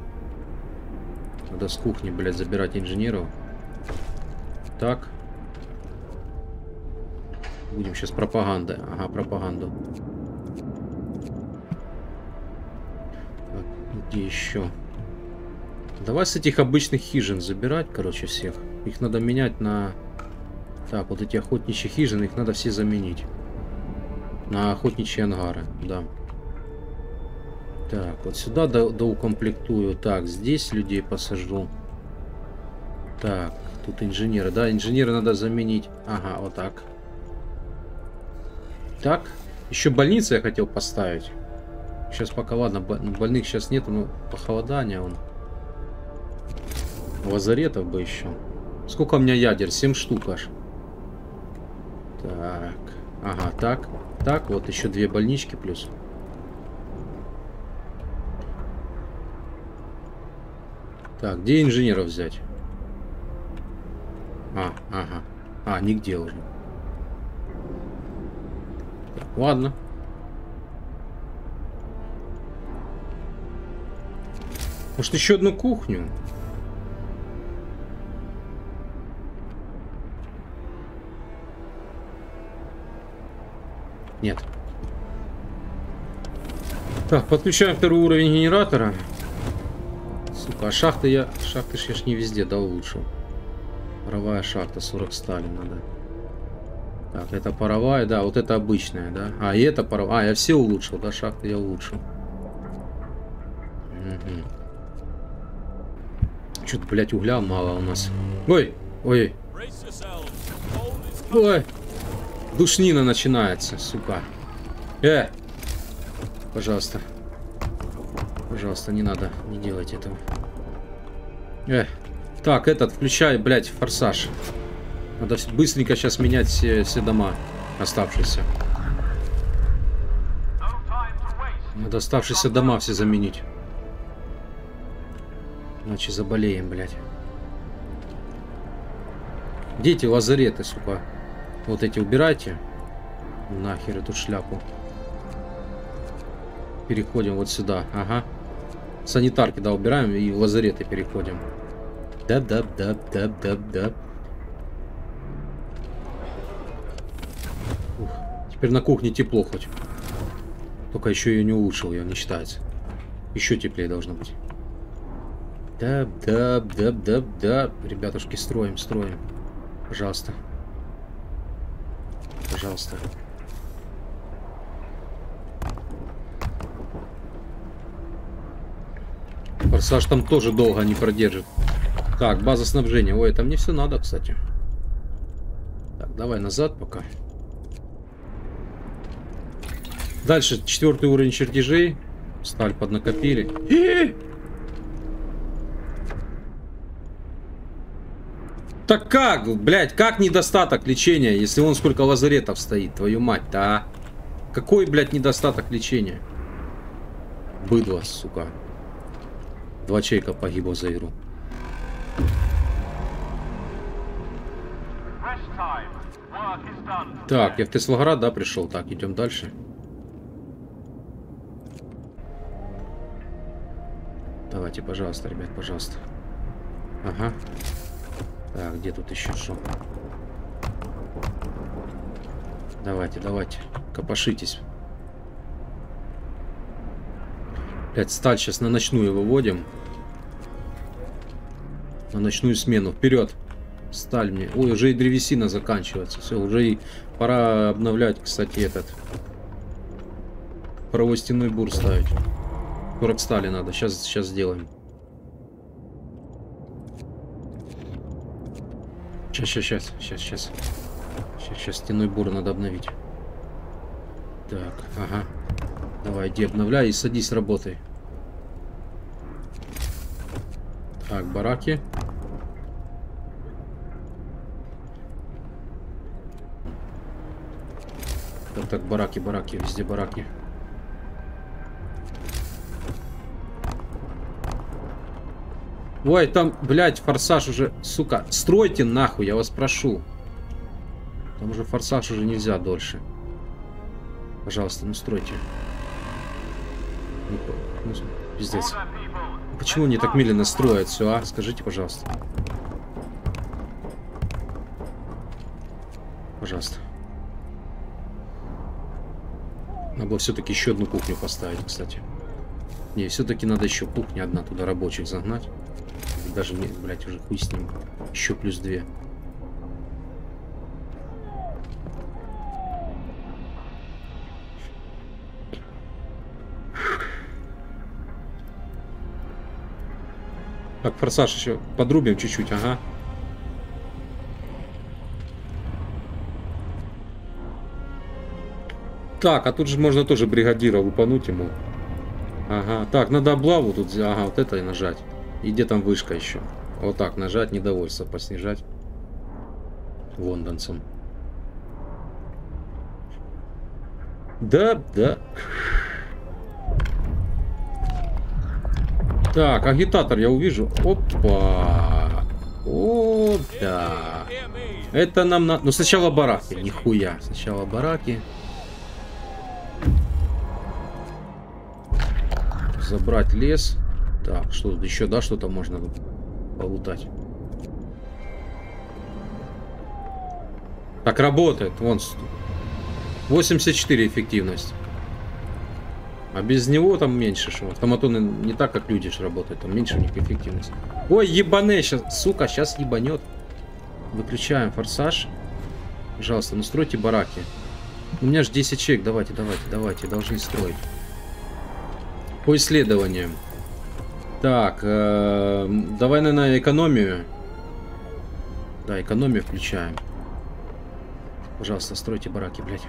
Надо с кухни, блядь, забирать инженеров. Так. Будем сейчас пропаганда. Ага, пропаганду. Где еще? Давай с этих обычных хижин забирать, короче, всех. Их надо менять на... Так, вот эти охотничьи хижины, их надо все заменить. На охотничьи ангары, да. Так, вот сюда до, доукомплектую. Так, здесь людей посажу. Так, тут инженеры. Да, инженеры надо заменить. Ага, вот так. Так, еще больницу я хотел поставить. Сейчас пока, ладно, больных сейчас нет, но похолодание он. Лазаретов бы еще. Сколько у меня ядер? 7 штук аж. Так, ага, так. Так, вот еще две больнички плюс. Так, где инженеров взять? А, ага. А, нигде уже. Так, ладно. Может еще одну кухню? Нет. Так, подключаем второй уровень генератора. Сука, а шахты я... Шахты ж я ж не везде, да, улучшил. Паровая шахта, 40 стали надо. Так, это паровая, да, вот это обычная, да. А, и это паровая. А, я все улучшил, да, шахты я улучшил. Угу. Что-то, блядь, угля мало у нас. Ой, ой. Ой. Душнина начинается, сука. Э! Пожалуйста. Пожалуйста, не надо, не делайте этого. Э, так, этот, включай, блядь, форсаж. Надо быстренько сейчас менять все, все дома оставшиеся. Надо оставшиеся дома все заменить. Иначе заболеем, блядь. Дети лазареты, сука. Вот эти убирайте. Нахер эту шляпу. Переходим вот сюда. Ага. Санитарки, да, убираем и в лазареты переходим. Да-да-да-да-да-да. Теперь на кухне тепло хоть. Только еще ее не улучшил, я не считается. Еще теплее должно быть. Да, да, да, да, да. Ребятушки, строим, строим. Пожалуйста. Пожалуйста. Форсаж там тоже долго не продержит. Так, база снабжения. Ой, это мне все надо, кстати. Так, давай назад пока. Дальше четвертый уровень чертежей. Сталь поднакопили. Так как, блядь, как недостаток лечения, если он сколько лазаретов стоит, твою мать-то, а? Какой, блядь, недостаток лечения? Быдло, сука. Два человека погибло за игру. Так, я в Теслоград, да, пришел. Так, идем дальше. Давайте, пожалуйста, ребят, пожалуйста. Ага. Так, где тут еще что? Давайте, давайте. Копошитесь. Блять, сталь сейчас на ночную выводим. На ночную смену. Вперед. Сталь мне. Ой, уже и древесина заканчивается. Все, уже и пора обновлять, кстати, этот. Паровой стенной бур ставить. 40 стали надо. Сейчас, сейчас сделаем. Сейчас, сейчас, сейчас, сейчас. Сейчас, сейчас стеной бур надо обновить. Так, ага. Давай, иди обновляй и садись, работай. Так, бараки. Так, так, бараки, бараки, везде бараки. Ой, там, блядь, форсаж уже, сука, стройте нахуй, я вас прошу. Там уже форсаж уже нельзя дольше. Пожалуйста, ну стройте. Ну, ну, пиздец. Почему они так медленно строят все, а? Скажите, пожалуйста. Пожалуйста. Надо было все-таки еще одну кухню поставить, кстати. Не, все-таки надо еще кухня одна туда рабочих загнать. Даже не, блять, уже хуй с ним. Еще плюс две. Так, форсаж еще подрубим чуть-чуть, ага. Так, а тут же можно тоже бригадира лупануть ему. Ага, так, надо облаву тут, ага, вот это и нажать. И где там вышка еще? Вот так, нажать, недовольство поснижать. Лондонцам. Да, да. Так, агитатор я увижу. Опа. О, да. Это нам на... Ну, сначала бараки. Нихуя. Сначала бараки. Забрать лес. Так, что тут еще, да, что-то можно полутать. Так, работает. Вон. с- 84 эффективность. А без него там меньше что. Автоматоны не так, как люди ж работают. Там меньше у них эффективность. Ой, ебане сейчас. Сука, сейчас ебанет. Выключаем форсаж. Пожалуйста, настройте бараки. У меня же 10 человек. Давайте, давайте, давайте. Должны строить. По исследованиям. Так, э, давай, наверное, экономию. Да, экономию включаем. Пожалуйста, стройте бараки, блядь.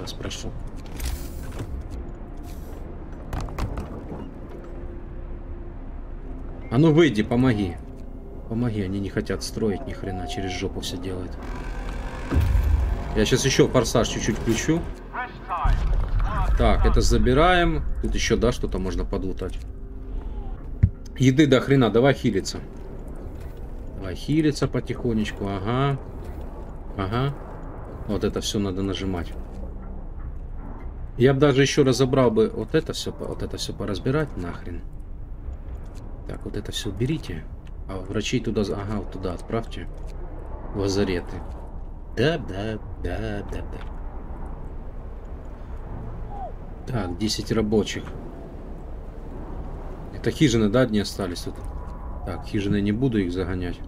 Вас прошу. А ну выйди, помоги. Помоги, они не хотят строить ни хрена, через жопу все делают. Я сейчас еще форсаж чуть-чуть включу. Так, это забираем. Тут еще, да, что-то можно подлутать. Еды до хрена, давай хилиться. Давай хилиться потихонечку, ага. Ага. Вот это все надо нажимать. Я бы даже еще разобрал бы вот это все, вот это все поразбирать нахрен. Так, вот это все уберите. А врачей туда, ага, вот туда отправьте. В лазареты. Да, да, да, да, да. Так, 10 рабочих. Это хижины, да, одни остались тут? Так, хижины не буду их загонять.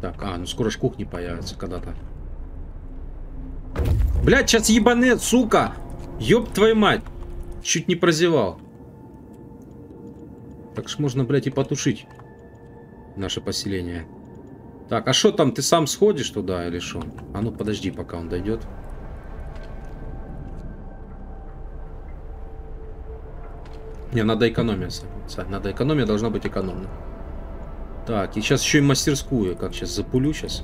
Так, а, ну скоро ж кухни появятся когда-то. Блять, сейчас ебанет, сука! Ёб твою мать! Чуть не прозевал. Так ж можно, блядь, и потушить наше поселение. Так, а что там, ты сам сходишь туда или что? А ну подожди, пока он дойдет. Не, надо экономия, Сань. Надо экономия, должна быть экономна. Так, и сейчас еще и мастерскую, как сейчас запулю сейчас.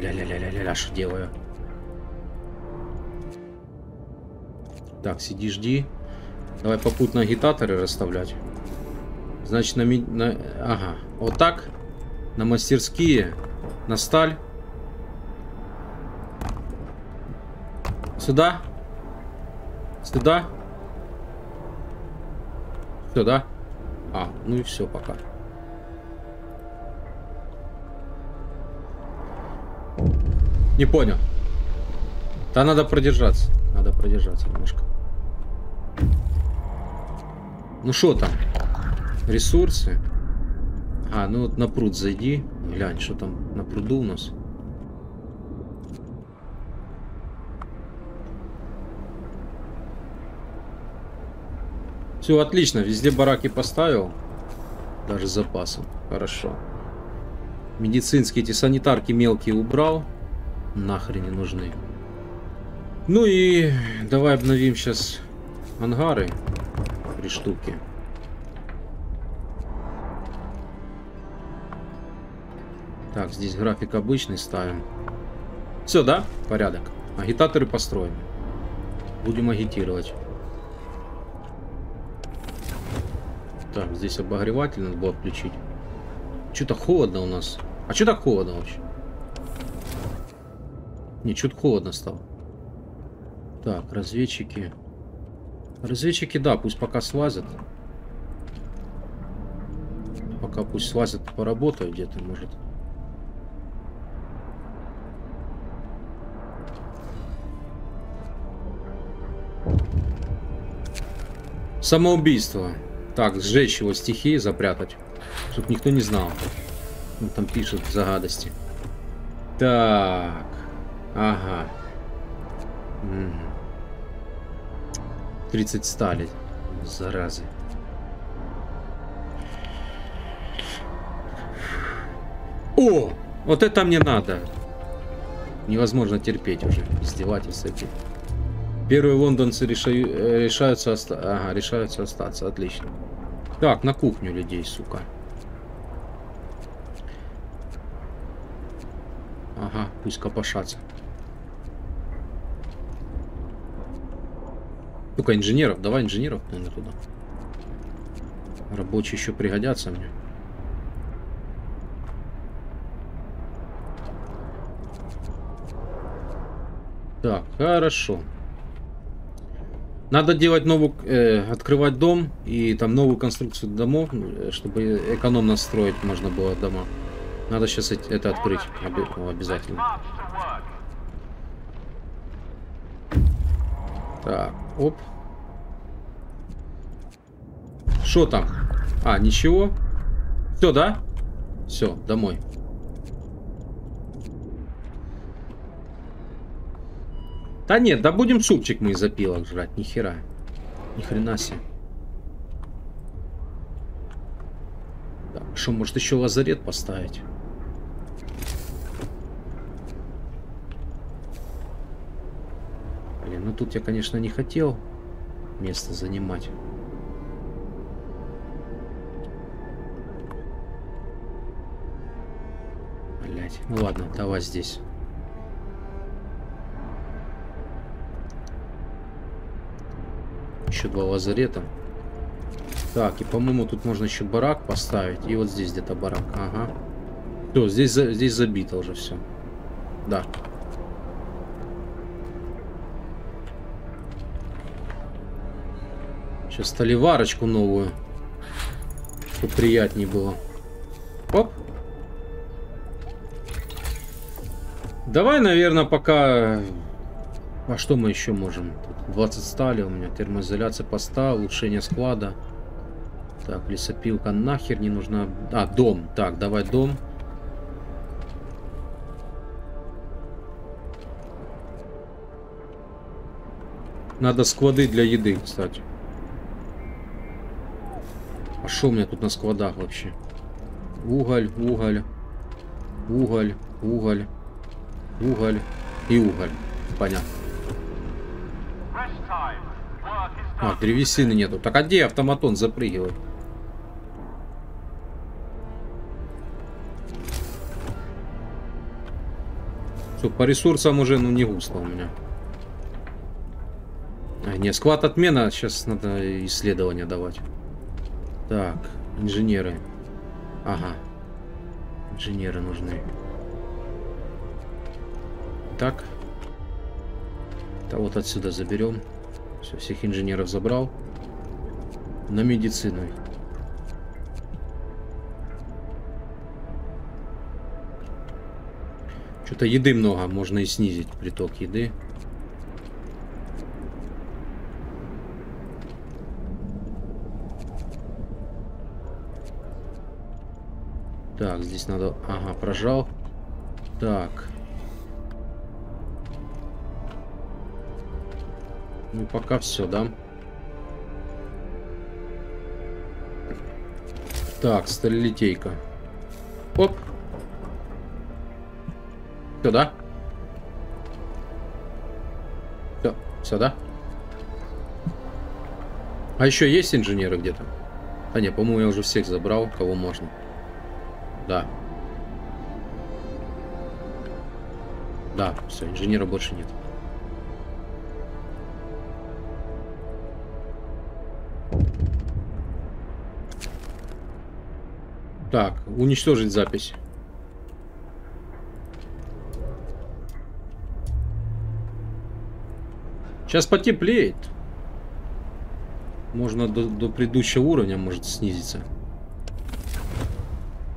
Ля-ля-ля-ля-ля, что делаю? Так, сиди, жди. Давай попутно агитаторы расставлять. Значит, на, на... Ага, вот так. На мастерские. На сталь. Сюда. Сюда. Все, да? А, ну и все, пока. Не понял. Да надо продержаться. Надо продержаться немножко. Ну что там? Ресурсы. А, ну вот на пруд зайди. Глянь, что там на пруду у нас. Все отлично, везде бараки поставил. Даже с запасом. Хорошо. Медицинские эти санитарки мелкие убрал. Нахрен не нужны. Ну и давай обновим сейчас ангары. Три штуки. Так, здесь график обычный ставим. Все, да? Порядок. Агитаторы построены. Будем агитировать. Так, здесь обогреватель надо было включить. Что-то холодно у нас. А что так холодно вообще? Не, что-то холодно стало. Так, разведчики. Разведчики, да, пусть пока слазят. Пока пусть слазят, поработают где-то, может. Самоубийство. Так, сжечь его стихи, запрятать. Чтоб никто не знал. Он там пишет за гадости. Так. Ага. Мгм. 30 стали. Заразы. О! Вот это мне надо. Невозможно терпеть уже. Издевательства эти. Первые лондонцы реша- э, решаются, оста- ага, решаются остаться. Отлично. Так, на кухню людей, сука. Ага, пусть копошатся. Только инженеров, давай инженеров, наверное, туда. Рабочие еще пригодятся мне. Так, хорошо. Надо делать новую, э, открывать дом и там новую конструкцию домов, э, чтобы экономно строить можно было дома. Надо сейчас это открыть обязательно. Так, оп. Что там? А, ничего. Все, да? Все, домой. Да нет, да будем супчик мы из опилок жрать, ни хера. Ни хрена себе. Так, что, может еще лазарет поставить? Блин, ну тут я, конечно, не хотел место занимать. Блять, ну ладно, давай здесь. Еще два лазарета. Так, и по-моему тут можно еще барак поставить. И вот здесь где-то барак. Ага. Все, здесь, здесь забито уже все. Да. Сейчас столеварочку новую. Чтобы приятнее было. Оп. Давай, наверное, пока... А что мы еще можем? Тут 20 стали у меня. Термоизоляция поста, улучшение склада. Так, лесопилка нахер не нужна. А, дом. Так, давай дом. Надо склады для еды, кстати. А что у меня тут на складах вообще? Уголь, уголь, уголь, уголь, уголь и уголь. Понятно. Rest time. Work is А, древесины нету. Так а где автоматон запрыгивает? Все, по ресурсам уже, ну, не густо у меня. А, не, склад отмена. Сейчас надо исследования давать. Так, инженеры. Ага. Инженеры нужны. Так. Да вот отсюда заберем. Все, всех инженеров забрал. На медицину. Что-то еды много, можно и снизить приток еды. Так, здесь надо... Ага, прожал. Так. Ну, пока все, да? Так, сталелитейка. Оп. Все, да? Все, все, да? А еще есть инженеры где-то? А не, по-моему, я уже всех забрал, кого можно. Да. Да, все, инженера больше нет. Так, уничтожить запись. Сейчас потеплеет. Можно до, до предыдущего уровня может снизиться.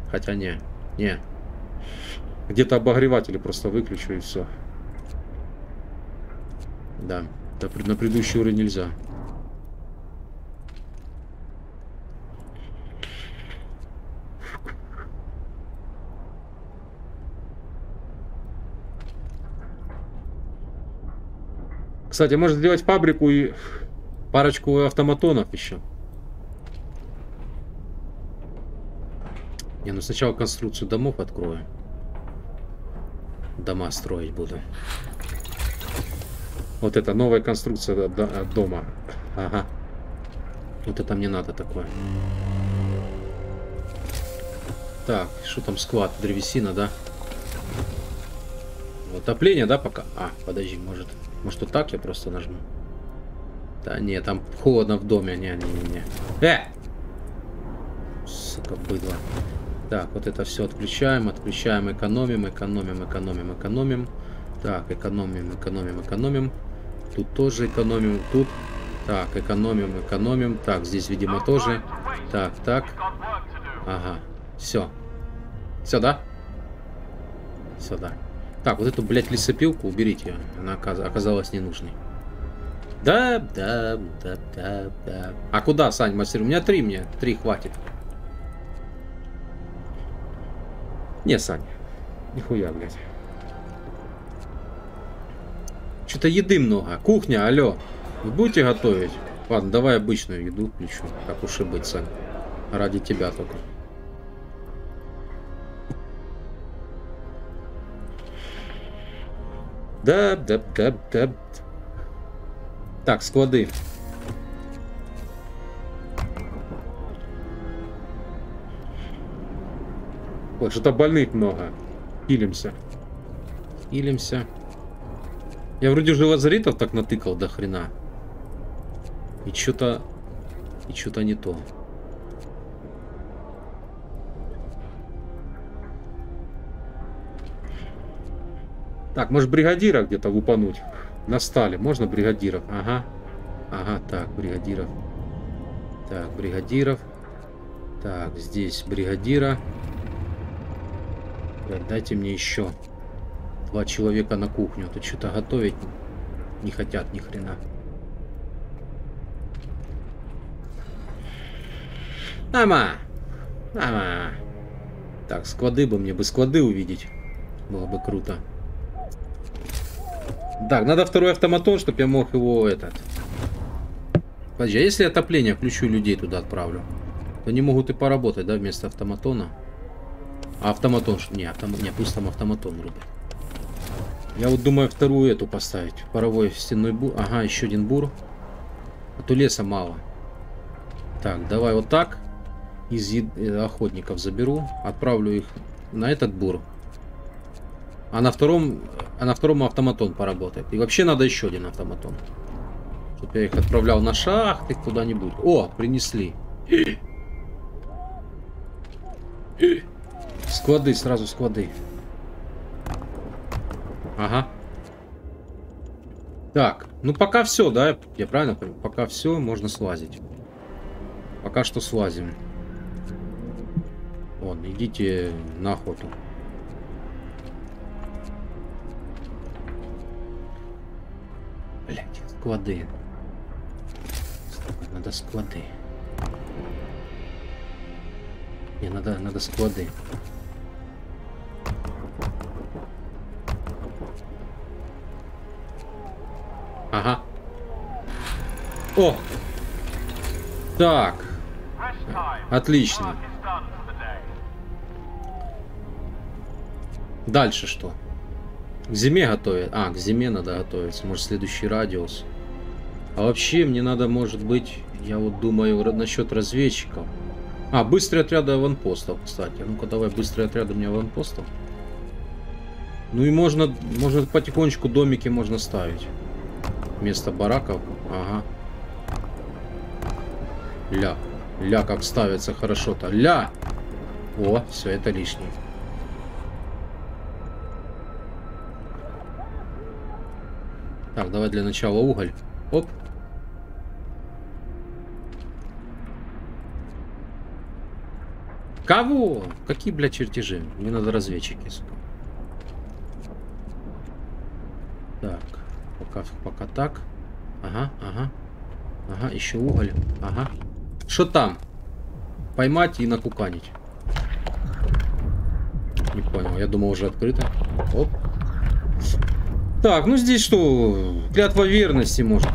Хотя не, не. Где-то обогреватели просто выключу и все. Да, до, на предыдущий уровень нельзя. Кстати, может сделать фабрику и парочку автоматонов еще. Не, ну сначала конструкцию домов открою. Дома строить буду. Вот это новая конструкция дома. Ага. Вот это мне надо такое. Так, что там склад? Древесина, да? Отопление, да, пока? А, подожди, может... Может, вот так я просто нажму? Да нет, там холодно в доме. Не-не-не. Э! Сука, быдло. Так, вот это все отключаем, отключаем, экономим, экономим, экономим, экономим. Так, экономим, экономим, экономим. Тут тоже экономим, тут. Так, экономим, экономим. Так, здесь, видимо, тоже. Так, так. Ага, все. Все, да? Все, да. Так, вот эту, блядь, лесопилку уберите. Она оказалась ненужной. Да, да, да, да, да. А куда, Сань, мастер? У меня три мне. Три хватит. Не, Сань. Нихуя, блядь. Что-то еды много. Кухня, алло. Вы будете готовить? Ладно, давай обычную еду включу. Как уж и быть, Сань. Ради тебя только. Да, да, да, да. Так, склады. Вот, что-то больных много. Илимся. Илимся. Я вроде уже лазаритов так натыкал до хрена. И что-то... И что-то не то. Так, может бригадира где-то лупануть? На стале. Можно бригадиров? Ага. Ага, так, бригадиров. Так, бригадиров. Так, здесь бригадира. Блядь, дайте мне еще. Два человека на кухню. Тут что-то готовить не хотят ни хрена. Ама! Ама! Так, склады бы мне бы склады увидеть. Было бы круто. Так, надо второй автоматон, чтобы я мог его этот... Подожди, а если отопление включу людей туда отправлю? То они могут и поработать, да, вместо автоматона? А автоматон... Не, автом... не пусть там автоматон рубит. Я вот думаю вторую эту поставить. Паровой стенной бур. Ага, еще один бур. А то леса мало. Так, давай вот так. Из охотников заберу. Отправлю их на этот бур. А на втором, а на втором автоматон поработает. И вообще надо еще один автоматон. Чтобы я их отправлял на шахты куда-нибудь. О, принесли. Склады, сразу склады. Ага. Так, ну пока все, да? Я правильно понял? Пока все, можно слазить. Пока что слазим. Вон, идите на охоту. склады. Надо склады. Не, надо, надо склады. Ага. О! Так. Отлично. Дальше что? К зиме готовят. А, к зиме надо готовиться. Может, следующий радиус. А вообще, мне надо, может быть, я вот думаю насчет разведчиков. А, быстрые отряды аванпостов, кстати. Ну-ка, давай быстрые отряды мне аванпостов. Ну и можно, можно потихонечку домики можно ставить. Вместо бараков. Ага. Ля. Ля, как ставится хорошо-то. Ля! О, все, это лишнее. Так, давай для начала уголь. Оп. Кого? Какие, блядь, чертежи? Мне надо разведчики. Так, пока, пока так. Ага, ага. Ага, еще уголь. Ага. Что там? Поймать и накуканить. Не понял, я думал уже открыто. Оп. Так, ну здесь что? Клятва верности может.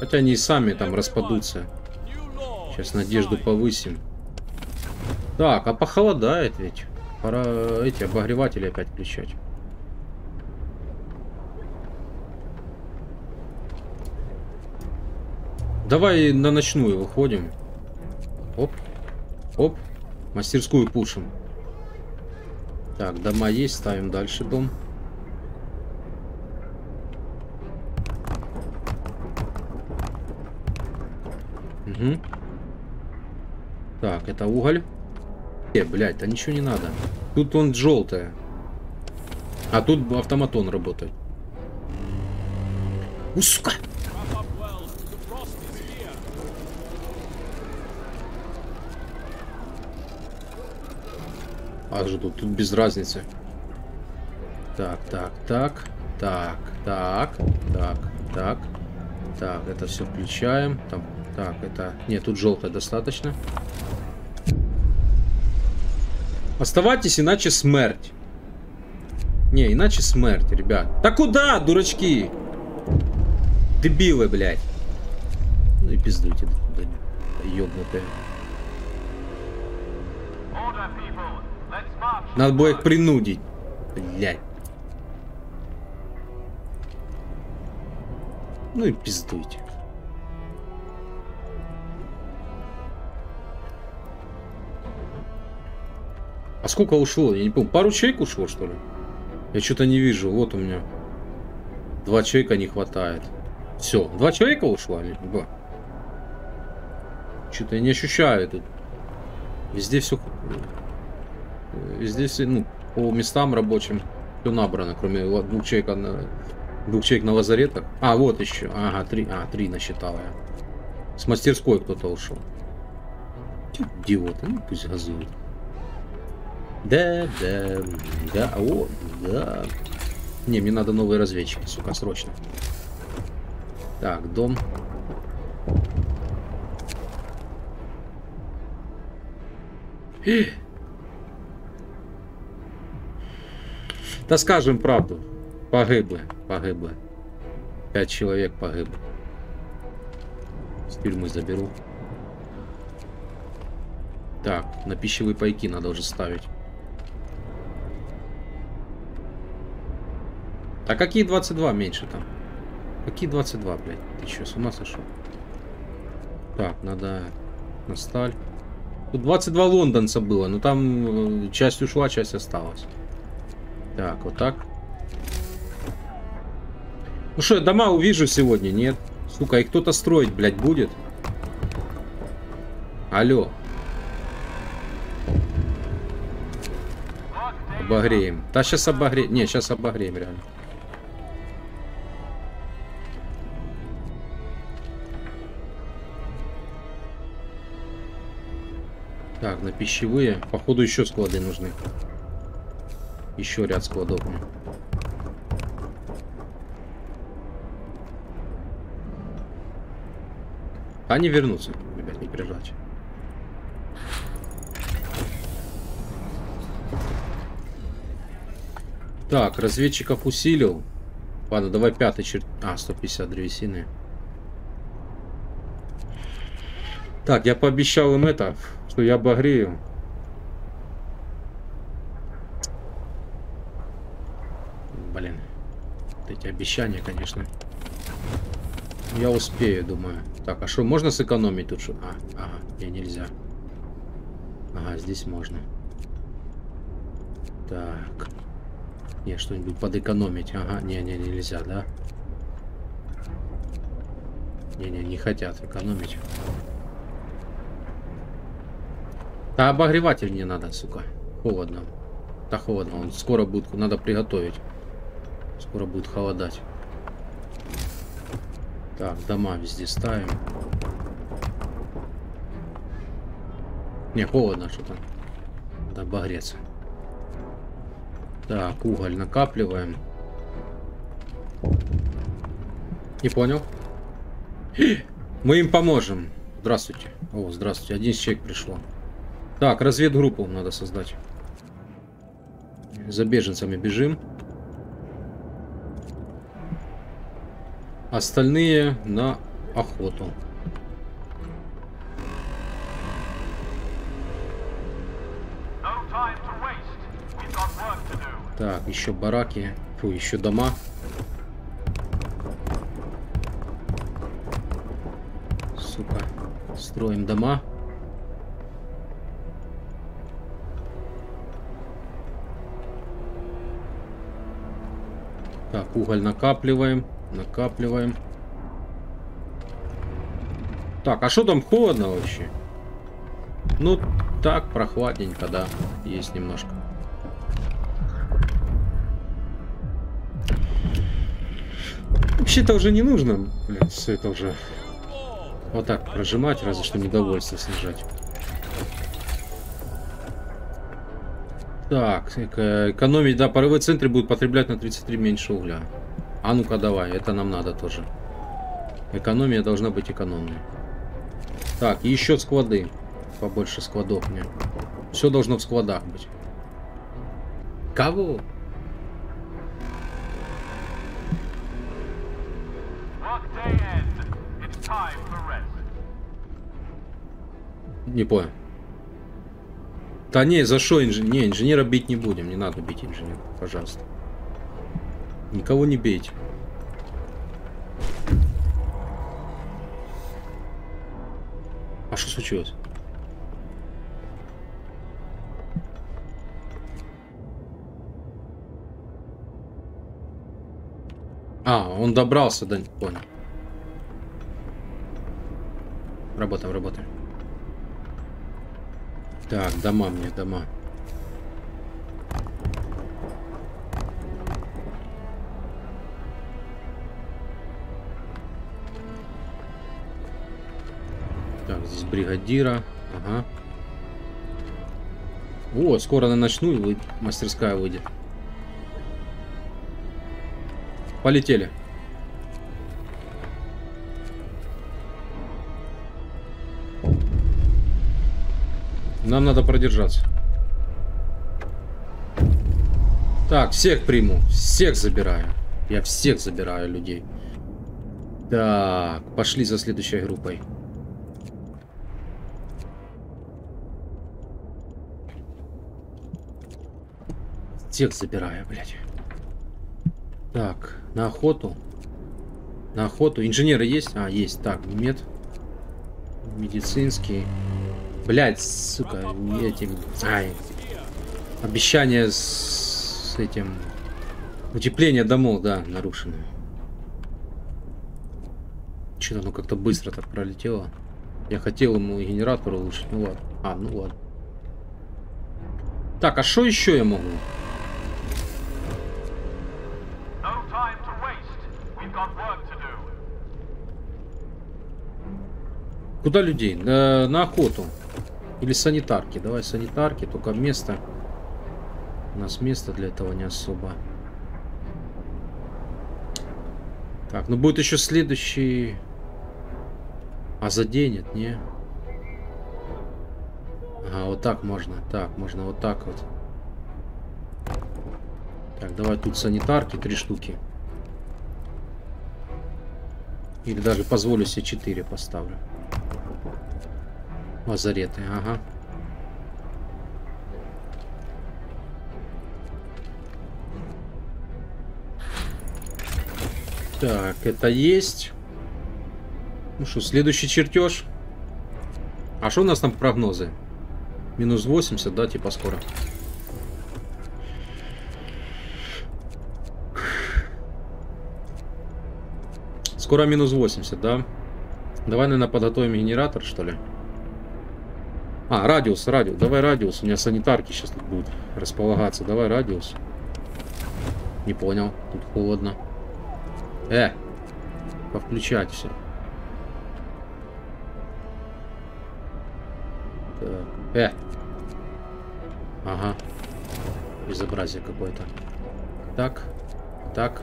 Хотя они и сами там распадутся. Сейчас надежду повысим. Так, а похолодает ведь. Пора эти обогреватели опять включать. Давай на ночную выходим. Оп. Оп. Мастерскую пушим. Так, дома есть, ставим дальше дом. Угу. Так, это уголь. Э, блядь, да ничего не надо. Тут он желтая. А тут автоматон работает. У, сука! А же тут, тут без разницы. Так, так, так, так, так, так, так, так, это все включаем. Там, так, это... Нет, тут желтое достаточно. Оставайтесь, иначе смерть. Не, иначе смерть, ребят. Да куда, дурачки? Дебилы, блядь. Ну и пиздуйте. Да, да ёбнутые. Надо было их принудить. Блядь. Ну и пиздуйте. А сколько ушло? Я не помню. Пару человек ушло, что ли? Я что-то не вижу. Вот у меня. Два человека не хватает. Все. Два человека ушло? или Два. Что-то я не ощущаю тут. Везде все... Везде все, ну, по местам рабочим все набрано, кроме двух человек на, двух человек на лазаретах. А, вот еще. Ага, три. А, три насчитал я. С мастерской кто-то ушел. Идиоты, ну пусть газуют. Да, да, да, о, да. Не, мне надо новые разведчики, сука, срочно. Так, дом. Та скажем правду. Погибли, погибли. Пять человек погибло. С тюрьмы заберу. Так, на пищевые пайки надо уже ставить. А какие 22 меньше там? Какие 22, блядь? Ты что, с ума сошел? Так, надо на сталь. Тут 22 лондонца было, но там э, часть ушла, часть осталась. Так, вот так. Ну что, дома увижу сегодня, нет? Сука, и кто-то строить, блядь, будет? Алло, обогреем. Да, сейчас обогреем. Не, сейчас обогреем, реально. Так, на пищевые. Походу еще склады нужны. Еще ряд складов. Они вернутся, ребят, не переживайте. Так, разведчиков усилил. Ладно, давай пятый чер... А, 150 древесины. Так, я пообещал им это, что я обогрею. Блин. Вот эти обещания, конечно. Я успею, думаю. Так, а что, можно сэкономить тут? Что? А, ага, не, нельзя. Ага, здесь можно. Так. Не, что-нибудь подэкономить. Ага, не-не, нельзя, да? Не-не, не хотят экономить. Да обогреватель мне надо, сука. Холодно. Да холодно, он скоро будет, надо приготовить. Скоро будет холодать. Так, дома везде ставим. Не, холодно что-то. Надо обогреться. Так, уголь накапливаем. Не понял. Мы им поможем. Здравствуйте. О, здравствуйте. Один человек пришло. Так, разведгруппу надо создать. За беженцами бежим. Остальные на охоту. Так, еще бараки. Фу, еще дома. Сука. Строим дома. Так, уголь накапливаем. Накапливаем. Так, а что там холодно вообще? Ну, так, прохладненько, да. Есть немножко. Вообще-то уже не нужно, блин, все это уже вот так прожимать, разве что недовольство снижать. Так, эко- экономить, да, паровые центры будут потреблять на 33 меньше угля. А ну-ка давай, это нам надо тоже. Экономия должна быть экономной. Так, еще склады. Побольше складов мне. Все должно в складах быть. Кого? Не понял. Да не, за что инженер? Не, инженера бить не будем. Не надо бить инженера, пожалуйста. Никого не бейте. А что случилось? А, он добрался до... Понял. Работаем, работаем. Так, дома мне, дома. Так, здесь бригадира. Ага. О, скоро на ночную вы- мастерская выйдет. Полетели. Нам надо продержаться. Так, всех приму. Всех забираю. Я всех забираю людей. Так, пошли за следующей группой. Всех забираю, блядь. Так, на охоту. На охоту. Инженеры есть? А, есть. Так, мед. Медицинский. Блять, сука, этим. Ай. Обещание с, этим. Утепление домов, да, нарушено. Что-то оно как-то быстро так пролетело. Я хотел ему генератор улучшить. Ну ладно. А, ну ладно. Так, а что еще я могу? Куда людей? На, на охоту. Или санитарки. Давай санитарки, только место. У нас места для этого не особо. Так, ну будет еще следующий... А заденет, не? Ага, вот так можно. Так, можно вот так вот. Так, давай тут санитарки, три штуки. Или даже позволю себе 4 поставлю. Лазареты, ага. Так, это есть. Ну что, следующий чертеж. А что у нас там прогнозы? Минус 80, да, типа скоро. Скоро минус 80, да? Давай, наверное, подготовим генератор, что ли? А, радиус, радиус. Давай радиус. У меня санитарки сейчас тут будут располагаться. Давай радиус. Не понял. Тут холодно. Э, повключать все. Так, э. Ага. Безобразие какое-то. Так, так.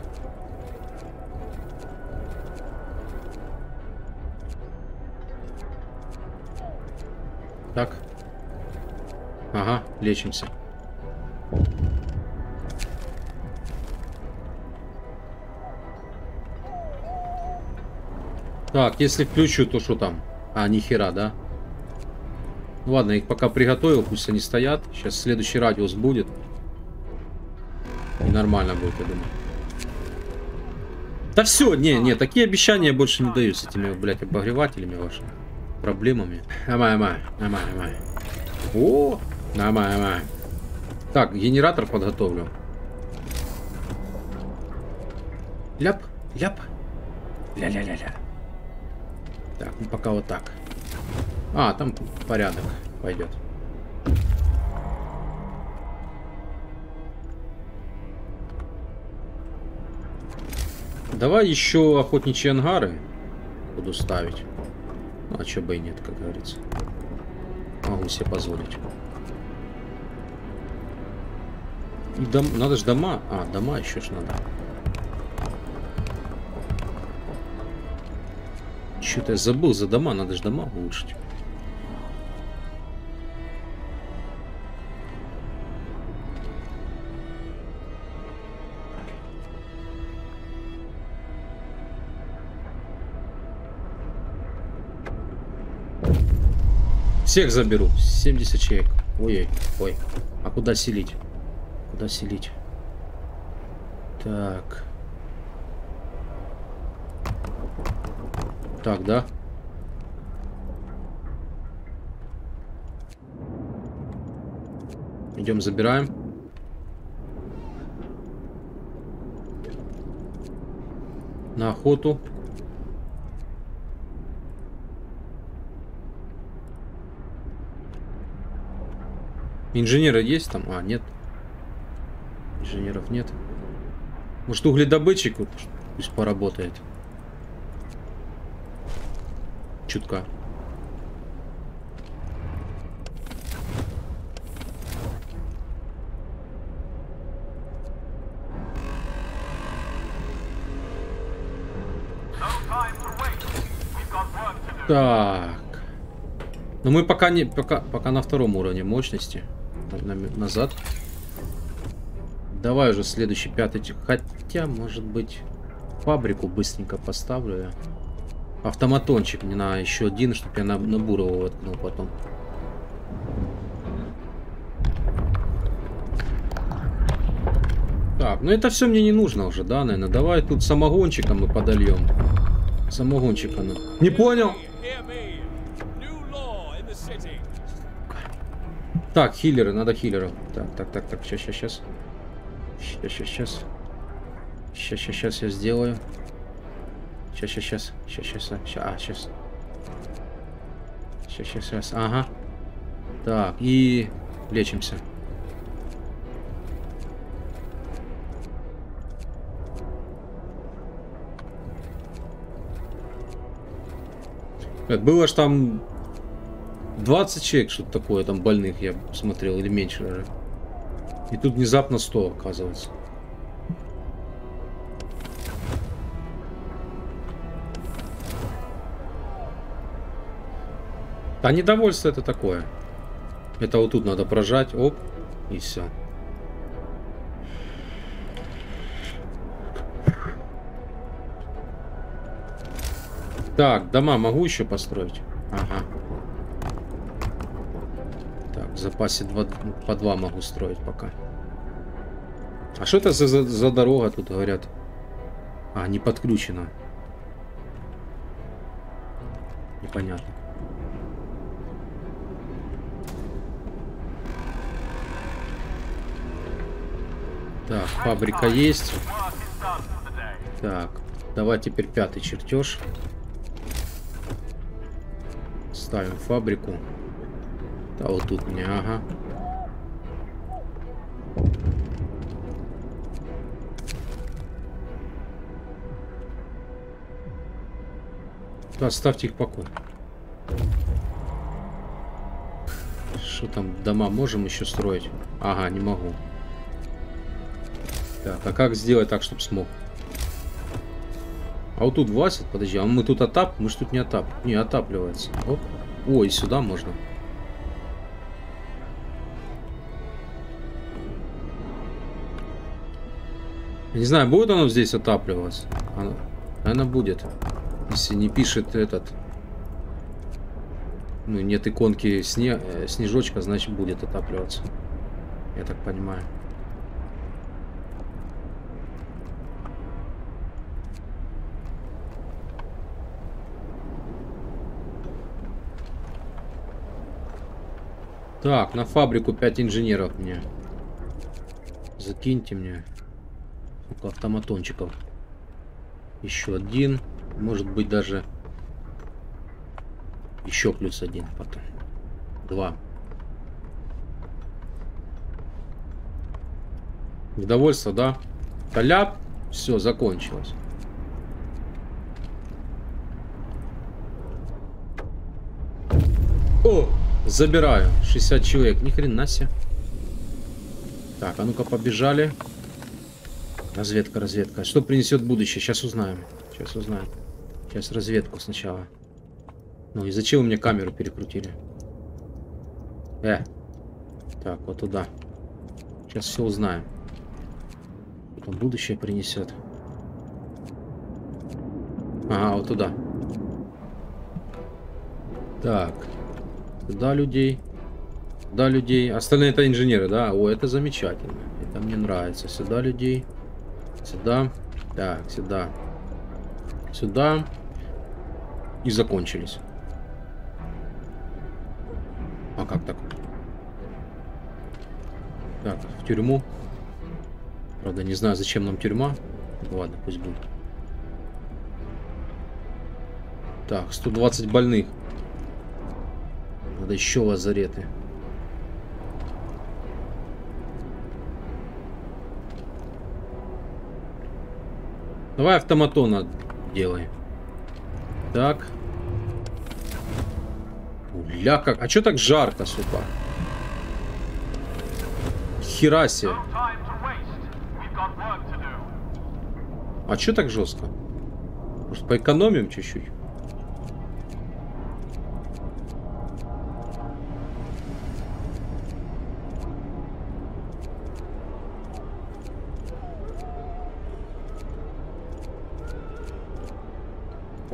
Так. Ага, лечимся. Так, если включу, то что там? А, нихера, да? Ну ладно, их пока приготовил, пусть они стоят. Сейчас следующий радиус будет. И нормально будет, я думаю. Да все, не, не, такие обещания больше не даю с этими, блядь, обогревателями вашими. Проблемами. Амай, амай, амай, амай. О, амай, амай. Так, генератор подготовлю. Ляп, ляп. Ля-ля-ля-ля. Так, ну пока вот так. А, там порядок пойдет. Давай еще охотничьи ангары буду ставить. Ну, а чё бы и нет, как говорится. Могу себе позволить. И дом... Надо же дома. А, дома еще ж надо. Что-то я забыл за дома. Надо же дома улучшить. Всех заберу. 70 человек. Ой-ой, ой. А куда селить? Куда селить? Так. Так, да? Идем, забираем. На охоту. Инженеры есть там? А, нет. Инженеров нет. Может, угледобытчик вот пусть поработает. Чутка. Так. Но мы пока не пока пока на втором уровне мощности. На- на- назад. Давай уже следующий пятый. Хотя, может быть, фабрику быстренько поставлю я. Автоматончик мне на еще один, чтобы я на, на Бурова воткнул потом. Так, ну это все мне не нужно уже, да, наверное. Давай тут самогончиком мы подольем. Самогончика. ну. Не понял? Так, хиллеры, надо хиллеров. Так, так, так, так, сейчас, сейчас, сейчас. Сейчас, сейчас, сейчас. Сейчас, сейчас, сейчас я сделаю. Сейчас, сейчас, сейчас. Сейчас, сейчас, сейчас. А, сейчас. Сейчас, сейчас, сейчас. Ага. Так, и лечимся. Э, Было ж там 20 человек, что-то такое, там больных я смотрел, или меньше даже. И тут внезапно 100, оказывается. А недовольство это такое. Это вот тут надо прожать, оп, и все. Так, дома могу еще построить? Ага. Так, в запасе два, по два могу строить пока. А что это за, за, за дорога тут говорят? А, не подключена. Непонятно. Так, фабрика есть. Так, давай теперь пятый чертеж. Ставим фабрику. Да, вот тут мне, ага. Да, ставьте их покой. Что там, дома можем еще строить? Ага, не могу. Так, а как сделать так, чтобы смог? А вот тут Вася, подожди, а мы тут отап? Мы ж тут не отап. Не, отапливается. Оп. Ой, сюда можно. Не знаю, будет оно здесь отапливаться? Оно, наверное, будет. Если не пишет этот... Ну, нет иконки сне, э, снежочка, значит будет отапливаться. Я так понимаю. Так, на фабрику 5 инженеров мне. Закиньте мне. Сколько автоматончиков. Еще один. Может быть даже еще плюс один потом. Два. Удовольствие, да? Толяп. Все, закончилось. О! Забираю. 60 человек. Ни хрена себе. Так, а ну-ка побежали. Разведка, разведка. Что принесет будущее? Сейчас узнаем. Сейчас узнаем. Сейчас разведку сначала. Ну и зачем вы мне камеру перекрутили? Э. Так, вот туда. Сейчас все узнаем. Что будущее принесет. Ага, вот туда. Так. Туда людей. Туда людей. Остальные это инженеры, да? О, это замечательно. Это мне нравится. Сюда людей. Сюда. Так, сюда. Сюда. И закончились. А как так? Так, в тюрьму. Правда, не знаю, зачем нам тюрьма. Ладно, пусть будет. Так, 120 больных. Надо еще лазареты. Давай автоматона делай. Так. Ля как. А что так жарко, сука? Хера себе. No time to waste. We've got work to do. А что так жестко? Может поэкономим чуть-чуть?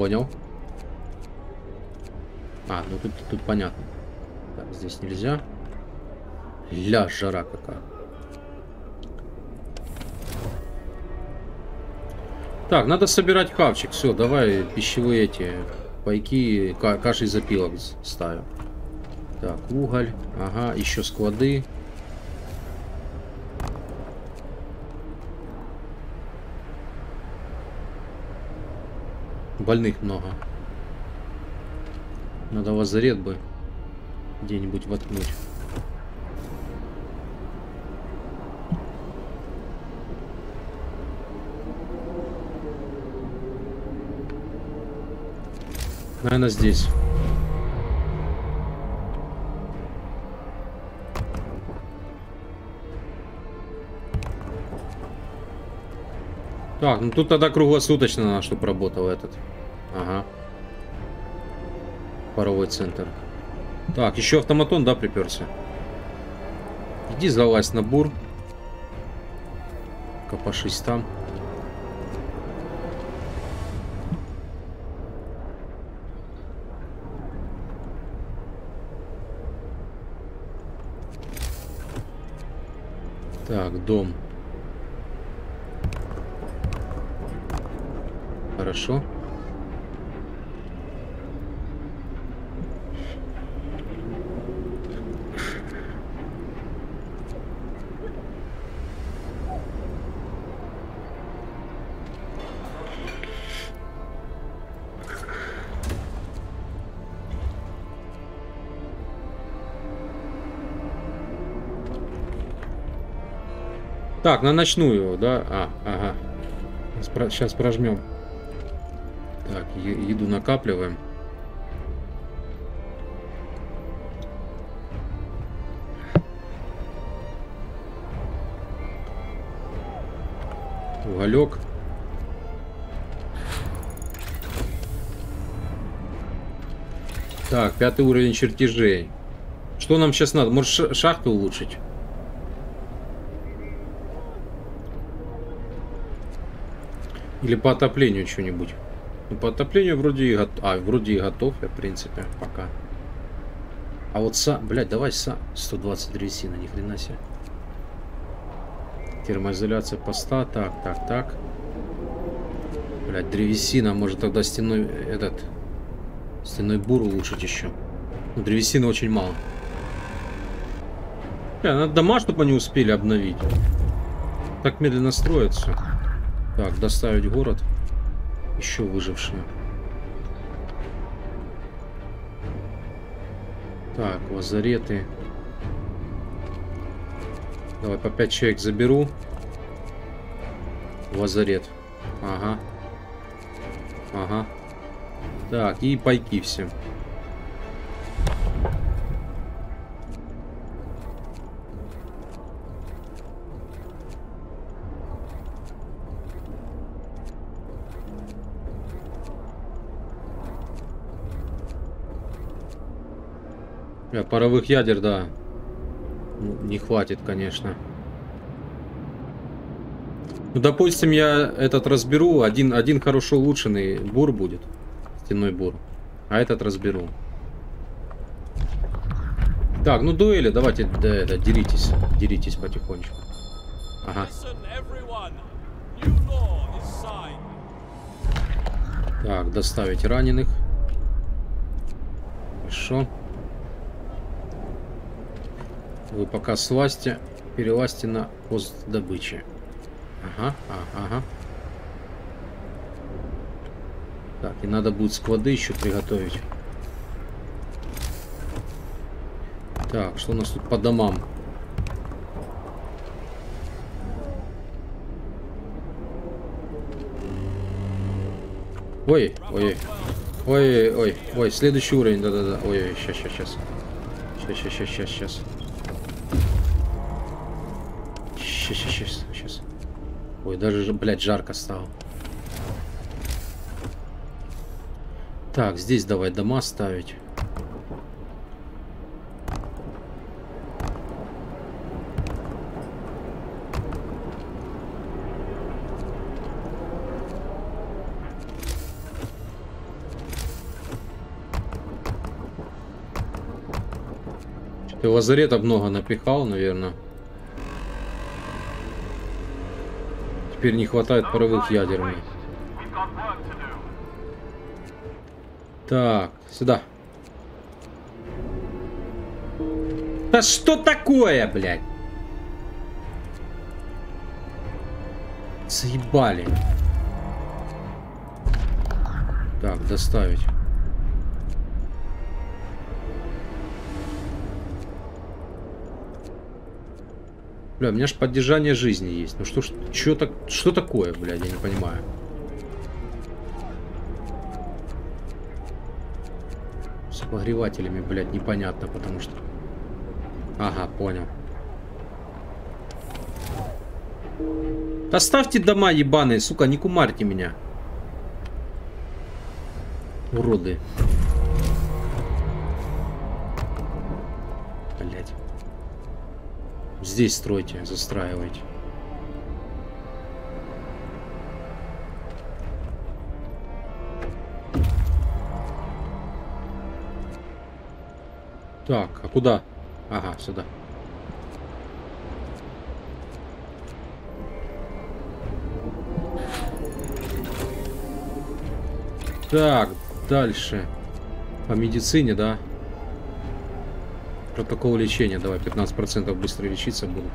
Понял. А, ну тут, тут понятно. Так, здесь нельзя. Ля, жара какая. Так, надо собирать хавчик. Все, давай пищевые эти пайки, ка каши из опилок ставим. Так, уголь. Ага, еще склады. Больных много. Надо лазарет бы где-нибудь воткнуть. Наверное, здесь. Так, ну тут тогда круглосуточно на чтобы работал этот. Ага. Паровой центр. Так, еще автоматон, да, приперся? Иди залазь на бур. Копашись там. Так, дом. Хорошо. Так, на ночную, да? А, ага. Сейчас прожмем. Еду накапливаем. Уголек. Так, пятый уровень чертежей. Что нам сейчас надо? Может ша- шахту улучшить? Или по отоплению что-нибудь? Ну, по отоплению вроде и готов. А, вроде и готов я, в принципе, пока. А вот са... Блядь, давай са... 120 древесина, ни хрена себе. Термоизоляция поста. Так, так, так. Блядь, древесина. Может тогда стеной... Этот... Стеной бур улучшить еще. Ну, древесины очень мало. Бля, надо дома, чтобы они успели обновить. Так медленно строятся. Так, доставить город. Еще выжившие. Так, лазареты. Давай по 5 человек заберу. Лазарет. Ага. Ага. Так, и пайки все. Бля, паровых ядер, да. Ну, не хватит, конечно. Ну, допустим, я этот разберу. Один, один хорошо улучшенный бур будет. Стенной бур. А этот разберу. Так, ну дуэли, давайте, да, это, деритесь. Деритесь потихонечку. Ага. Так, доставить раненых. Хорошо. Вы пока сласьте, перелазьте на пост добычи. Ага, а, ага. Так, и надо будет склады еще приготовить. Так, что у нас тут по домам? Ой, ой, ой, ой, ой, следующий уровень, да-да-да, ой, ой, сейчас, сейчас, сейчас, сейчас, сейчас, сейчас, сейчас, сейчас, сейчас, сейчас, ой, даже, блядь, жарко стало. Так, здесь давай дома ставить. Ты лазарета много напихал, наверное. теперь не хватает паровых ядер. Так, сюда. Да что такое, блядь? Заебали. Так, доставить. Бля, у меня ж поддержание жизни есть. Ну что ж, что так, что такое, блядь, я не понимаю. С обогревателями, блядь, непонятно, потому что... Ага, понял. Оставьте дома ебаные, сука, не кумарьте меня. Уроды. здесь стройте, застраивайте. Так, а куда? Ага, сюда. Так, дальше. По медицине, да? Протокол лечения, давай, 15% быстро лечиться буду.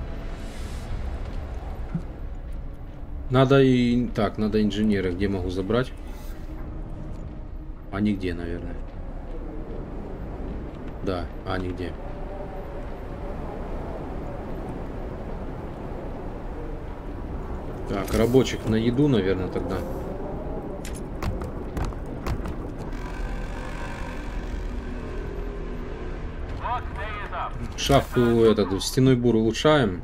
Надо и... Так, надо инженера. Где могу забрать? А нигде, наверное. Да, а нигде. Так, рабочих на еду, наверное, тогда day is up. Шахту этот, стеной бур улучшаем.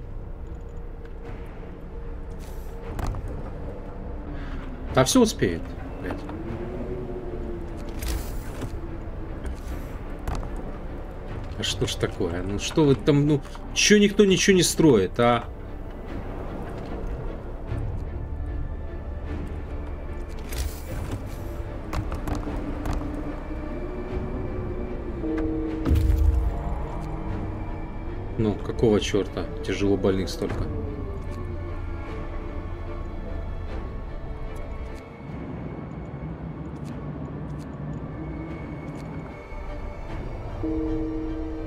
Да все успеет, блядь. А что ж такое? Ну что вы там, ну, чё никто ничего не строит, а? Ну, какого черта? Тяжело больных столько.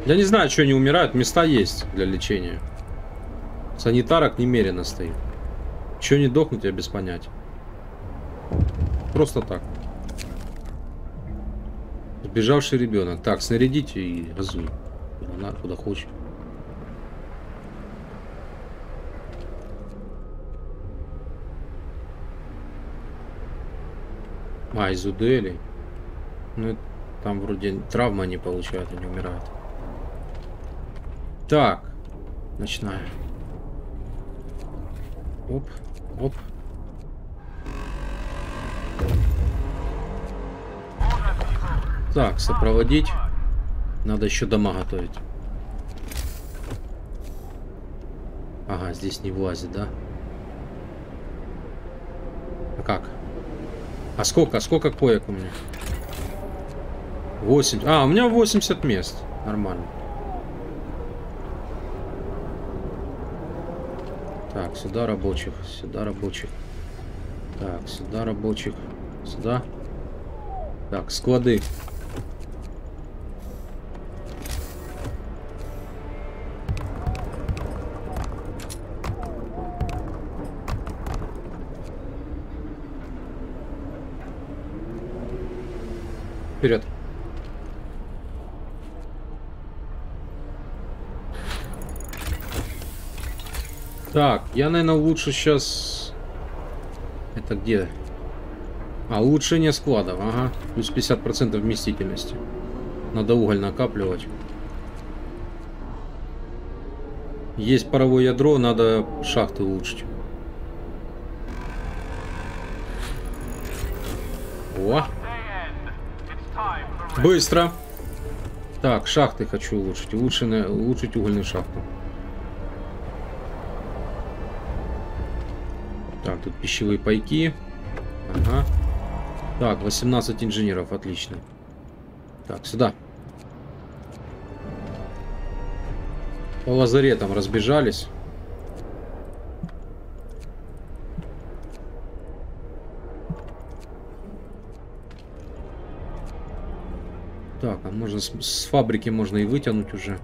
Я не знаю, что они умирают. Места есть для лечения. Санитарок немерено стоит. Че не дохнуть, я без понятия. Просто так. Сбежавший ребенок. Так, снарядите и газуй. Куда, на- куда хочешь. А, из Удели. Ну, там вроде травмы они получают, они умирают. Так, ночная. Оп, оп. Так, сопроводить. Надо еще дома готовить. Ага, здесь не влазит, да? А как? А сколько? Сколько коек у меня? 8. А, у меня 80 мест. Нормально. Так, сюда рабочих, сюда рабочих. Так, сюда рабочих, сюда. Так, склады. Так, я, наверное, лучше сейчас... Это где? А, улучшение складов, ага. Плюс 50% вместительности. Надо уголь накапливать. Есть паровое ядро, надо шахты улучшить. О, быстро. Так, шахты хочу улучшить. Улучшенная, улучшить угольную шахту. Тут пищевые пайки. Ага. Так, 18 инженеров, отлично. Так, сюда. По лазаретам разбежались. Так, а можно с, с фабрики можно и вытянуть уже.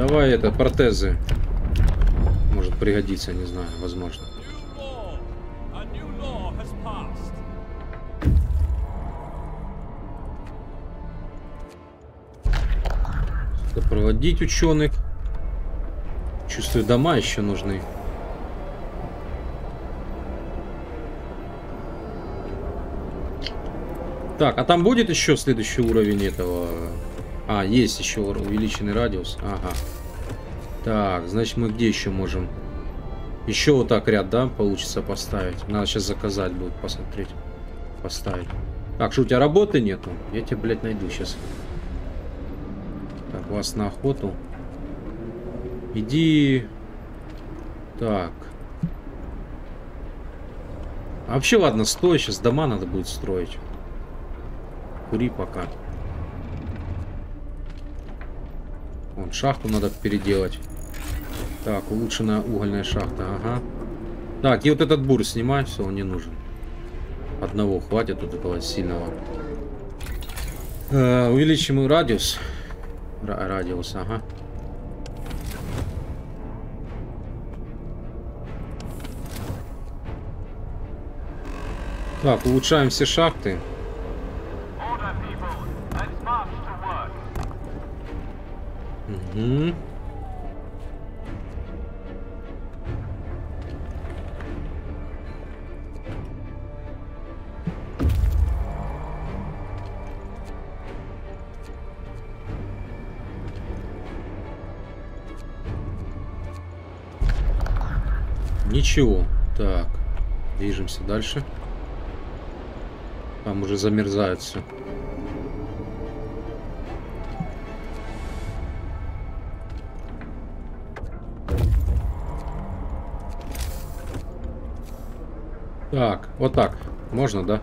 Давай это, протезы. Может пригодится, не знаю, возможно. Сопроводить ученых. Чувствую, дома еще нужны. Так, а там будет еще следующий уровень этого? А, есть еще увеличенный радиус. Ага. Так, значит мы где еще можем? Еще вот так ряд, да, получится поставить? Надо сейчас заказать будет, посмотреть. Поставить. Так, что у тебя работы нету? Я тебя, блядь, найду сейчас. Так, вас на охоту. Иди. Так. А вообще, ладно, стой, сейчас дома надо будет строить. Кури пока. Вон, шахту надо переделать. Так, улучшенная угольная шахта, ага. Так, и вот этот бур снимай, все, он не нужен. Одного хватит тут этого сильного. Э, увеличим радиус. Ра- радиус, ага. Так, улучшаем все шахты. Движемся дальше. Там уже замерзает все. Так, вот так. Можно, да?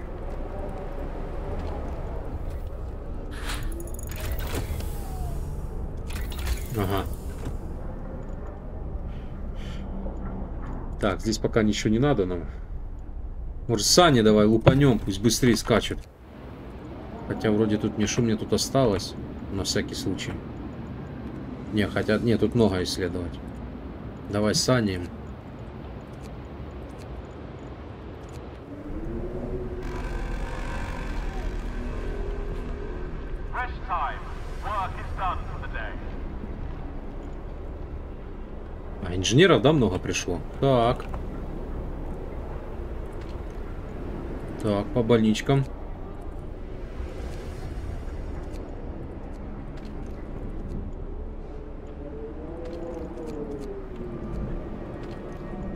Ага. Так, здесь пока ничего не надо нам. Может, сани давай лупанем, пусть быстрее скачут. Хотя вроде тут не шум, мне тут осталось. На всякий случай. Не, хотя, нет, тут много исследовать. Давай сани. А инженеров, да, много пришло? Так. Так, по больничкам.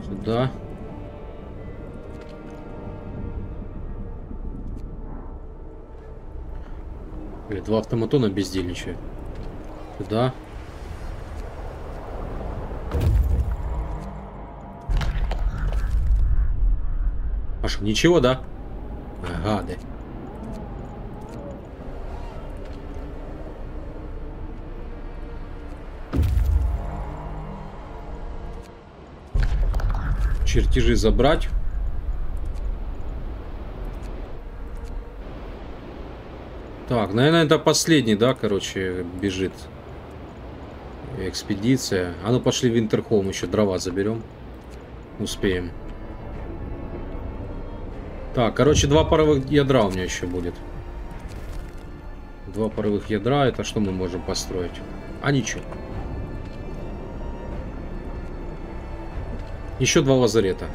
Сюда. Блин, два автоматона бездельничают. Сюда. А что, ничего, да? Гады. Чертежи забрать. Так, наверное, это последний, да, короче, бежит экспедиция. А ну пошли в Винтерхолм, еще дрова заберем. Успеем. Так, короче, два паровых ядра у меня еще будет. Два паровых ядра, это что мы можем построить? А ничего. Еще два лазарета.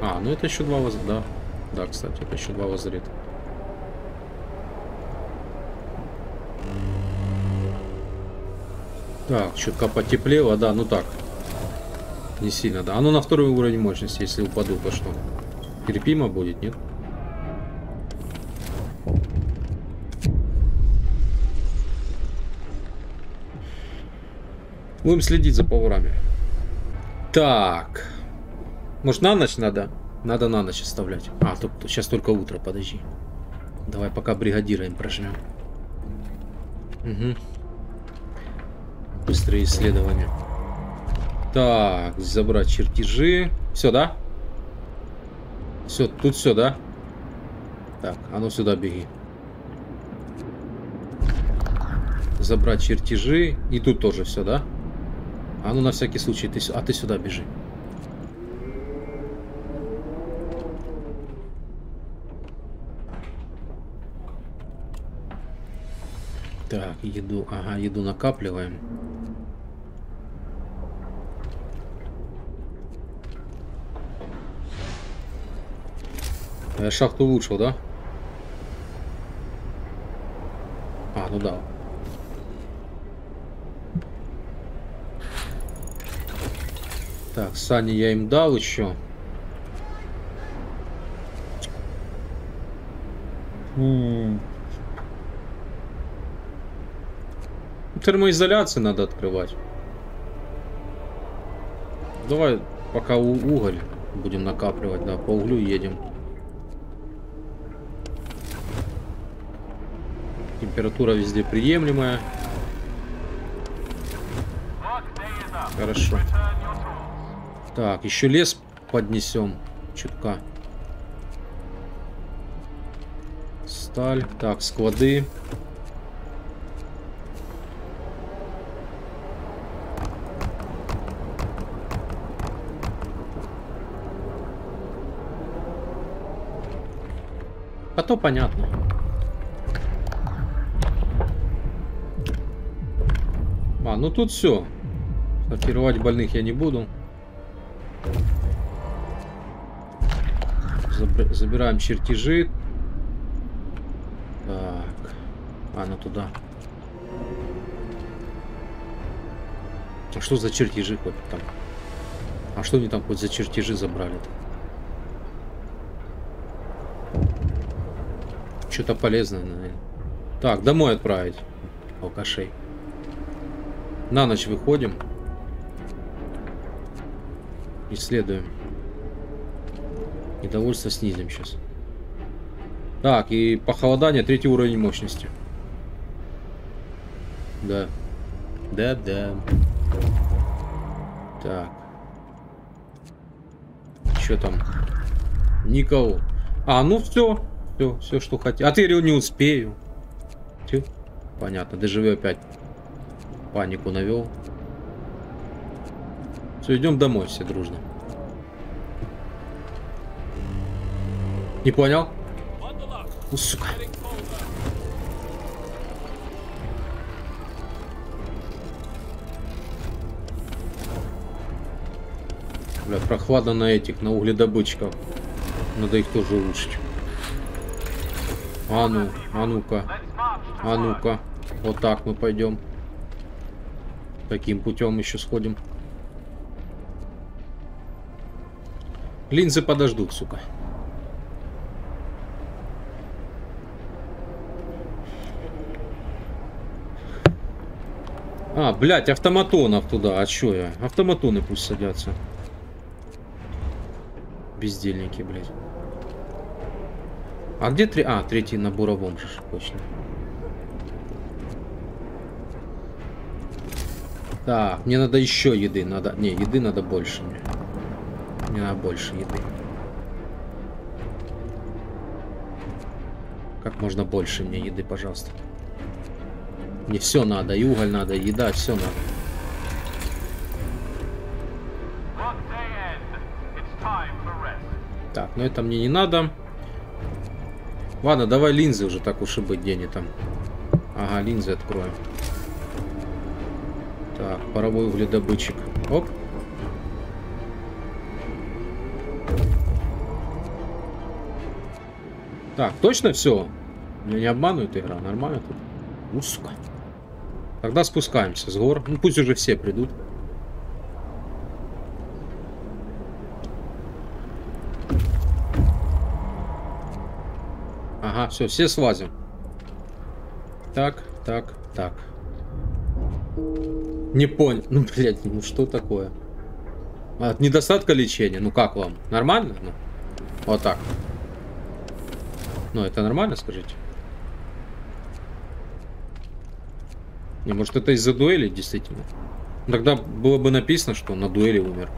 А, ну это еще два лазарета. Да. да, кстати, это еще два лазарета. Так, чутка потеплело, да, ну так. Не сильно, да. Оно на второй уровень мощности, если упаду, то что? Терпимо будет, нет? Будем следить за поварами. Так. Может на ночь надо? Надо на ночь оставлять. А, тут сейчас только утро, подожди. Давай пока бригадира им прожмем. Угу. Быстрые исследования. Так, забрать чертежи. Все, да? Все, тут все, да? Так, а ну сюда беги. Забрать чертежи. И тут тоже все, да? А ну на всякий случай, ты, а ты сюда бежи. Так, еду, ага, еду накапливаем. Я шахту улучшил, да? А, ну да. Так, сани я им дал еще. Термоизоляции надо открывать. Давай пока уголь будем накапливать, да, по углю едем. Температура везде приемлемая. Хорошо. Так, еще лес поднесем. Чутка. Сталь. Так, склады. А то понятно. А, ну тут все. Сортировать больных я не буду. Забираем чертежи. Так. А, ну туда. А что за чертежи хоть там? А что они там хоть за чертежи забрали-то? Что-то полезное, наверное. Так, домой отправить. Алкашей. На ночь выходим. Исследуем. Недовольство снизим сейчас. Так, и похолодание, третий уровень мощности. Да. Да, да. Так. Что там? Никого. А, ну все. Все, все, что хотел. А ты не успею. Тю. Понятно, доживу опять. Панику навел. Все, идем домой все дружно. Не понял? Ну, сука. Бля, прохладно на этих, на угледобытчиков. Надо их тоже улучшить. А ну, а ну-ка, а ну-ка. Вот так мы пойдем. Таким путем еще сходим. Линзы подождут, сука. А, блядь, автоматонов туда. А чё я? Автоматоны пусть садятся. Бездельники, блядь. А где три... А, третий на буровом же, точно. Так, мне надо еще еды. Надо... Не, еды надо больше мне. Мне надо больше еды. Как можно больше мне еды, пожалуйста. Мне все надо, и уголь надо, и еда, все надо. Так, ну это мне не надо. Ладно, давай линзы уже, так уж и быть, где они там. Ага, линзы откроем. Так, паровой угледобытчик. Оп. Так, точно все? Меня не обманывает игра, нормально тут? Ну, сука. Тогда спускаемся с гор. Ну, пусть уже все придут. Ага, все, все слазим. Так, так, так. Не понял. Ну, блядь, ну что такое? От недостатка лечения. Ну как вам? Нормально? Ну, вот так. Ну, это нормально, скажите? Не, может это из-за дуэли, действительно? Тогда было бы написано, что на дуэли умер.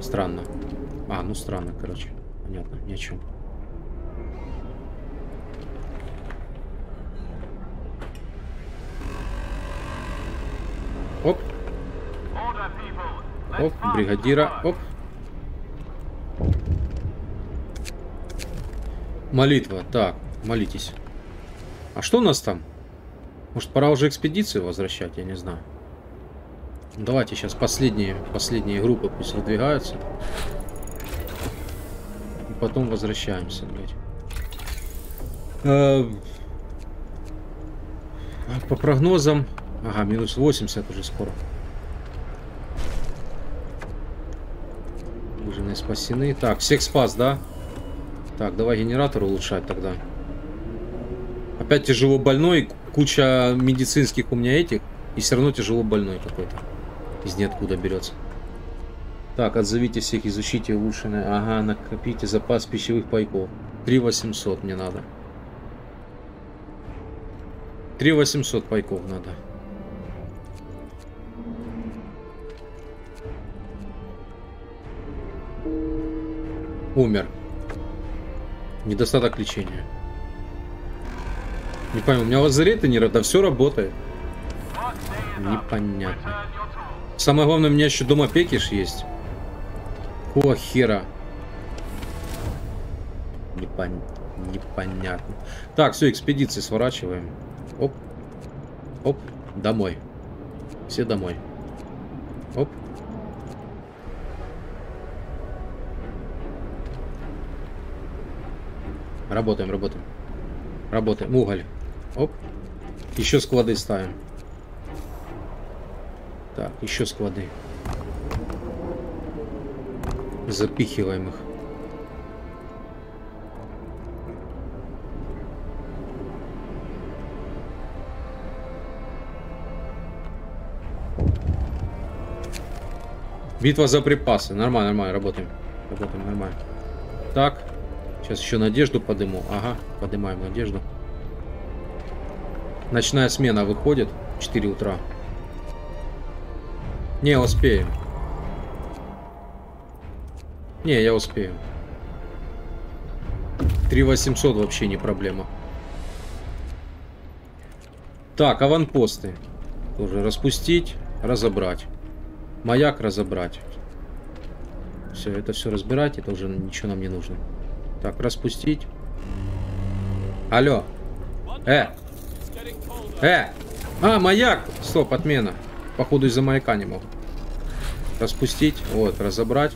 Странно. А, ну странно, короче. Понятно, ни о чем. Оп, оп, бригадира, оп. Молитва, так, молитесь. А что у нас там? Может, пора уже экспедицию возвращать, я не знаю. Давайте сейчас последние, последние группы пусть выдвигаются. И потом возвращаемся, блядь. Э, По прогнозам... Ага, минус 80 уже скоро. Выжженные спасены. Так, всех спас, да? Так, давай генератор улучшать тогда. Опять тяжело больной, куча медицинских у меня этих, и все равно тяжело больной какой-то. Из ниоткуда берется. Так, отзовите всех, изучите улучшенное. Ага, накопите запас пищевых пайков. 3800 мне надо. Три 800 пайков надо. Умер. Недостаток лечения. Не пойму, у меня лазареты не работают, да все работает. Непонятно. Самое главное, у меня еще дома пекиш есть. Какого хера? Непон... Непонятно. Так, все, экспедиции сворачиваем. Оп. Оп. Домой. Все домой. Оп. Работаем, работаем. Работаем. Уголь. Оп. Еще склады ставим. Так, еще склады. Запихиваем их. Битва за припасы. Нормально, нормально, работаем. Работаем нормально. Так. Сейчас еще надежду подыму. Ага, поднимаем надежду. Ночная смена выходит. 4 утра. Не, успеем. Не, я успею. 3800 вообще не проблема. Так, аванпосты. Тоже распустить, разобрать. Маяк разобрать. Все, это все разбирать, это уже ничего нам не нужно. Так, распустить. Алло. Э. э. А, маяк. Стоп, отмена. Походу из-за маяка не мог. Распустить. Вот, разобрать.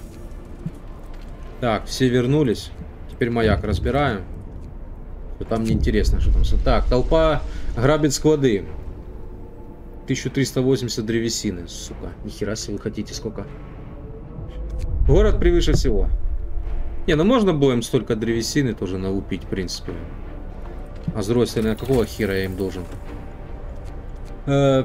Так, все вернулись. Теперь маяк разбираем. Там неинтересно, что там. Так, толпа грабит склады. 1380 древесины, сука. Нихера себе вы хотите сколько? Город превыше всего. Не, ну можно было им столько древесины тоже налупить, в принципе. А с другой стороны, а какого хера я им должен? Э,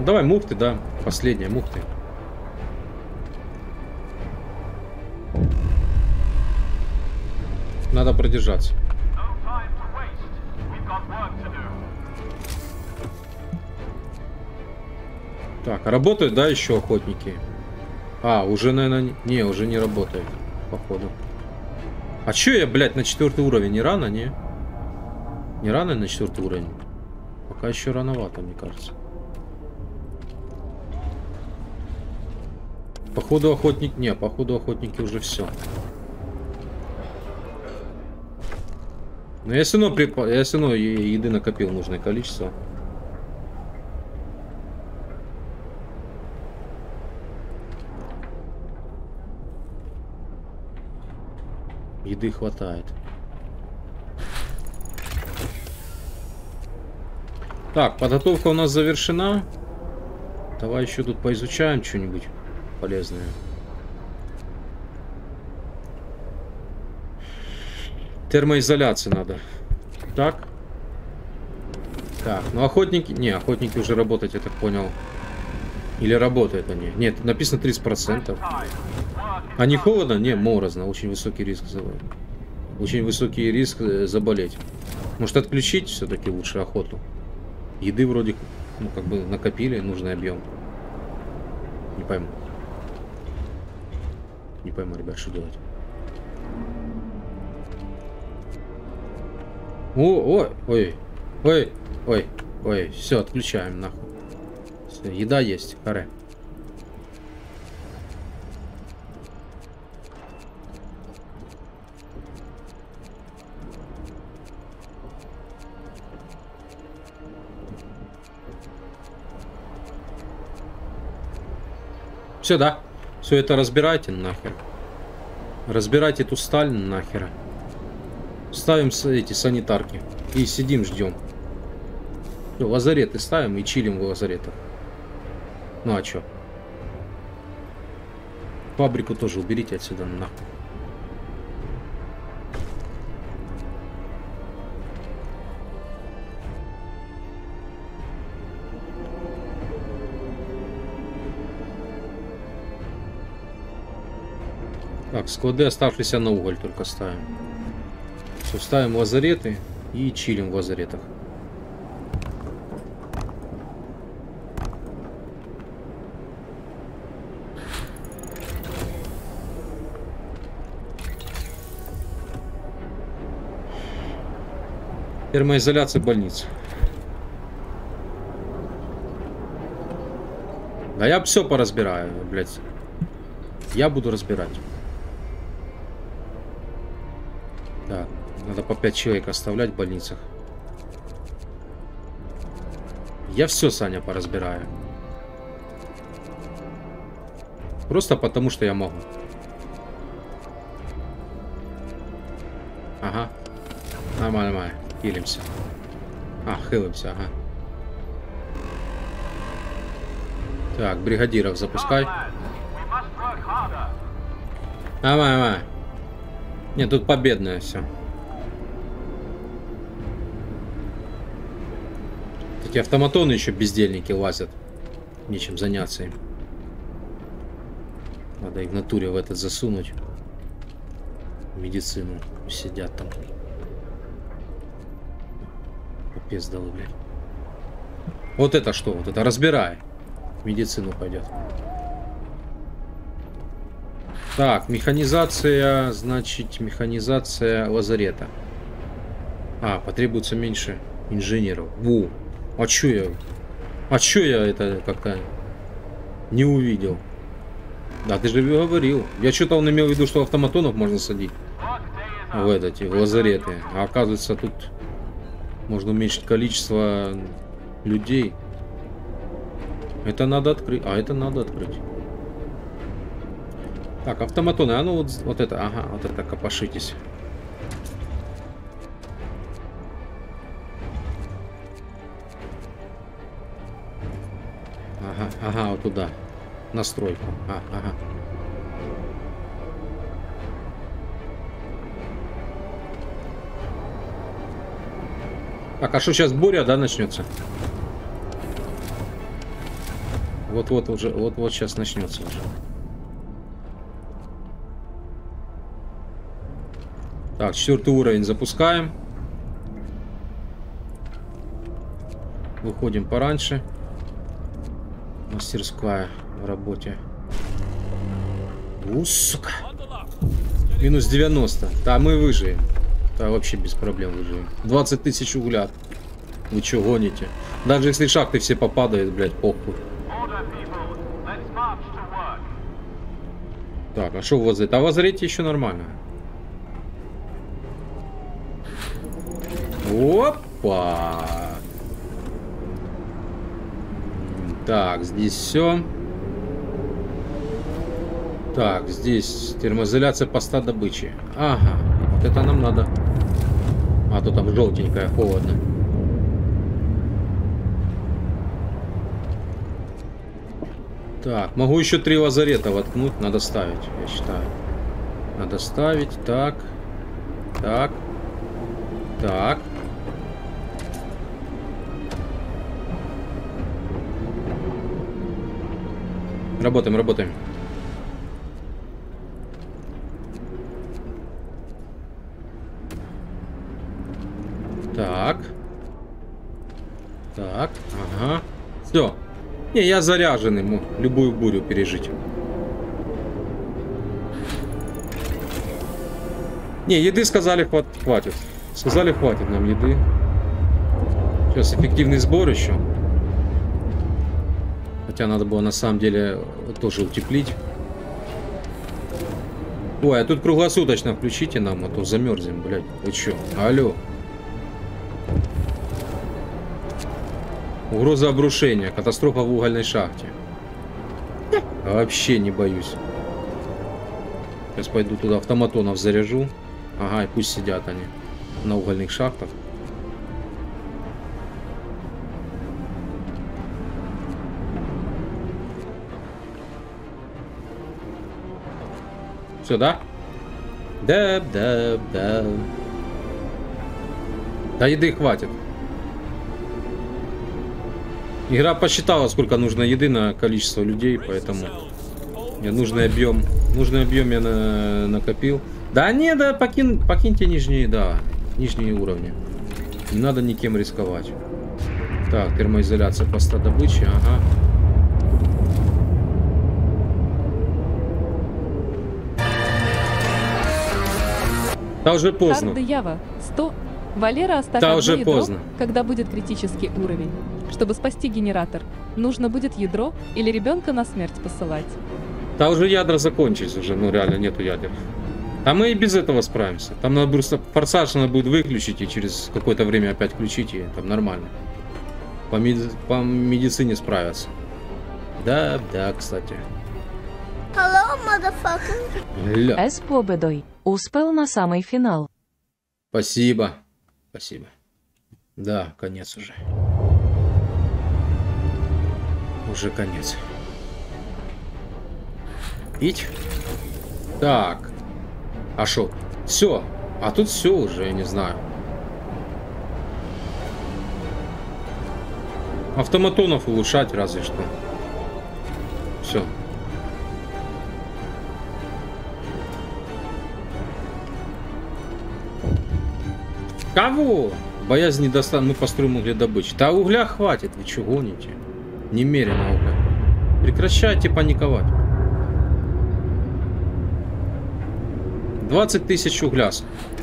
Давай мухты, да. Последняя мухты. Надо продержаться. Так, а работают, да, еще охотники? А, уже, наверное, не... не, уже не работает, походу. А чё я, блядь, на четвертый уровень? Не рано, не? Не рано на четвертый уровень? Пока еще рановато, мне кажется. Походу охотник... Не, походу охотники уже все. Но я все равно, припа- я все равно еды накопил нужное количество. Еды хватает. Так, подготовка у нас завершена. Давай еще тут поизучаем что-нибудь полезное. Термоизоляция надо. Так. Так, ну охотники... Не, охотники уже работать, я так понял. Или работают они? Нет, написано 30%. А не холодно? Не, морозно. Очень высокий риск за- Очень высокий риск э, заболеть. Может отключить все-таки лучше охоту? Еды вроде, ну, как бы накопили нужный объем. Не пойму. Не пойму, ребят, что делать. О, ой, ой, ой, ой, ой, все, отключаем нахуй. Всё, еда есть, харе. Все, да. Все это разбирайте нахер. Разбирайте эту сталь нахер. Ставим эти санитарки. И сидим, ждем. Всё, лазареты ставим и чилим в лазаретах. Ну а чё? Фабрику тоже уберите отсюда нахуй. Так, склады оставшиеся на уголь только ставим. Все, ставим лазареты и чилим в лазаретах. Термоизоляция больниц. Да я все поразбираю, блядь. Я буду разбирать. Надо по 5 человек оставлять в больницах. Я все, Саня, поразбираю. Просто потому, что я могу. Ага. Нормально, нормально. Хилимся. А, хилимся, ага. Так, бригадиров запускай. Давай, давай. Нет, тут победное все. Эти автоматоны еще бездельники лазят. Нечем заняться им. Надо их в натуре в этот засунуть. Медицину. Сидят там. Капец дал, блядь. Вот это что? Вот это разбирай. В медицину пойдет. Так, механизация, значит, механизация лазарета. А, потребуется меньше инженеров. Ву. А чё я... А чё я это как-то не увидел? Да, ты же говорил. Я что-то он имел в виду, что автоматонов можно садить в эти, в лазареты. А оказывается, тут можно уменьшить количество людей. Это надо открыть. А, это надо открыть. Так, автоматоны. А ну вот, вот это, ага, вот это копошитесь. Ага, вот туда. Настройку. А, ага. Так, а что сейчас буря, да, начнется? Вот-вот уже, вот-вот сейчас начнется уже. Так, четвертый уровень запускаем. Выходим пораньше. Мастерская в работе. У, сука. Минус 90. Да, мы выживем. Да, вообще без проблем выживем. 20 тысяч угля. Вы что, гоните? Даже если шахты все попадают, блядь, похуй. Так, а что в лазарете? А в лазарете еще нормально. Опа! Так, здесь все. Так, здесь термоизоляция поста добычи. Ага, вот это нам надо. А то там желтенькое, холодно. Так, могу еще три лазарета воткнуть, надо ставить, я считаю. Надо ставить, так, так, так. Работаем, работаем. Так. Так, ага. Все. Не, я заряженный, мог любую бурю пережить. Не, еды сказали хват- хватит. Сказали хватит нам еды. Сейчас эффективный сбор еще. Хотя надо было на самом деле тоже утеплить. Ой, а тут круглосуточно включите нам, а то замерзнем, блядь. Вы чё? Алло. Угроза обрушения. Катастрофа в угольной шахте. Вообще не боюсь. Сейчас пойду туда автоматонов заряжу. Ага, и пусть сидят они на угольных шахтах. Все, да? Да, да, да. Еды хватит. Игра посчитала, сколько нужно еды на количество людей, поэтому мне нужный объем, нужный объем я на- накопил. Да не, да покин, покиньте нижние, да. нижние уровни. Не надо никем рисковать. Так, термоизоляция поста добычи, ага. Да уже поздно. Карда Ява 100. Валера Да одно уже ядро, поздно. когда будет критический уровень. Чтобы спасти генератор, нужно будет ядро или ребенка на смерть посылать. Да уже ядра закончились уже, ну реально нету ядер. А мы и без этого справимся. Там надо просто форсаж надо будет выключить и через какое-то время опять включить, и там нормально. По, меди- по медицине справятся. Да, да, кстати. Hello, motherfucker. Ля. С победой. Успел на самый финал. Спасибо. Спасибо. Да, конец уже. Уже конец. Пить? Так. А шо? Все. А тут все уже, я не знаю. Автоматонов улучшать разве что. Все. Кого? Боязнь недостатка. Мы построим угледобычу. Да угля хватит, вы чего гоните? Немерено угля. Прекращайте паниковать. 20 тысяч угля.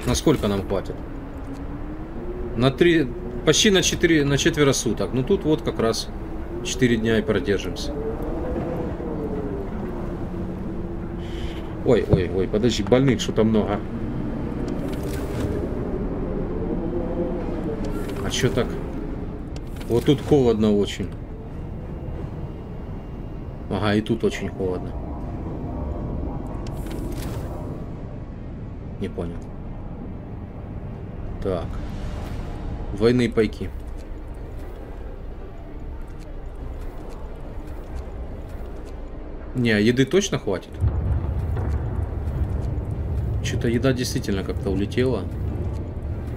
На сколько нам хватит? На три... Почти на 4, на четверо суток. Ну тут вот как раз 4 дня и продержимся. Ой, ой, ой, подожди, больных что-то много. Чё так? Вот тут холодно очень. Ага, и тут очень холодно. Не понял. Так. Двойные пайки. Не, а еды точно хватит? Что-то еда действительно как-то улетела.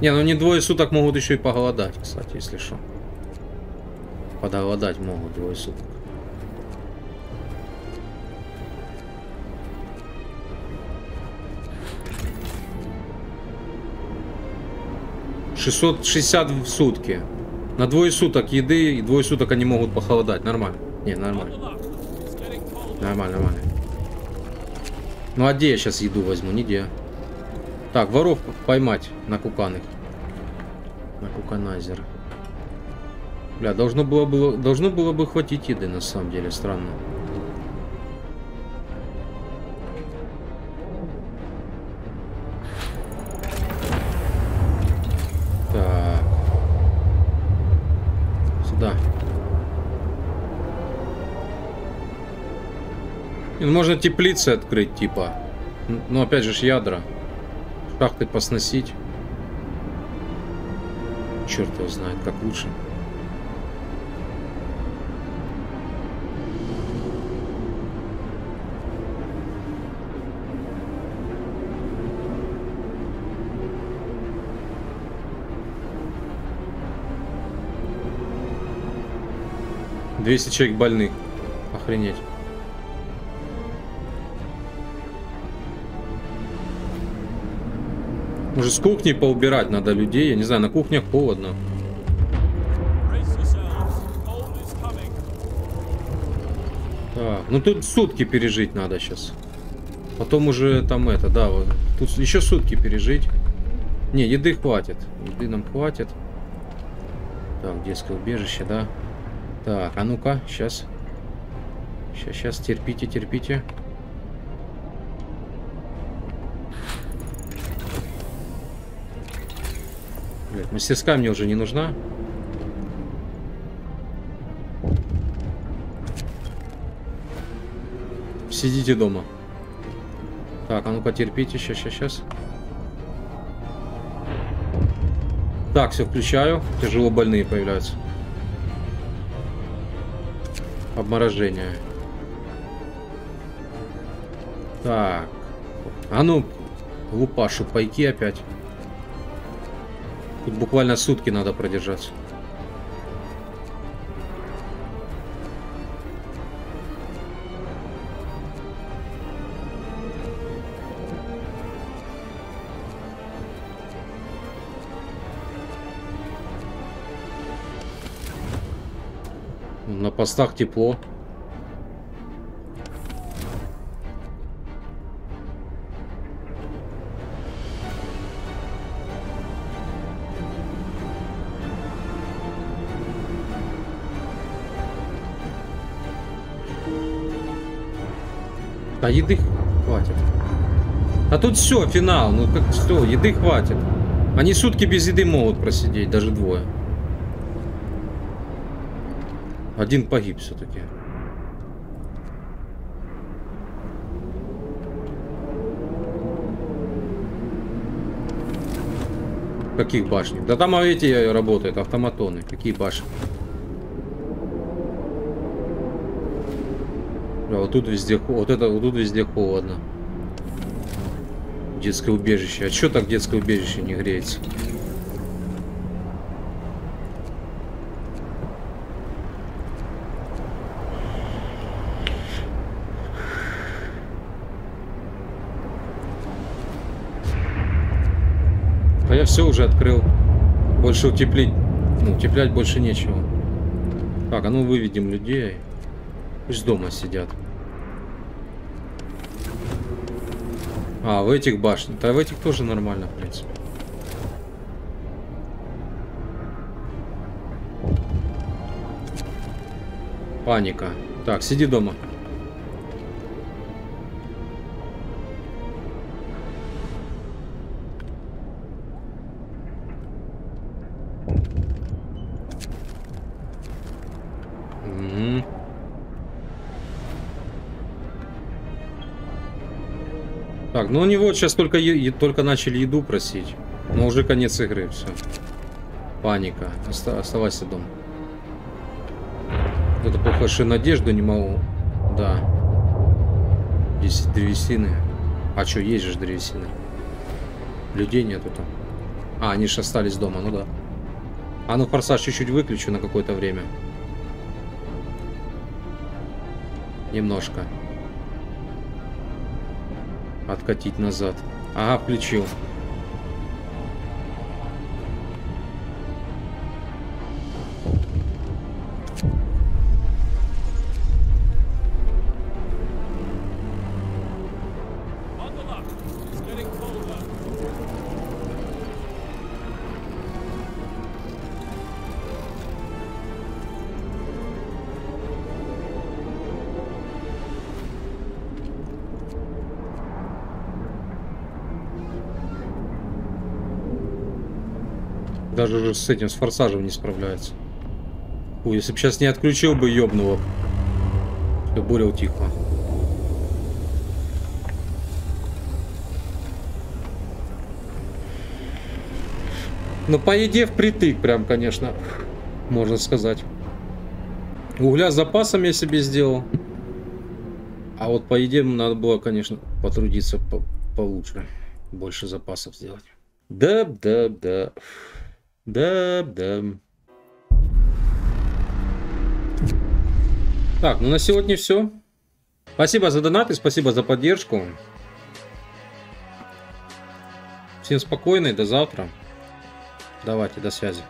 Не, ну они двое суток могут еще и поголодать, кстати, если что. Подголодать могут двое суток. Шестьсот шестьдесят в сутки. На двое суток еды и двое суток они могут похолодать. Нормально. Не, нормально. Нормально, нормально. Ну а где я сейчас еду возьму? Нигде. Так, воров поймать на куканых. На куканайзер. Бля, должно было, было, должно было бы хватить еды, на самом деле, странно. Так. Сюда. И можно теплицы открыть, типа. Но опять же ядра. Шахты посносить. Черт его знает, как лучше. Двести человек больных. Охренеть. Может с кухни поубирать надо людей? Я не знаю, на кухнях холодно. Так, ну тут сутки пережить надо сейчас. Потом уже там это, да, вот. Тут еще сутки пережить. Не, еды хватит. Еды нам хватит. Так, детское убежище, да. Так, а ну-ка, сейчас. Сейчас, сейчас, терпите, терпите. Мастерская мне уже не нужна. Сидите дома. Так, а ну-ка терпите, сейчас, сейчас, сейчас. Так, все включаю. Тяжело больные появляются. Обморожение. Так. А ну, лупашу пайки опять. Тут буквально сутки надо продержаться. На постах тепло. Еды хватит. А тут все, финал. Ну как все, еды хватит. Они сутки без еды могут просидеть, даже двое. Один погиб все-таки. Каких башнях? Да там эти работают, автоматоны. Какие башни? Вот тут везде вот это вот тут везде холодно. Детское убежище. А чё так детское убежище не греется? А я все уже открыл. Больше утеплить. Ну, утеплять больше нечего. Так, а ну выведем людей. Пусть дома сидят. А, в этих башнях. Да в этих тоже нормально, в принципе. Паника. Так, сиди дома. Ну у него сейчас только, е- только начали еду просить. Но уже конец игры, все. Паника. Оста- оставайся дома. Это похоже надежду не могу. Да. 10 древесины. А что, есть же древесины. Людей нету там. А, они же остались дома, ну да. А ну форсаж чуть-чуть выключу на какое-то время. Немножко. Откатить назад. Ага, включил. С этим, с форсажем не справляется. Ой, если бы сейчас не отключил бы ёбнуло. Все более утихло. Ну, по еде впритык, прям, конечно, можно сказать. Угля с запасом я себе сделал. А вот по еде надо было, конечно, потрудиться по- получше. Больше запасов сделать. Да, да, да. Да, да. Так, ну на сегодня все. Спасибо за донаты, спасибо за поддержку. Всем спокойной, до завтра. Давайте, до связи.